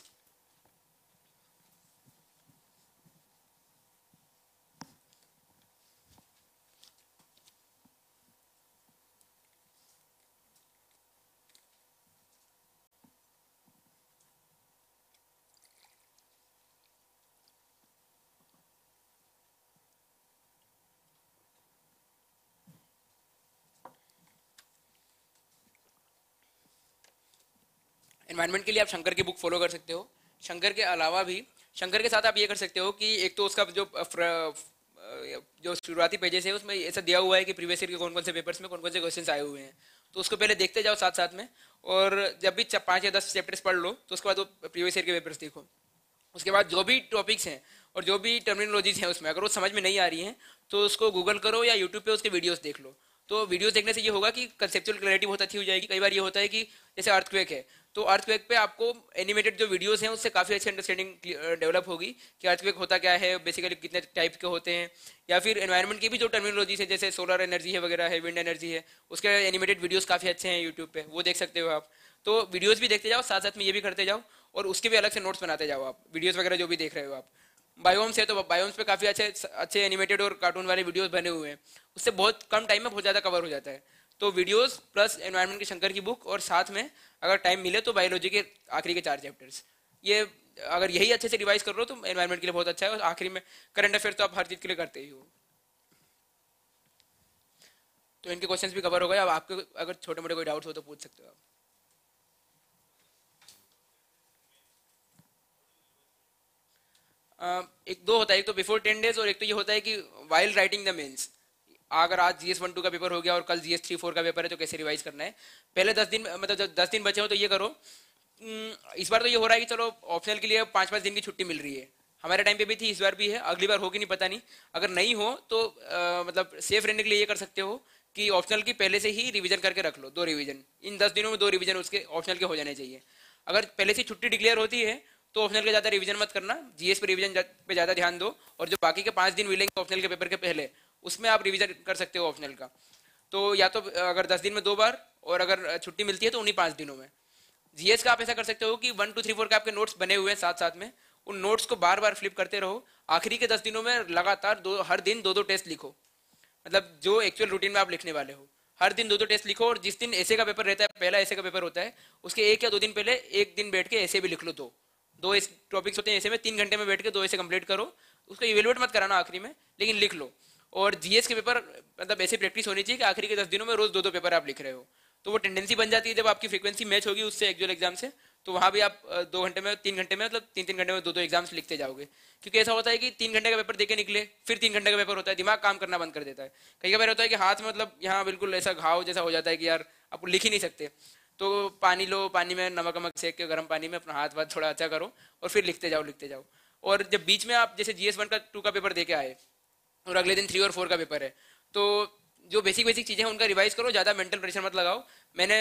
environment के लिए आप शंकर की बुक फॉलो कर सकते हो। शंकर के अलावा भी, शंकर के साथ आप ये कर सकते हो कि एक तो उसका जो जो शुरुआती पेजेस है, उसमें ऐसा दिया हुआ है कि प्रीवियस ईयर के कौन कौन से पेपर्स में कौन कौन से क्वेश्चन आए हुए हैं। तो उसको पहले देखते जाओ साथ साथ में और जब भी पाँच या दस चैप्टर्स पढ़ लो तो उसके बाद वो प्रीवियस ईयर के पेपर्स देखो। उसके बाद जो भी टॉपिक्स हैं और जो भी टर्मिनोलॉजीज हैं उसमें, अगर वो समझ में नहीं आ रही हैं तो उसको गूगल करो या यूट्यूब पे उसके वीडियोस देख लो। तो वीडियो देखने से ये होगा कि कंसेप्चुअल क्लैरिटी बहुत अच्छी हो जाएगी। कई बार ये होता है कि जैसे अर्थक्वेक है तो अर्थक्वेक पे आपको एनिमेटेड जो वीडियोस हैं, उससे काफ़ी अच्छी अंडरस्टैंडिंग डेवलप होगी कि अर्थक्वेक होता क्या है बेसिकली कितने टाइप के होते हैं। या फिर एनवायरनमेंट की भी जो टर्मिनोलॉजी है, जैसे सोलर एनर्जी है वगैरह है विंड एनर्जी है, उसके एनिमेटेड वीडियोज़ काफ़ी अच्छे हैं यूट्यूब पर वो देख सकते हो आप। तो वीडियोज़ भी देखते जाओ साथ साथ में ये भी करते जाओ, और उसके भी अलग से नोट्स बनाते जाओ आप वीडियोज़ वगैरह जो भी देख रहे हो आप। बायोम्स है तो बायोम्स पे काफ़ी अच्छे अच्छे एनिमेटेड और कार्टून वाले वीडियोस बने हुए हैं। उससे बहुत कम टाइम में बहुत ज़्यादा कवर हो जाता है। तो वीडियोस प्लस एनवायरनमेंट की शंकर की बुक और साथ में अगर टाइम मिले तो बायोलॉजी के आखिरी के चार चैप्टर्स ये अगर यही अच्छे से रिवाइज कर लो तो एनवायरनमेंट के लिए बहुत अच्छा है और आखिरी में करंट अफेयर तो आप हर चीज़ के लिए करते ही हो। तो इनके क्वेश्चंस भी कवर हो गए। अब आपके अगर छोटे मोटे कोई डाउट्स हो तो पूछ सकते हो आप। एक दो होता है एक तो बिफोर टेन डेज़ और एक तो ये होता है कि वाइल्ड राइटिंग द मेन्स अगर आज जी एस वन टू का पेपर हो गया और कल जी एस थ्री फोर का पेपर है तो कैसे रिवाइज करना है? पहले दस दिन मतलब जब दस दिन बचे हो तो ये करो। इस बार तो ये हो रहा है कि चलो ऑप्शनल के लिए पाँच पाँच दिन की छुट्टी मिल रही है। हमारे टाइम पे भी थी इस बार भी है अगली बार होगी नहीं पता नहीं। अगर नहीं हो तो आ, मतलब सेफ़ रहने के लिए ये कर सकते हो कि ऑप्शनल की पहले से ही रिवीजन करके रख लो दो रिवीजन इन दस दिनों में दो रिवीजन उसके ऑप्शनल के हो जाने चाहिए। अगर पहले से छुट्टी डिक्लेयर होती है तो ऑप्शनल के ज़्यादा रिवीजन मत करना जीएस पे रिवीजन पे ज़्यादा ध्यान दो और जो बाकी के पाँच दिन मिलेंगे ऑप्शनल के पेपर के पहले, उसमें आप रिवीजन कर सकते हो ऑप्शनल का। तो या तो अगर दस दिन में दो बार और अगर छुट्टी मिलती है तो उन्हीं पाँच दिनों में। जीएस का आप ऐसा कर सकते हो कि वन टू थ्री फोर के आपके नोट्स बने हुए हैं साथ साथ में। उन नोट्स को बार बार फ्लिप करते रहो। आखिरी के दस दिनों में लगातार दो, हर दिन दो दो टेस्ट लिखो। मतलब जो एक्चुअल रूटीन में आप लिखने वाले हो। हर दिन दो दो टेस्ट लिखो और जिस दिन ऐसे का पेपर रहता है, पहला ऐसे का पेपर होता है, उसके एक या दो दिन पहले एक दिन बैठ के ऐसे भी लिख लो दो। दो ऐसे टॉपिक्स होते हैं, ऐसे में तीन घंटे में बैठ के दो ऐसे कंप्लीट करो। उसको इवेलुएट मत कराना आखिरी में, लेकिन लिख लो। और जीएस के पेपर मतलब ऐसी प्रैक्टिस होनी चाहिए कि आखिरी के दस दिनों में रोज दो दो पेपर आप लिख रहे हो। तो वो टेंडेंसी बन जाती है जब आपकी फ्रीक्वेंसी मैच होगी उससे एक्चुअल एग्ज़ाम से। तो वहाँ भी आप दो घंटे में, तीन घंटे में मतलब तीन तीन घंटे में दो दो एग्ज़ाम्स लिखते जाओगे। क्योंकि ऐसा होता है कि तीन घंटे का पेपर देके निकले, फिर तीन घंटे का पेपर होता है, दिमाग काम करना बंद कर देता है। कई बार होता है कि हाथ में मतलब यहाँ बिल्कुल ऐसा घाव जैसा हो जाता है कि यार, आप लिख ही नहीं सकते। तो पानी लो, पानी में नमक वमक सेक के गर्म पानी में अपना हाथ वाथ थोड़ा अच्छा करो और फिर लिखते जाओ लिखते जाओ। और जब बीच में आप जैसे जीएस वन का टू का पेपर दे के आए और अगले दिन थ्री और फोर का पेपर है तो जो बेसिक बेसिक चीज़ें हैं उनका रिवाइज करो, ज़्यादा मेंटल प्रेशर मत लगाओ। मैंने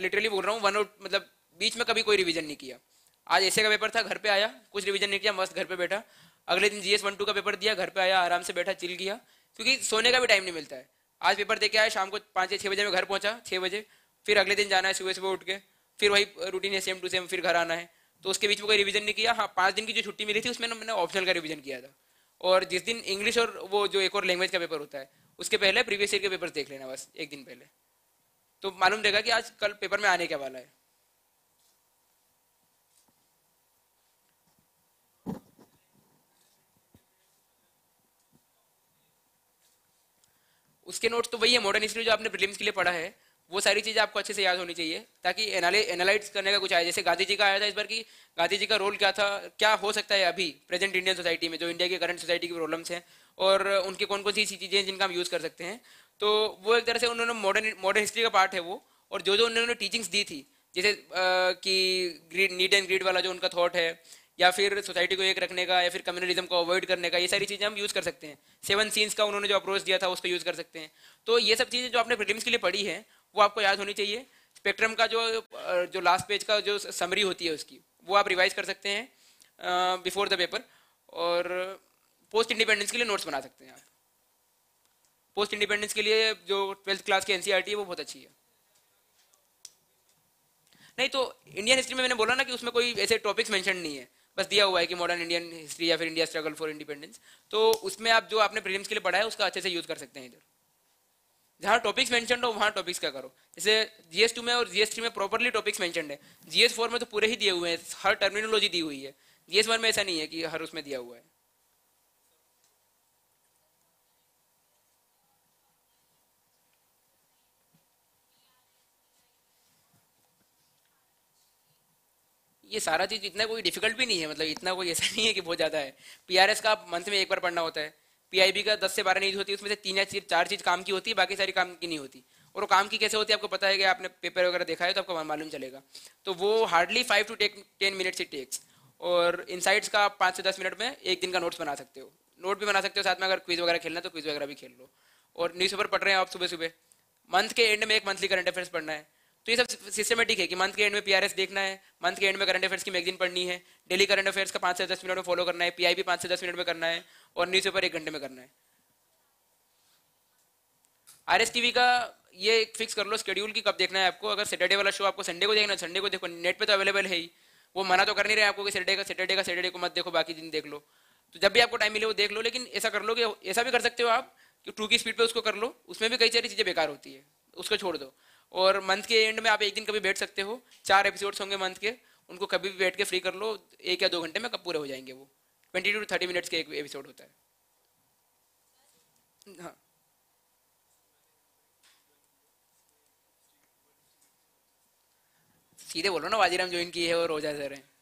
लिटरली बोल रहा हूँ वन आउट मतलब बीच में कभी कोई रिवीजन नहीं किया। आज ऐसे का पेपर था, घर पे आया, कुछ रिवीजन नहीं किया, मस्त घर पे बैठा। अगले दिन जी एस वन टू का पेपर दिया, घर पे आया, आराम से बैठा चिल किया, क्योंकि सोने का भी टाइम नहीं मिलता है। आज पेपर दे के आया, शाम को पाँच या छः बजे में घर पहुँचा छः बजे फिर अगले दिन जाना है सुबह सुबह उठ के, फिर वही रूटीन है सेम टू सेम फिर घर आना है। तो उसके बीच में कोई रिवीजन नहीं किया। हाँ पाँच दिन की जो छुट्टी मिली थी, उसमें मैंने ऑप्शनल का रिवीजन किया था। और जिस दिन इंग्लिश और वो जो एक और लैंग्वेज का पेपर होता है, उसके पहले प्रीवियस ईयर के पेपर देख लेना बस, एक दिन पहले। तो मालूम रहेगा कि आज कल पेपर में आने क्या वाला है। उसके नोट्स तो वही है मॉडर्न हिस्ट्री जो आपने प्रीलिम्स के लिए पढ़ा है। वो सारी चीज़ें आपको अच्छे से याद होनी चाहिए, ताकि एनालाइज करने का कुछ आए। जैसे गांधी जी का आया था इस बार की गांधी जी का रोल क्या था, क्या हो सकता है अभी प्रेजेंट इंडियन सोसाइटी में, जो इंडिया की करंट सोसाइटी की प्रॉब्लम्स हैं, और उनकी कौन कौन सी चीज़ें हैं जिनका हम यूज़ कर सकते हैं। तो वो एक तरह से उन्होंने मॉडर्न मॉडर्न हिस्ट्री का पार्ट है वो, और जो जो उन्होंने टीचिंग्स दी थी, जैसे कि ग्रीड नीड एंड ग्रीड वाला जो उनका थॉट है, या फिर सोसाइटी को एक रखने का, या फिर कम्युनलिज्म को अवॉइड करने का, ये सारी चीज़ें हम यूज़ कर सकते हैं। सेवन सीन्स का उन्होंने जो अप्रोच दिया था, उसको यूज़ कर सकते हैं। तो ये सब चीज़ें जो आपने प्रीलिम्स के लिए पढ़ी है वो आपको याद होनी चाहिए। स्पेक्ट्रम का जो जो लास्ट पेज का जो समरी होती है उसकी, वो आप रिवाइज कर सकते हैं बिफोर द पेपर और पोस्ट इंडिपेंडेंस के लिए नोट्स बना सकते हैं आप। पोस्ट इंडिपेंडेंस के लिए जो ट्वेल्थ क्लास की एनसीईआरटी है, वो बहुत अच्छी है। नहीं तो इंडियन हिस्ट्री में मैंने बोला ना कि उसमें कोई ऐसे टॉपिक्स मेंशन नहीं है। बस दिया हुआ है कि मॉडर्न इंडियन हिस्ट्री या फिर इंडिया स्ट्रगल फॉर इंडिपेंडेंस तो उसमें आप जो आपने प्रीलिम्स के लिए पढ़ा है, उसका अच्छे से यूज़ कर सकते हैं इधर। जहाँ टॉपिक्स मेंशन हो, वहाँ टॉपिक्स का करो। जैसे जीएस टू में और जीएस थ्री में प्रॉपरली टॉपिक्स मेंशन है। जीएस फोर में तो पूरे ही दिए हुए हैं, हर टर्मिनोलॉजी दी हुई है। जीएस वन में ऐसा नहीं है कि हर उसमें दिया हुआ है। ये सारा चीज़ इतना कोई डिफ़िकल्ट भी नहीं है मतलब इतना कोई ऐसा नहीं है कि बहुत ज़्यादा है। पीआरएस का मंथ में एक बार पढ़ना होता है। पीआईबी का दस से बारह नीड होती है उसमें से तीन या चार चीज़ काम की होती है बाकी सारी काम की नहीं होती। और वो काम की कैसे होती है, आपको पता है कि आपने पेपर वगैरह देखा है तो आपको मालूम चलेगा। तो वो hardly five to take ten minutes it takes और इनसाइट्स का आप पाँच से दस मिनट में एक दिन का नोट्स बना सकते हो। नोट भी बना सकते हो, साथ में अगर क्विज वगैरह खेलना तो क्विज वगैरह भी खेल लो। और न्यूज़पेपर पढ़ रहे हैं आप सुबह सुबह मंथ के एंड में एक मंथली करंट अफेयर्स पढ़ना है। तो ये सब सिस्टमेटिक है कि मंथ के एंड में पीआरएस देखना है मंथ के एंड में करंट अफेयर्स की मैगजीन पढ़नी है डेली करंट अफेयर्स का पाँच से दस मिनट में फॉलो करना है पीआईबी पाँच से दस मिनट में करना है और न्यूज़ पेपर एक घंटे में करना है। आर का ये फिक्स कर लो शेड्यूल की कब देखना है आपको? अगर सैटरडे वाला शो आपको संडे को देखना संडे को देखो नेट पे तो अवेलेबल है ही। वो मना तो कर नहीं रहे आपको कि सैटरडे का सैटरडे का सैटरडे को मत देखो, बाकी दिन देख लो। तो जब भी आपको टाइम मिले वो देख लो, लेकिन ऐसा कर लो कि ऐसा भी कर सकते हो आप कि टू की स्पीड पे उसको कर लो, उसमें भी कई सारी चीज़ें बेकार होती है, उसको छोड़ दो। और मंथ के एंड में आप एक दिन कभी बैठ सकते हो। चार एपिसोड्स होंगे मंथ के, उनको कभी भी बैठ के फ्री कर लो। एक या दो घंटे में कब पूरे हो जाएँगे वो। ट्वेंटी टू थर्टी मिनट्स के एक एपिसोड होता है। हाँ। सीधे बोलो ना वाजीराम ज्वाइन किए हैं और रोजा सर हैं।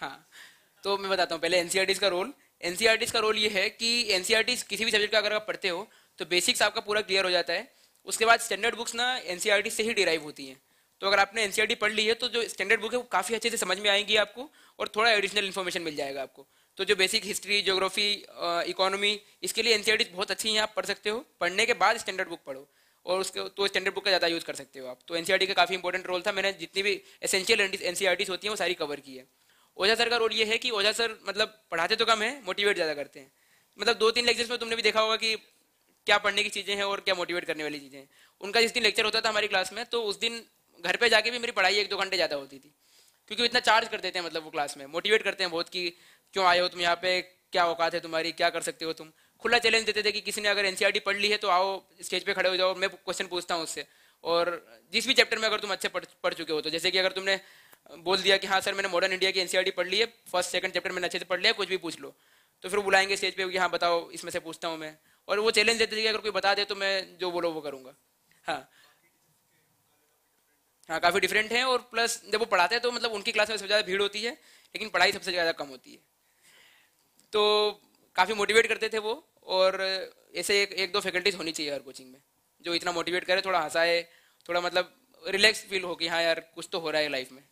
हाँ तो मैं बताता हूँ, पहले एनसीआरटीज का रोल एनसीआरटीज का रोल ये है कि एनसीआरटीज किसी भी सब्जेक्ट का अगर आप पढ़ते हो तो बेसिक्स आपका पूरा क्लियर हो जाता है। उसके बाद स्टैंडर्ड बुक्स ना एनसीआरटी से ही डिराइव होती हैं। तो अगर आपने एनसीआरटी पढ़ ली है तो जो स्टैंडर्ड बुक है, वो काफ़ी अच्छे से समझ में आएँगी आपको और थोड़ा एडिशनल इन्फॉर्मेशन मिल जाएगा आपको। तो जो बेसिक हिस्ट्री ज्योग्राफी इकोनॉमी इसके लिए एनसीआरटी बहुत अच्छी है, आप पढ़ सकते हो। पढ़ने के बाद स्टैंडर्ड बुक पढ़ो और उसके तो स्टैंडर्ड बुक का ज़्यादा यूज़ कर सकते हो आप। तो एनसीआरटी का काफ़ी इंपॉर्टेंट रोल था। मैंने जितनी भी एसेंशियल एनसीआरटी होती हैं, वो सारी कवर की है। ओझा सर का रोल ये है कि ओझा सर मतलब पढ़ाते तो कम है मोटिवेट ज़्यादा करते हैं। मतलब दो तीन लेक्चर्स में तुमने भी देखा होगा कि क्या पढ़ने की चीज़ें हैं और क्या मोटिवेट करने वाली चीज़ें हैं। उनका जिस दिन लेक्चर होता था हमारी क्लास में तो उस दिन घर पे जाके भी मेरी पढ़ाई एक दो घंटे ज़्यादा होती थी। क्योंकि इतना चार्ज कर देते हैं मतलब वो क्लास में मोटिवेट करते हैं बहुत कि क्यों आए हो तुम यहाँ पे, क्या औकात है तुम्हारी, क्या कर सकते हो तुम? खुला चैलेंज देते थे कि किसी ने अगर एनसीईआरटी पढ़ ली है तो आओ स्टेज पे खड़े हो जाओ, मैं क्वेश्चन पूछता हूँ उससे। और जिस भी चैप्टर में अगर तुम अच्छे पढ़ पढ़ चुके हो तो जैसे कि अगर तुमने बोल दिया कि हाँ सर, मैंने मॉडर्न इंडिया की एनसीईआरटी पढ़ ली है फ़र्स्ट सेकंड चैप्टर मैंने अच्छे से पढ़ लिया, कुछ भी पूछ लो। तो फिर बुलाएँगे स्टेज पे कि हाँ बताओ, इसमें से पूछता हूँ मैं। और वो चैलेंज देते थे कि अगर कोई बता दे तो मैं जो बोलो, वो करूँगा। हाँ। हाँ काफ़ी डिफरेंट है और प्लस जब वो पढ़ाते हैं तो मतलब उनकी क्लास में सबसे ज़्यादा भीड़ होती है, लेकिन पढ़ाई सबसे ज़्यादा कम होती है। तो काफ़ी मोटिवेट करते थे वो और ऐसे एक एक दो फैकल्टीज होनी चाहिए हर कोचिंग में, जो इतना मोटिवेट करे, थोड़ा हंसाए, थोड़ा मतलब रिलैक्स फील हो कि हाँ यार, कुछ तो हो रहा है लाइफ में।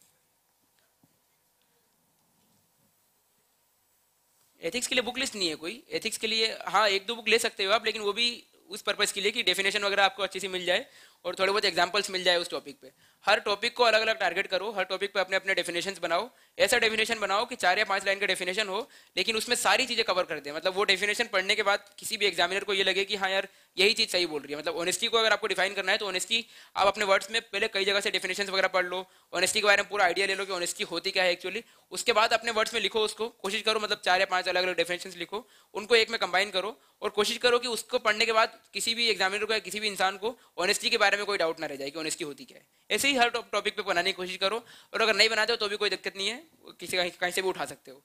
एथिक्स के लिए बुक लिस्ट नहीं है कोई। एथिक्स के लिए हाँ एक दो बुक ले सकते हो आप, लेकिन वो भी उस पर्पज़ के लिए कि डेफिनेशन वगैरह आपको अच्छी से मिल जाए। और थोड़े बहुत एग्जाम्पल्स मिल जाए उस टॉपिक पे। हर टॉपिक को अलग अलग टारगेट करो, हर टॉपिक पे अपने अपने डेफिनेशन बनाओ। ऐसा डेफिनेशन बनाओ कि चार या पाँच लाइन का डेफिनेशन हो, लेकिन उसमें सारी चीज़ें कवर कर दे। मतलब वो डेफिनेशन पढ़ने के बाद किसी भी एग्जामिनर को ये लगे कि हाँ यार, यही चीज़ सही बोल रही है। मतलब ऑनेस्टी को अगर आपको डिफाइन करना है तो ऑनेस्टी आप अपने वर्ड्स में पहले कई जगह से डेफिनेशन वगैरह पढ़ लो। ऑनेस्टी के बारे में पूरा आइडिया ले लो कि ऑनेस्टी होती क्या है एक्चुअली उसके बाद अपने वर्ड्स में लिखो उसको। कोशिश करो मतलब चार या पाँच अलग अलग डेफिनेशन लिखो। उनको एक में कंबाइन करो और कोशिश करो कि उसको पढ़ने के बाद किसी भी एग्जामिनर को या किसी भी इंसान को ऑनेस्टी के बारे में कोई डाउट ना रह जाए कि ऑनेस्टी होती क्या है। ऐसे ही हर टॉपिक पे बनाने की कोशिश करो और अगर नहीं बनाते हो तो भी कोई दिक्कत नहीं है, किसी कहीं से भी उठा सकते हो,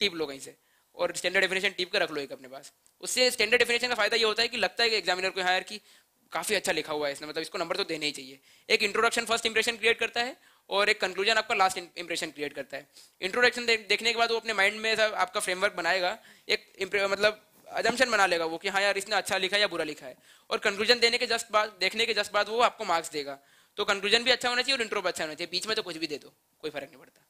टिप लो कहीं से। और स्टैंडर्ड डेफिनेशन टिप कर रख लो एक अपने पास। उससे स्टैंडर्ड डेफिनेशन का फ़ायदा ये होता है कि लगता है कि एग्जामिनर को हाँ यार कि काफ़ी अच्छा लिखा हुआ है इसने मतलब इसको नंबर तो देने ही चाहिए। एक इंट्रोडक्शन फ़र्स्ट इंप्रेशन क्रिएट करता है और एक कंक्लूजन आपका लास्ट इंप्रेशन क्रिएट करता है। इंट्रोडक्शन देखने के बाद वो अपने माइंड में आपका फ्रेमवर्क बनाएगा, एक मतलब अजम्पन बना लेगा वो कि हाँ यार इसने अच्छा लिखा है या बुरा लिखा है। और कंक्लूजन देने के जस्ट बाद, देखने के जस्ट बाद वो आपको मार्क्स देगा। तो कंक्लूजन भी अच्छा होना चाहिए और इंट्रो भी अच्छा होना चाहिए। बीच में तो कुछ भी दे दो, कोई फ़र्क नहीं पड़ता।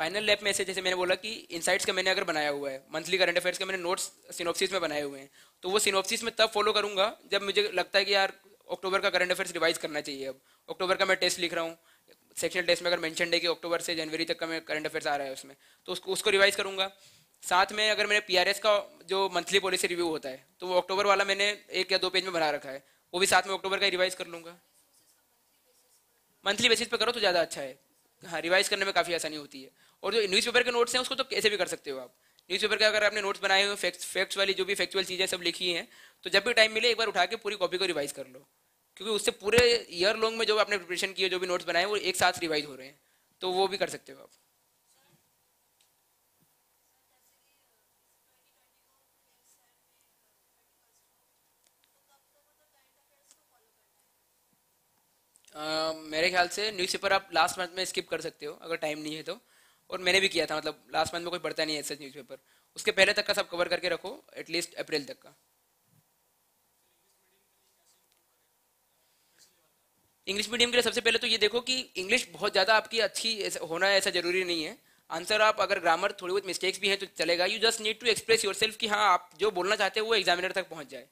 फाइनल लैब में ऐसे जैसे मैंने बोला कि इनसाइट्स का मैंने अगर बनाया हुआ है मंथली करंट अफेयर्स का मैंने नोट्स सिनोप्सिस में बनाए हुए हैं तो वो सिनोप्सिस में तब फॉलो करूँगा जब मुझे लगता है कि यार अक्टूबर का करंट अफेयर्स रिवाइज करना चाहिए अब। अक्टूबर का मैं टेस्ट लिख रहा हूँ सेक्शनल टेस्ट में अगर मेंशन है कि अक्टूबर से जनवरी तक का मैं करंट अफेयर्स आ रहा है उसमें तो उसको उसको रिवाइज करूँगा। साथ में अगर मैंने पीआरएस का जो मंथली पॉलिसी रिव्यू होता है तो वो अक्टूबर वाला मैंने एक या दो पेज में बना रखा है। वो भी साथ में अक्टूबर का रिवाइज कर लूँगा। मंथली बेसिस पे करो तो ज़्यादा अच्छा है। हाँ रिवाइज करने में काफ़ी आसानी होती है। और जो न्यूज़पेपर के नोट्स हैं, उसको तो कैसे भी कर सकते हो आप। न्यूज़पेपर के अगर आपने नोट्स बनाए हुए फैक्ट्स फैक्ट्स वाली जो भी फैक्चुअल चीज़ें सब लिखी हैं तो जब भी टाइम मिले, एक बार उठा के पूरी कॉपी को रिवाइज कर लो। क्योंकि उससे पूरे ईयर लॉन्ग में जो आपने प्रिपरेशन किए जो भी नोट्स बनाए वो एक साथ रिवाइज हो रहे हैं। तो वो भी कर सकते हो आप। Uh, मेरे ख्याल से न्यूज़पेपर आप लास्ट मंथ में स्किप कर सकते हो अगर टाइम नहीं है तो। और मैंने भी किया था मतलब लास्ट मंथ में कोई पढ़ता नहीं है ऐसा न्यूज़पेपर उसके पहले तक का सब कवर करके रखो एटलीस्ट अप्रैल तक का। इंग्लिश मीडियम के लिए सबसे पहले तो ये देखो कि इंग्लिश बहुत ज़्यादा आपकी अच्छी होना ऐसा ज़रूरी नहीं है। आंसर आप अगर ग्रामर थोड़ी बहुत मिस्टेक्स भी हैं तो चलेगा। You just need to express yourself कि हाँ आप जो बोलना चाहते हैं वो एग्जामिनर तक पहुँच जाए।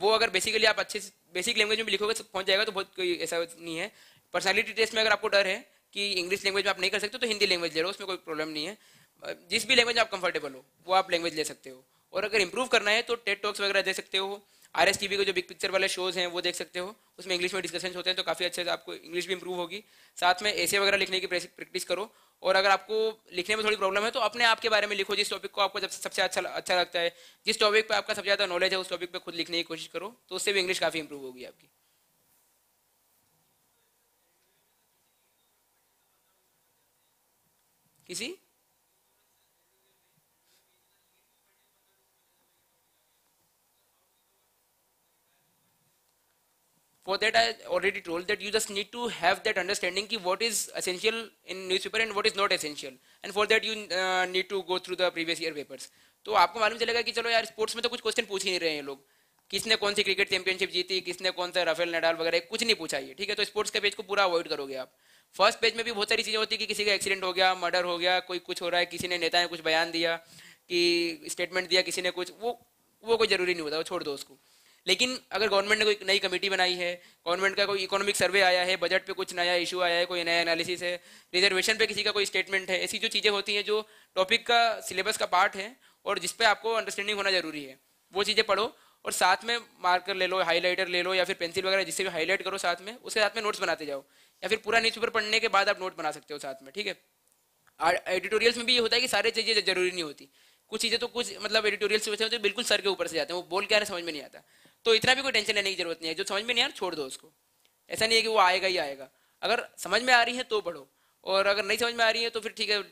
वो अगर बेसिकली आप अच्छे से बेसिक लैंग्वेज में लिखोगे तो पहुँच जाएगा तो बहुत कोई ऐसा नहीं है। पर्सनैलिटी टेस्ट में अगर आपको डर है कि इंग्लिश लैंग्वेज में आप नहीं कर सकते तो हिंदी लैंग्वेज ले लो, उसमें कोई प्रॉब्लम नहीं है। जिस भी लैंग्वेज आप कंफर्टेबल हो, वो आप लैंग्वेज ले सकते हो। और अगर इंप्रूव करना है तो टेट टॉक्स वगैरह दे सकते हो। आर एस टीवी के जो बिग पिक्चर वाले शोज़ हैं, वो देख सकते हो। उसमें इंग्लिश में डिस्कशन होते हैं तो काफ़ी अच्छे से आपको इंग्लिश भी इंप्रूव होगी। साथ में ऐसे वगैरह लिखने की प्रैक्टिस करो। और अगर आपको लिखने में थोड़ी प्रॉब्लम है तो अपने आप के बारे में लिखो। जिस टॉपिक को आपको सबसे अच्छा अच्छा लगता है, जिस टॉपिक पर आपका सबसे ज़्यादा नॉलेज है, उस टॉपिक पे खुद लिखने की कोशिश करो। तो उससे भी इंग्लिश काफ़ी इंप्रूव होगी आपकी। किसी? For that I already told that you just need to have that understanding ki what is essential in newspaper and what is not essential. And for that you uh, need to go through the previous year papers. तो आपको मालूम चलेगा कि चलो यार sports में तो कुछ क्वेश्चन पूछ ही नहीं रहे हैं लोग। किसने कौन सी क्रिकेट चैंपियनशिप जीती किसने कौन सा राफेल नडाल वगैरह कुछ नहीं पूछा ये ठीक है? तो स्पोर्ट्स के पेज को पूरा अवॉइड करोगे आप। फ़र्स्ट पेज में भी बहुत सारी चीज़ें होती है कि किसी का एक्सीडेंट हो गया मर्डर हो गया कोई कुछ हो रहा है किसी ने नेता ने कुछ बयान दिया कि स्टेटमेंट दिया किसी ने कुछ वो वो कोई ज़रूरी नहीं होता वो छोड़ दो उसको। लेकिन अगर गवर्नमेंट ने कोई नई कमेटी बनाई है गवर्नमेंट का कोई इकोनॉमिक सर्वे आया है बजट पे कुछ नया इशू आया है, कोई नया एनालिसिस है रिजर्वेशन पे किसी का कोई स्टेटमेंट है, ऐसी जो चीज़ें होती हैं जो टॉपिक का सिलेबस का पार्ट है और जिसपे आपको अंडरस्टैंडिंग होना ज़रूरी है, वो चीज़ें पढ़ो और साथ में मार्कर ले लो हाईलाइटर ले लो या फिर पेंसिल वगैरह जिससे भी हाईलाइट करो साथ में, उसके साथ में नोट्स बनाते जाओ या फिर पूरा न्यूज़पेपर पढ़ने के बाद आप नोट बना सकते हो साथ में, ठीक है? एडिटोरियल्स में भी ये होता है कि सारी चीज़ें ज़रूरी नहीं होती, कुछ चीज़ें तो कुछ मतलब एडिटोरियल्स होते हैं बिल्कुल सर के ऊपर से जाते हैं, वो बोल क्या समझ में नहीं आता। तो इतना भी कोई टेंशन लेने की ज़रूरत नहीं है। जो समझ में नहीं आ छोड़ दो उसको। ऐसा नहीं है कि वो आएगा ही आएगा। अगर समझ में आ रही है तो पढ़ो। और अगर नहीं समझ में आ रही है तो फिर ठीक है,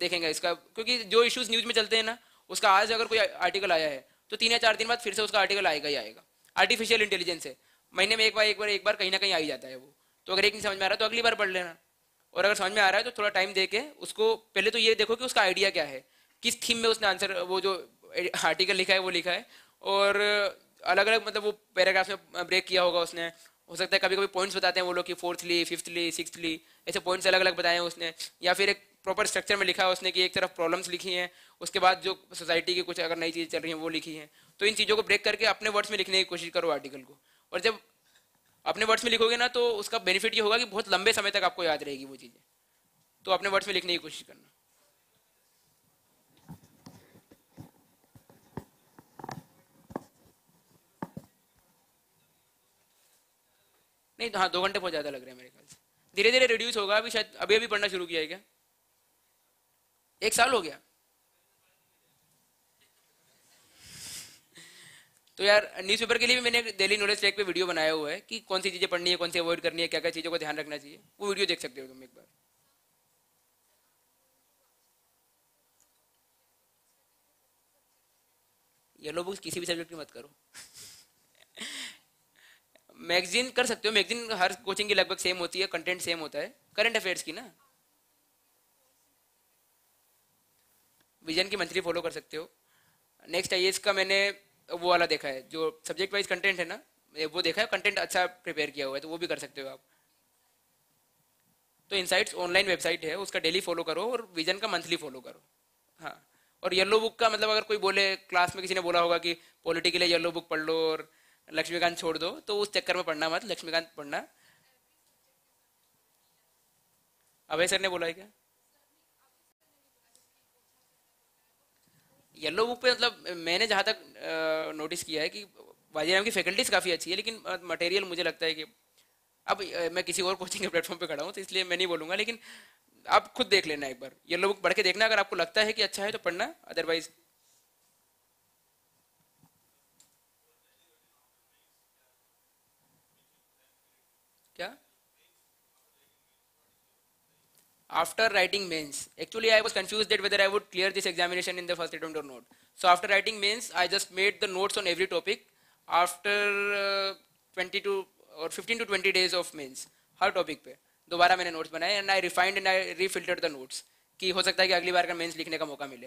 देखेंगे इसका। क्योंकि जो इश्यूज़ न्यूज़ में चलते हैं ना, उसका आज अगर कोई आर्टिकल आया है तो तीन या चार दिन बाद फिर से उसका आर्टिकल आएगा ही आएगा। आर्टिफिशियल इंटेलिजेंस है। महीने में एक बार एक बार एक बार कहीं ना कहीं आ ही जाता है वो। तो अगर एक नहीं समझ में आ रहा है तो अगली बार पढ़ लेना। और अगर समझ में आ रहा है तो थोड़ा टाइम दे के उसको पहले तो ये देखो कि उसका आइडिया क्या है। किस थीम में उसने आंसर वो जो आर्टिकल लिखा है, वो लिखा है। और अलग अलग मतलब वो पैराग्राफ में ब्रेक किया होगा उसने। हो सकता है कभी कभी पॉइंट्स बताते हैं वो लोग कि फोर्थली फिफ्थली सिक्सथली ऐसे पॉइंट्स अलग अलग बताए हैं उसने। या फिर एक प्रॉपर स्ट्रक्चर में लिखा है उसने कि एक तरफ़ प्रॉब्लम्स लिखी हैं, उसके बाद जो सोसाइटी की कुछ अगर नई चीज़ चल रही हैं वो लिखी हैं। तो इन चीज़ों को ब्रेक करके अपने वर्ड्स में लिखने की कोशिश करो आर्टिकल को। और जब अपने वर्ड्स में लिखोगे ना तो उसका बेनिफिट ये होगा कि बहुत लंबे समय तक आपको याद रहेगी वो चीज़ें। तो अपने वर्ड्स में लिखने की कोशिश करना। नहीं तो हाँ दो घंटे बहुत ज़्यादा लग रहे हैं मेरे ख्याल से। धीरे धीरे रिड्यूस होगा, अभी शायद, अभी अभी पढ़ना शुरू किया है क्या? एक साल हो गया। तो यार न्यूज़पेपर के लिए भी मैंने डेली नॉलेज ट्रैक पे वीडियो बनाया हुआ है कि कौन सी चीज़ें पढ़नी है, कौन सी अवॉइड करनी है क्या क्या चीज़ों को ध्यान रखना चाहिए। वो वीडियो देख सकते हो तुम एक बार। येलो बुक्स किसी भी सब्जेक्ट की मत करो। मैगजीन कर सकते हो। मैगजीन हर कोचिंग की लगभग सेम होती है कंटेंट सेम होता है। करंट अफेयर्स की ना? विजन की मंथली फॉलो कर सकते हो। नेक्स्ट आई का मैंने वो वाला देखा है, जो सब्जेक्ट वाइज कंटेंट है ना वो देखा है कंटेंट अच्छा प्रिपेयर किया हुआ है तो वो भी कर सकते हो आप। तो इनसाइट्स ऑनलाइन वेबसाइट है, उसका डेली फॉलो करो और विजन का मंथली फॉलो करो। हाँ। और येलो बुक का मतलब अगर कोई बोले क्लास में किसी ने बोला होगा कि पॉलिटी के लिए येलो बुक पढ़ लो और लक्ष्मीकांत छोड़ दो तो उस चक्कर में पढ़ना मत, लक्ष्मीकांत पढ़ना। अभय सर ने बोला है क्या? येलो बुक पे मतलब मैंने जहाँ तक नोटिस किया है कि वाजीराम की फैकल्टीज काफ़ी अच्छी है, लेकिन मटेरियल मुझे लगता है कि अब मैं किसी और कोचिंग के प्लेटफॉर्म पे खड़ा हूँ तो इसलिए मैं नहीं बोलूँगा, लेकिन आप खुद देख लेना एक बार। येलो बुक पढ़ के देखना, अगर आपको लगता है कि अच्छा है तो पढ़ना अदरवाइज़ क्या after writing mains actually i was confused that whether i would clear this examination in the first attempt or not so after writing mains i just made the notes on every topic after uh, 20 to or 15 to 20 days of mains हर topic पे दोबारा मैंने notes बनाए and I refined and I refiltered the notes कि हो सकता है कि अगली बार का मेंस लिखने का मौका मिले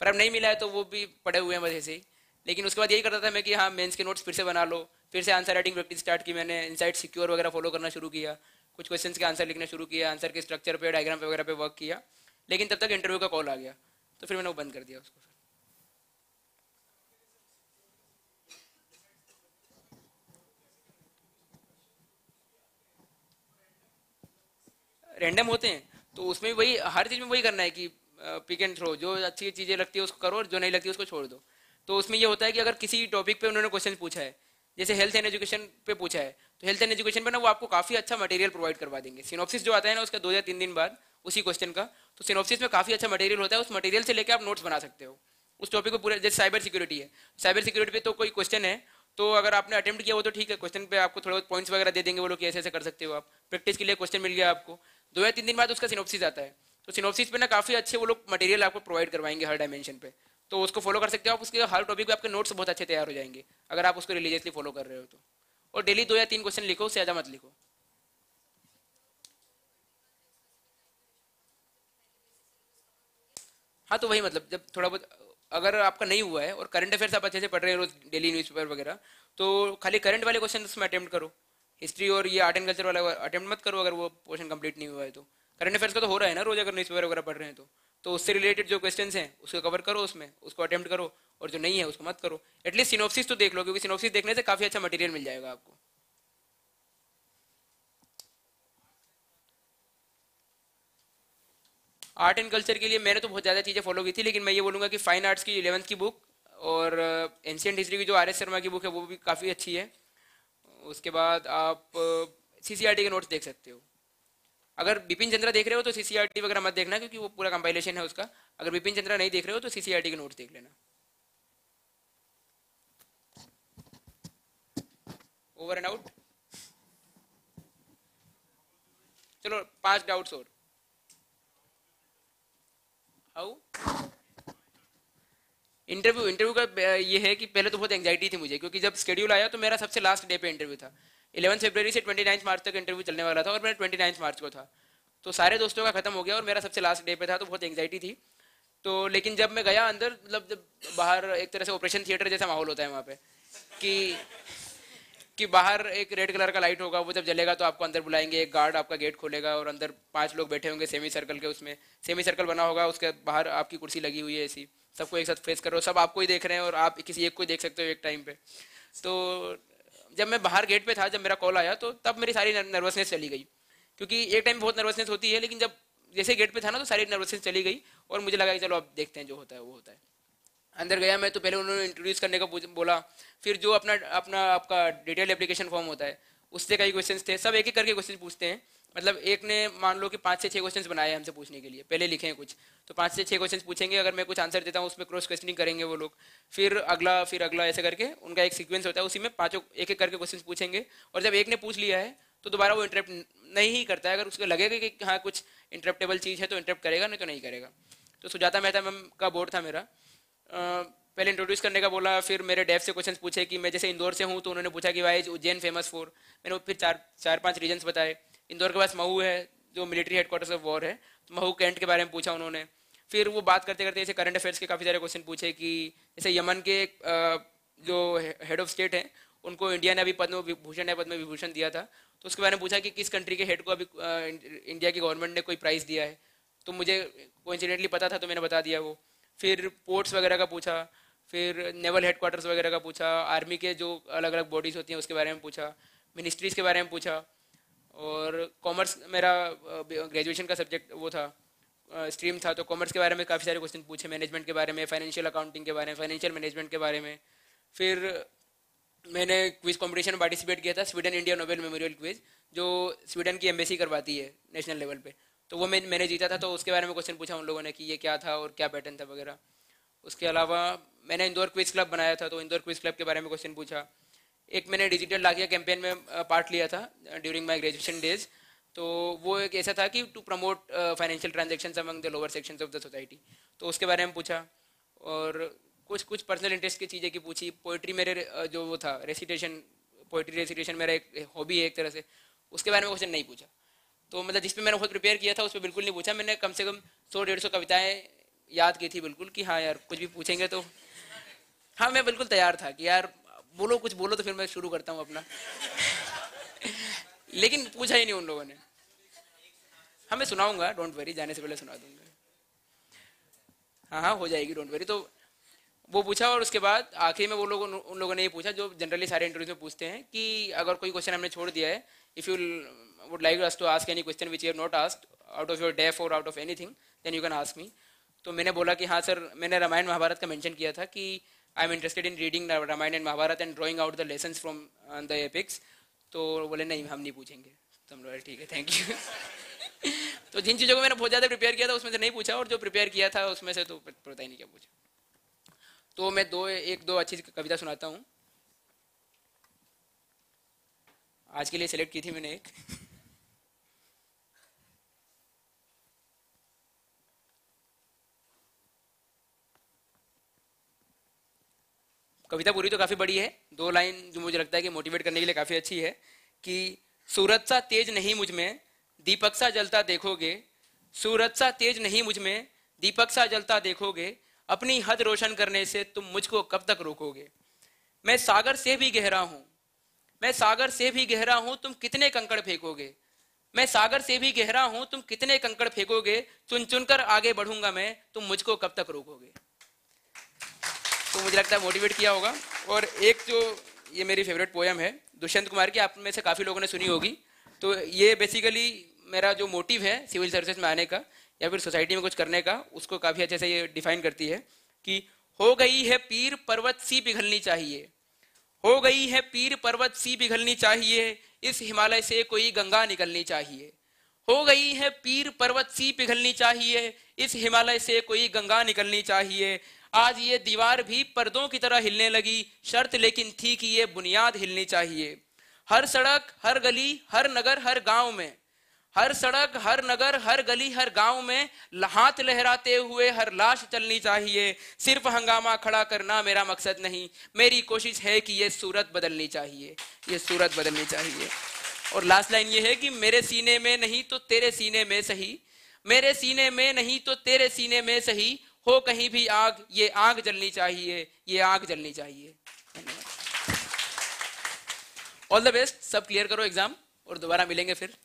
पर अब नहीं मिला है तो वो भी पढ़े हुए हैं वजह से ही लेकिन उसके बाद यही करता था मैं कि हाँ मेंस के नोट्स फिर से बना लो फिर से आंसर राइटिंग प्रैक्टिस स्टार्ट की मैंने इनसाइट सिक्योर वगैरह फॉलो करना शुरू किया कुछ क्वेश्चन के आंसर लिखना शुरू किया आंसर के स्ट्रक्चर पे डायग्राम वगैरह पे वर्क किया, लेकिन तब तक इंटरव्यू का कॉल आ गया। तो फिर मैंने वो बंद कर दिया उसको रैंडम होते हैं तो उसमें वही, हर चीज़ में वही करना है कि पिक एंड थ्रो जो अच्छी चीज़ें लगती है उसको करो और जो नहीं लगती है उसको छोड़ दो। तो उसमें ये होता है कि अगर किसी टॉपिक पे उन्होंने क्वेश्चन पूछा है जैसे हेल्थ एंड एजुकेशन पे पूछा है तो हेल्थ एंड एजुकेशन पे ना वो आपको काफ़ी अच्छा मटेरियल प्रोवाइड करवा देंगे। सिनॉप्सिस जो आता है ना, उसका दो या तीन दिन बाद, उसी क्वेश्चन का। तो सिनॉप्सिस में काफ़ी अच्छा मटेरियल होता है, उस मटेरियल से लेकर आप नोट्स बना सकते हो। उस टॉपिक को पूरा, जैसे साइबर सिक्योरिटी है। साइबर सिक्योरिटी पे तो कोई क्वेश्चन है तो अगर आपने अटेम्प्ट किया वो तो ठीक है क्वेश्चन पे आपको थोड़ा बहुत पॉइंट्स वगैरह दे देंगे वो लोग ऐसे ऐसे कर सकते हो आप। प्रैक्टिस के लिए क्वेश्चन मिल गया आपको। दो या तीन दिन बाद उसका सिनॉप्सिस आता है। तो सिनोप्सिस पे ना काफ़ी अच्छे वो लोग मटेरियल आपको प्रोवाइड करवाएँगे हर डायमेंशन पे। तो उसको फॉलो कर सकते हो। आप उसके हर टॉपिक पे आपके नोट्स बहुत अच्छे तैयार हो जाएँगे, अगर आप उसको रिलीजियसली फॉलो कर रहे हो तो। और डेली दो या तीन क्वेश्चन लिखो, उससे ज़्यादा मत लिखो। हाँ तो वही मतलब जब थोड़ा बहुत, अगर आपका नहीं हुआ है और करंट अफेयर्स आप अच्छे से पढ़ रहे हो रोज डेली न्यूज़पेपर वगैरह तो खाली करंट वाले क्वेश्चन उसमें अटैम्प्ट करो। हिस्ट्री और ये आर्ट एंड कल्चर वाला अटैम्प्ट मत करो, अगर वो पोर्शन कंप्लीट नहीं हुआ है तो। करंट अफेयर्स का तो हो रहा है ना रोज अगर न्यूज़पेपर वगैरह पढ़ रहे हैं तो। तो उससे रिलेटेड जो क्वेश्चन हैं उसको कवर करो उसमें उसको अटेम्प्ट करो और जो नहीं है उसको मत करो। एटलीस्ट सिनोप्सिस तो देख लो क्योंकि सिनोप्सिस देखने से काफ़ी अच्छा मटेरियल मिल जाएगा आपको। आर्ट एंड कल्चर के लिए मैंने तो बहुत ज़्यादा चीज़ें फॉलो की थी लेकिन मैं ये बोलूँगा कि फाइन आर्ट्स की इलेवंथ की बुक और एंशियंट uh, हिस्ट्री की जो आर एस शर्मा की बुक है वो भी काफ़ी अच्छी है। उसके बाद आप सी सी आर टी के नोट्स देख सकते हो। अगर बिपिन चंद्रा देख रहे हो तो सी सी आर टी वगैरह मत देखना, क्योंकि वो पूरा कंपाइलेशन है उसका। अगर बिपिन चंद्रा नहीं देख रहे हो तो सी सी के नोट्स देख लेना। ओवर एंड आउट चलो, पाँच डाउट्स और। हाउ इंटरव्यू इंटरव्यू का ये है कि पहले तो बहुत एंगजाइटी थी मुझे, क्योंकि जब स्केड्यूल आया तो मेरा सबसे लास्ट डे पे इंटरव्यू था। इलेवन फरवरी से ट्वेंटी नाइन्थ मार्च तक इंटरव्यू चलने वाला था और मेरा ट्वेंटी मार्च को था। तो सारे दोस्तों का खत्म हो गया और मेरा सबसे लास्ट डे पे था तो बहुत एंगजाइटी थी। तो लेकिन जब मैं गया अंदर मतलब जब बाहर एक तरह से ऑपरेशन थिएटर जैसा माहौल होता है वहाँ पे, कि कि बाहर एक रेड कलर का लाइट होगा, वो जब जलेगा तो आपको अंदर बुलाएँगे, एक गार्ड आपका गेट खोलेगा और अंदर पाँच लोग बैठे होंगे सेमी सर्कल के उसमें। सेमी सर्कल बना होगा, उसके बाहर आपकी कुर्सी लगी हुई है ऐसी। सबको एक साथ फेस करो, सब आपको ही देख रहे हैं और आप किसी एक को ही देख सकते हो एक टाइम पे। तो जब मैं बाहर गेट पे था, जब मेरा कॉल आया तो तब मेरी सारी नर्वसनेस चली गई। क्योंकि एक टाइम बहुत नर्वसनेस होती है, लेकिन जब जैसे गेट पे था ना तो सारी नर्वसनेस चली गई और मुझे लगा कि चलो अब देखते हैं जो होता है, वो होता है। अंदर गया मैं तो पहले उन्होंने इंट्रोड्यूस करने का बोला। फिर जो अपना अपना आपका डिटेल एप्लीकेशन फॉर्म होता है, उससे कई क्वेश्चन थे, सब एक एक करके क्वेश्चन पूछते हैं। मतलब एक ने मान लो कि पाँच से छः क्वेश्चन बनाए हमसे पूछने के लिए, पहले लिखे हैं कुछ। तो पाँच से छः क्वेश्चन पूछेंगे, अगर मैं कुछ आंसर देता हूँ, उसमें क्रॉस क्वेश्चनिंग करेंगे वो लोग। फिर अगला फिर अगला, ऐसे करके उनका एक सीक्वेंस होता है, उसी में पाँचों एक एक करके क्वेश्चन पूछेंगे। और जब एक ने पूछ लिया है तो दोबारा वो इंटरप्ट नहीं ही करता है। अगर उसको लगेगा कि हाँ कुछ इंटरप्टेबल चीज़ है तो इंटरप्ट करेगा, नहीं तो नहीं करेगा। तो सुजाता मेहता मैम का बोर्ड था मेरा। पहले इंट्रोड्यूस करने का बोला, फिर मेरे डेफ से क्वेश्चन पूछे कि मैं जैसे इंदौर से हूँ तो उन्होंने पूछा कि why is Ujjain famous for मैंने फिर चार चार पाँच रीजन्स बताए। इंदौर के पास महू है, जो मिलिट्री हेडक्वार्टर्स ऑफ़ वॉर है तो महू कैंट के बारे में पूछा उन्होंने। फिर वो बात करते करते जैसे करंट अफेयर्स के काफ़ी सारे क्वेश्चन पूछे कि जैसे यमन के जो हेड ऑफ़ स्टेट हैं, उनको इंडिया ने अभी पद्म विभूषण या पद्म विभूषण दिया था। तो उसके बारे में पूछा कि किस कंट्री के हेड को अभी इंडिया की गवर्नमेंट ने कोई प्राइज़ दिया है। तो मुझे कोइंसिडेंटली पता था तो मैंने बता दिया वो। फिर पोर्ट्स वगैरह का पूछा, फिर नेवल हेडक्वार्टर्स वगैरह का पूछा आर्मी के जो अलग अलग बॉडीज़ होती हैं, उसके बारे में पूछा मिनिस्ट्रीज़ के बारे में पूछा। और कॉमर्स मेरा ग्रेजुएशन का सब्जेक्ट वो था स्ट्रीम था तो कॉमर्स के बारे में काफ़ी सारे क्वेश्चन पूछे मैनेजमेंट के बारे में फाइनेंशियल अकाउंटिंग के बारे में फाइनेंशियल मैनेजमेंट के बारे में। फिर मैंने क्विज कॉम्पिटिशन में पार्टिसिपेट किया था Sweden India Nobel memorial quiz जो स्वीडन की एम्बेसी करवाती है नेशनल लेवल पे। तो वो मैं, मैंने जीता था तो उसके बारे में क्वेश्चन पूछा उन लोगों ने कि ये क्या था और क्या पैटर्न था वगैरह। उसके अलावा मैंने इंदौर क्विज क्लब बनाया था तो इंदौर क्विज क्लब के बारे में क्वेश्चन पूछा। एक मैंने डिजिटल लाकिया कैंपेन में पार्ट लिया था ड्यूरिंग माई ग्रेजुएशन डेज़ तो वो एक ऐसा था कि to promote financial transaction among the lower section of the society तो उसके बारे में पूछा और कुछ कुछ पर्सनल इंटरेस्ट की चीज़ें की पूछी। पोइट्री मेरे जो वो था रेसिटेशन पोइट्री रेसिटेशन मेरा एक हॉबी है एक तरह से। उसके बारे में क्वेश्चन नहीं पूछा। तो मतलब जिस मैंने खुद प्रिपेयर किया था, उस पर बिल्कुल नहीं पूछा। मैंने कम से कम सौ, डेढ़ सौ कविताएँ याद की थी बिल्कुल कि हाँ यार, कुछ भी पूछेंगे तो। हाँ मैं बिल्कुल तैयार था कि यार बोलो, कुछ बोलो तो फिर मैं शुरू करता हूँ अपना। लेकिन पूछा ही नहीं उन लोगों ने। हाँ मैं सुनाऊँगा डोंट वेरी जाने से पहले सुना दूँगा। हाँ हाँ हो जाएगी डोंट वेरी तो वो पूछा और उसके बाद आखिर में वो लोग, उन लोगों ने ये पूछा, जो जनरली सारे इंटरव्यूज़ में पूछते हैं कि अगर कोई क्वेश्चन हमने छोड़ दिया है if you would like us to ask any question which you not asked out of your DAF और out of anything then you can ask me तो मैंने बोला कि हाँ सर मैंने रामायण महाभारत का मेंशन किया था कि I am interested in reading Ramayana and Mahabharata and drawing out the lesson from the epics तो बोले, नहीं, हम नहीं पूछेंगे. तो हम लोग ठीक है थैंक यू तो जिन चीज़ों को मैंने बहुत ज़्यादा प्रिपेयर किया था, उसमें से नहीं पूछा और जो प्रिपेयर किया था, उसमें से तो पता ही नहीं क्या पूछा। तो मैं दो, एक, दो अच्छी कविता सुनाता हूँ। आज के लिए सेलेक्ट की थी मैंने एक। कविता पूरी तो काफ़ी बड़ी है। दो लाइन जो मुझे लगता है कि मोटिवेट करने के लिए काफ़ी अच्छी है कि, सूरज सा तेज नहीं मुझमें, दीपक सा जलता देखोगे। सूरज सा तेज नहीं मुझमें, दीपक सा जलता देखोगे। अपनी हद रोशन करने से तुम मुझको कब तक रोकोगे? मैं सागर से भी गहरा हूँ। मैं सागर से भी गहरा हूँ, तुम कितने कंकड़ फेंकोगे? मैं सागर से भी गहरा हूँ, तुम कितने कंकड़ फेंकोगे? चुन चुनकर आगे बढ़ूँगा मैं, तुम मुझको कब तक रोकोगे? तो मुझे लगता है मोटिवेट किया होगा। और एक जो ये मेरी फेवरेट पोएम है, दुष्यंत कुमार की, आप में से काफ़ी लोगों ने सुनी होगी। तो ये बेसिकली मेरा जो मोटिव है सिविल सर्विसेज़ में आने का, या फिर सोसाइटी में कुछ करने का, उसको काफ़ी अच्छे से ये डिफाइन करती है कि, हो गई है पीर पर्वत सी पिघलनी चाहिए। हो गई है पीर पर्वत सी पिघलनी चाहिए, इस हिमालय से कोई गंगा निकलनी चाहिए। हो गई है पीर पर्वत सी पिघलनी चाहिए, इस हिमालय से कोई गंगा निकलनी चाहिए आज ये दीवार भी पर्दों की तरह हिलने लगी। शर्त लेकिन थी कि ये बुनियाद हिलनी चाहिए। हर सड़क, हर गली, हर नगर, हर गाँव में। हर सड़क, हर नगर, हर गली, हर गाँव में हाथ लहराते हुए हर लाश चलनी चाहिए। सिर्फ़ हंगामा खड़ा करना मेरा मकसद नहीं। मेरी कोशिश है कि ये सूरत बदलनी चाहिए। ये सूरत बदलनी चाहिए। और लास्ट लाइन ये है कि मेरे सीने में नहीं तो तेरे सीने में सही। मेरे सीने में नहीं तो तेरे सीने में सही। हो कहीं भी आग, ये आग जलनी चाहिए, ये आग जलनी चाहिए। ऑल द बेस्ट सब क्लियर करो एग्ज़ाम और दोबारा मिलेंगे फिर।